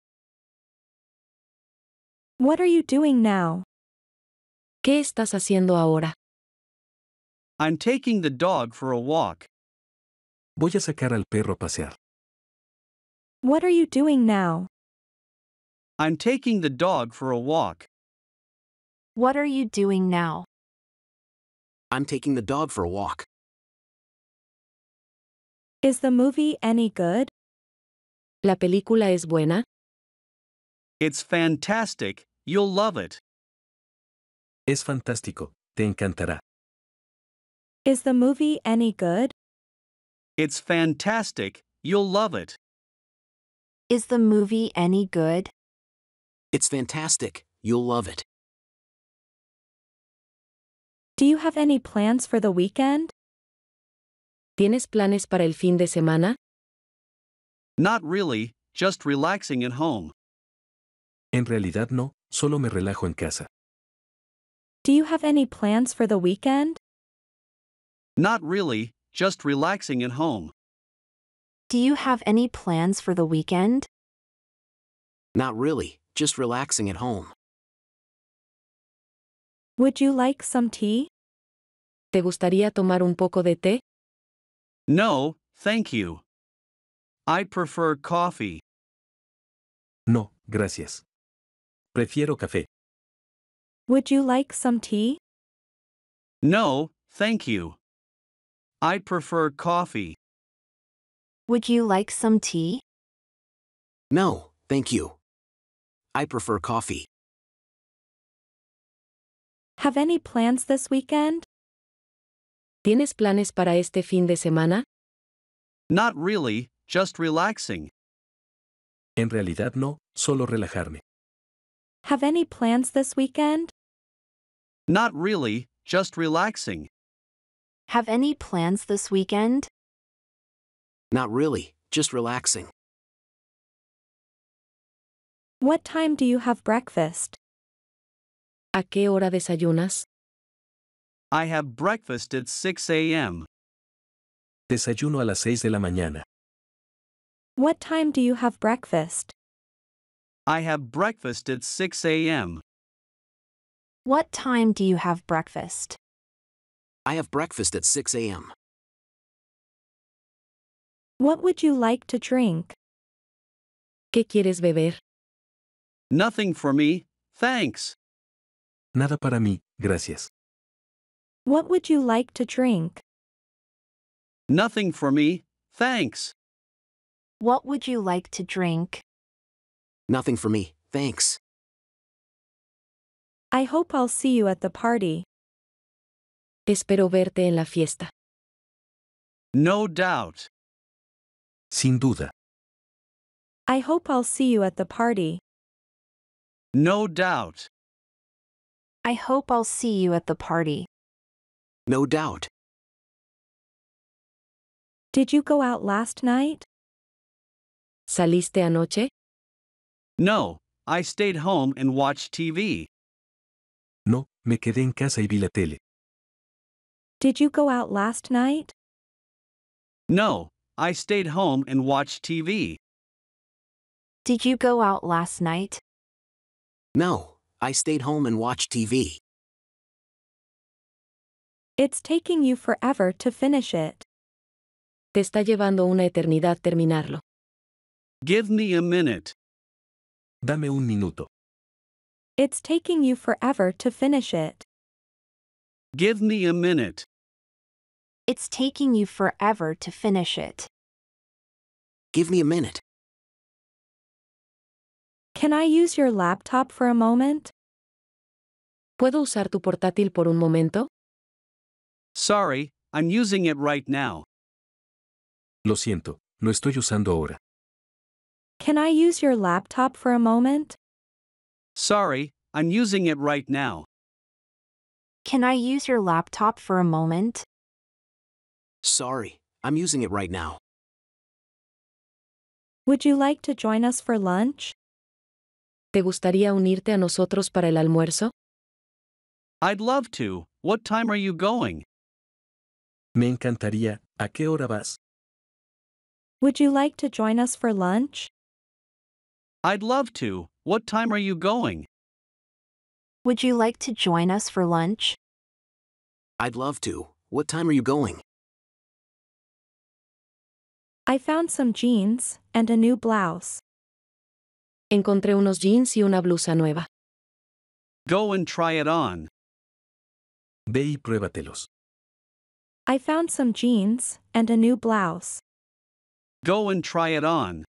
What are you doing now? ¿Qué estás haciendo ahora? I'm taking the dog for a walk. Voy a sacar al perro a pasear. What are you doing now? I'm taking the dog for a walk. What are you doing now? I'm taking the dog for a walk. Is the movie any good? ¿La película es buena? It's fantastic. You'll love it. Es fantástico. Te encantará. Is the movie any good? It's fantastic. You'll love it. Is the movie any good? It's fantastic. You'll love it. Do you have any plans for the weekend? ¿Tienes planes para el fin de semana? Not really, just relaxing at home. En realidad no, solo me relajo en casa. Do you have any plans for the weekend? Not really, just relaxing at home. Do you have any plans for the weekend? Not really, just relaxing at home. Would you like some tea? ¿Te gustaría tomar un poco de té? No, thank you. I prefer coffee. No, gracias. Prefiero café. Would you like some tea? No, thank you. I prefer coffee. Would you like some tea? No, thank you. I prefer coffee. Have any plans this weekend? ¿Tienes planes para este fin de semana? Not really, just relaxing. En realidad no, solo relajarme. Have any plans this weekend? Not really, just relaxing. Have any plans this weekend? Not really, just relaxing. What time do you have breakfast? ¿A qué hora desayunas? I have breakfast at 6 a.m. Desayuno a las 6 de la mañana. What time do you have breakfast? I have breakfast at 6 a.m. What time do you have breakfast? I have breakfast at 6 a.m. What would you like to drink? ¿Qué quieres beber? Nothing for me, thanks. Nada para mí, gracias. What would you like to drink? Nothing for me, thanks. What would you like to drink? Nothing for me, thanks. I hope I'll see you at the party. Espero verte en la fiesta. No doubt. Sin duda. I hope I'll see you at the party. No doubt. I hope I'll see you at the party. No doubt. Did you go out last night? ¿Saliste anoche? No, I stayed home and watched TV. No, me quedé en casa y vi la tele. Did you go out last night? No, I stayed home and watched TV. Did you go out last night? No, I stayed home and watched TV. It's taking you forever to finish it. Te está llevando una eternidad terminarlo. Give me a minute. Dame un minuto. It's taking you forever to finish it. Give me a minute. It's taking you forever to finish it. Give me a minute. Can I use your laptop for a moment? ¿Puedo usar tu portátil por un momento? Sorry, I'm using it right now. Lo siento, lo estoy usando ahora. Can I use your laptop for a moment? Sorry, I'm using it right now. Can I use your laptop for a moment? Sorry, I'm using it right now. Would you like to join us for lunch? ¿Te gustaría unirte a nosotros para el almuerzo? I'd love to. What time are you going? Me encantaría. ¿A qué hora vas? Would you like to join us for lunch? I'd love to. What time are you going? Would you like to join us for lunch? I'd love to. What time are you going? I found some jeans and a new blouse. Encontré unos jeans y una blusa nueva. Go and try it on. Ve y pruébatelos. I found some jeans and a new blouse. Go and try it on.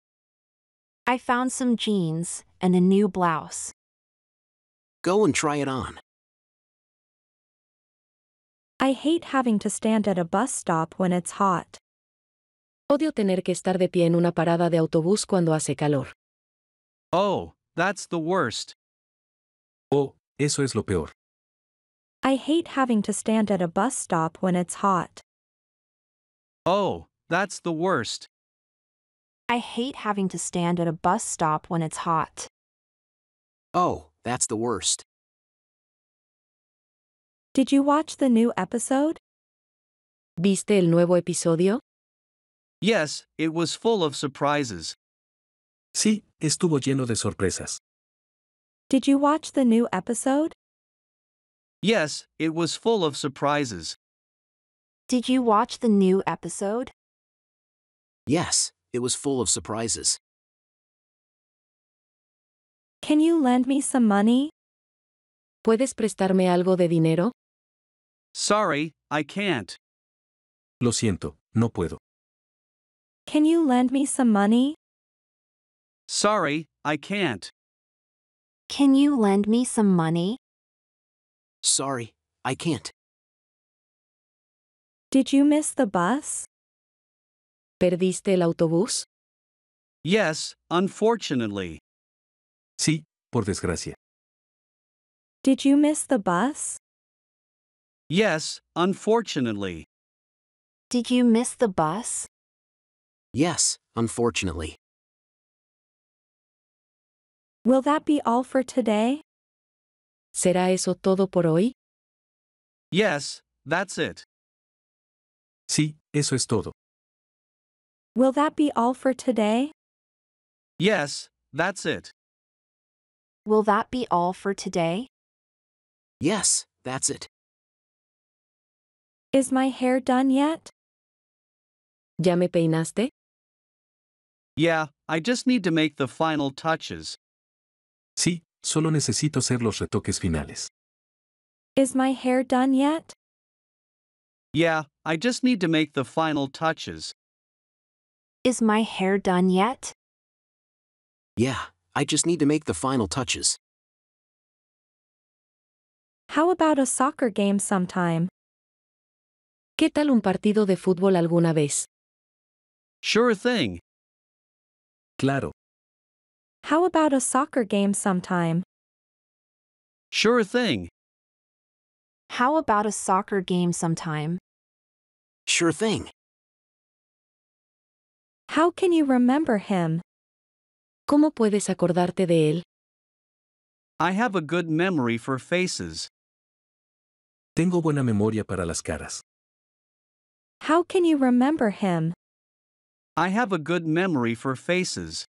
I found some jeans and a new blouse. Go and try it on. I hate having to stand at a bus stop when it's hot. Odio tener que estar de pie en una parada de autobús cuando hace calor. Oh, that's the worst. Oh, eso es lo peor. I hate having to stand at a bus stop when it's hot. Oh, that's the worst. I hate having to stand at a bus stop when it's hot. Oh, that's the worst. Did you watch the new episode? ¿Viste el nuevo episodio? Yes, it was full of surprises. Sí, estuvo lleno de sorpresas. Did you watch the new episode? Yes, it was full of surprises. Did you watch the new episode? Yes, it was full of surprises. Can you lend me some money? ¿Puedes prestarme algo de dinero? Sorry, I can't. Lo siento, no puedo. Can you lend me some money? Sorry, I can't. Can you lend me some money? Sorry, I can't. Did you miss the bus? ¿Perdiste el autobús? Yes, unfortunately. Sí, por desgracia. Did you miss the bus? Yes, unfortunately. Did you miss the bus? Yes, unfortunately. Will that be all for today? ¿Será eso todo por hoy? Yes, that's it. Sí, eso es todo. Will that be all for today? Yes, that's it. Will that be all for today? Yes, that's it. Is my hair done yet? ¿Ya me peinaste? Yeah, I just need to make the final touches. Sí, solo necesito hacer los retoques finales. Is my hair done yet? Yeah, I just need to make the final touches. Is my hair done yet? Yeah, I just need to make the final touches. How about a soccer game sometime? ¿Qué tal un partido de fútbol alguna vez? Sure thing. Claro, How about a soccer game sometime? Sure thing. How about a soccer game sometime? Sure thing. How can you remember him? ¿Cómo puedes acordarte de él? I have a good memory for faces. tengo buena memoria para las caras. How can you remember him? I have a good memory for faces.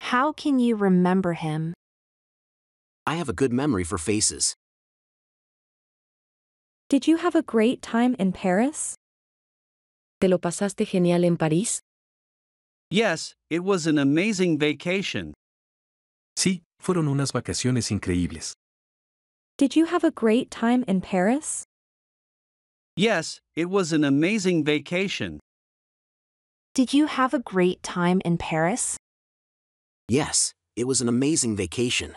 How can you remember him? I have a good memory for faces. Did you have a great time in Paris? ¿Te lo pasaste genial en París? Yes, it was an amazing vacation. Sí, fueron unas vacaciones increíbles. Did you have a great time in Paris? Yes, it was an amazing vacation. Did you have a great time in Paris? Yes, it was an amazing vacation.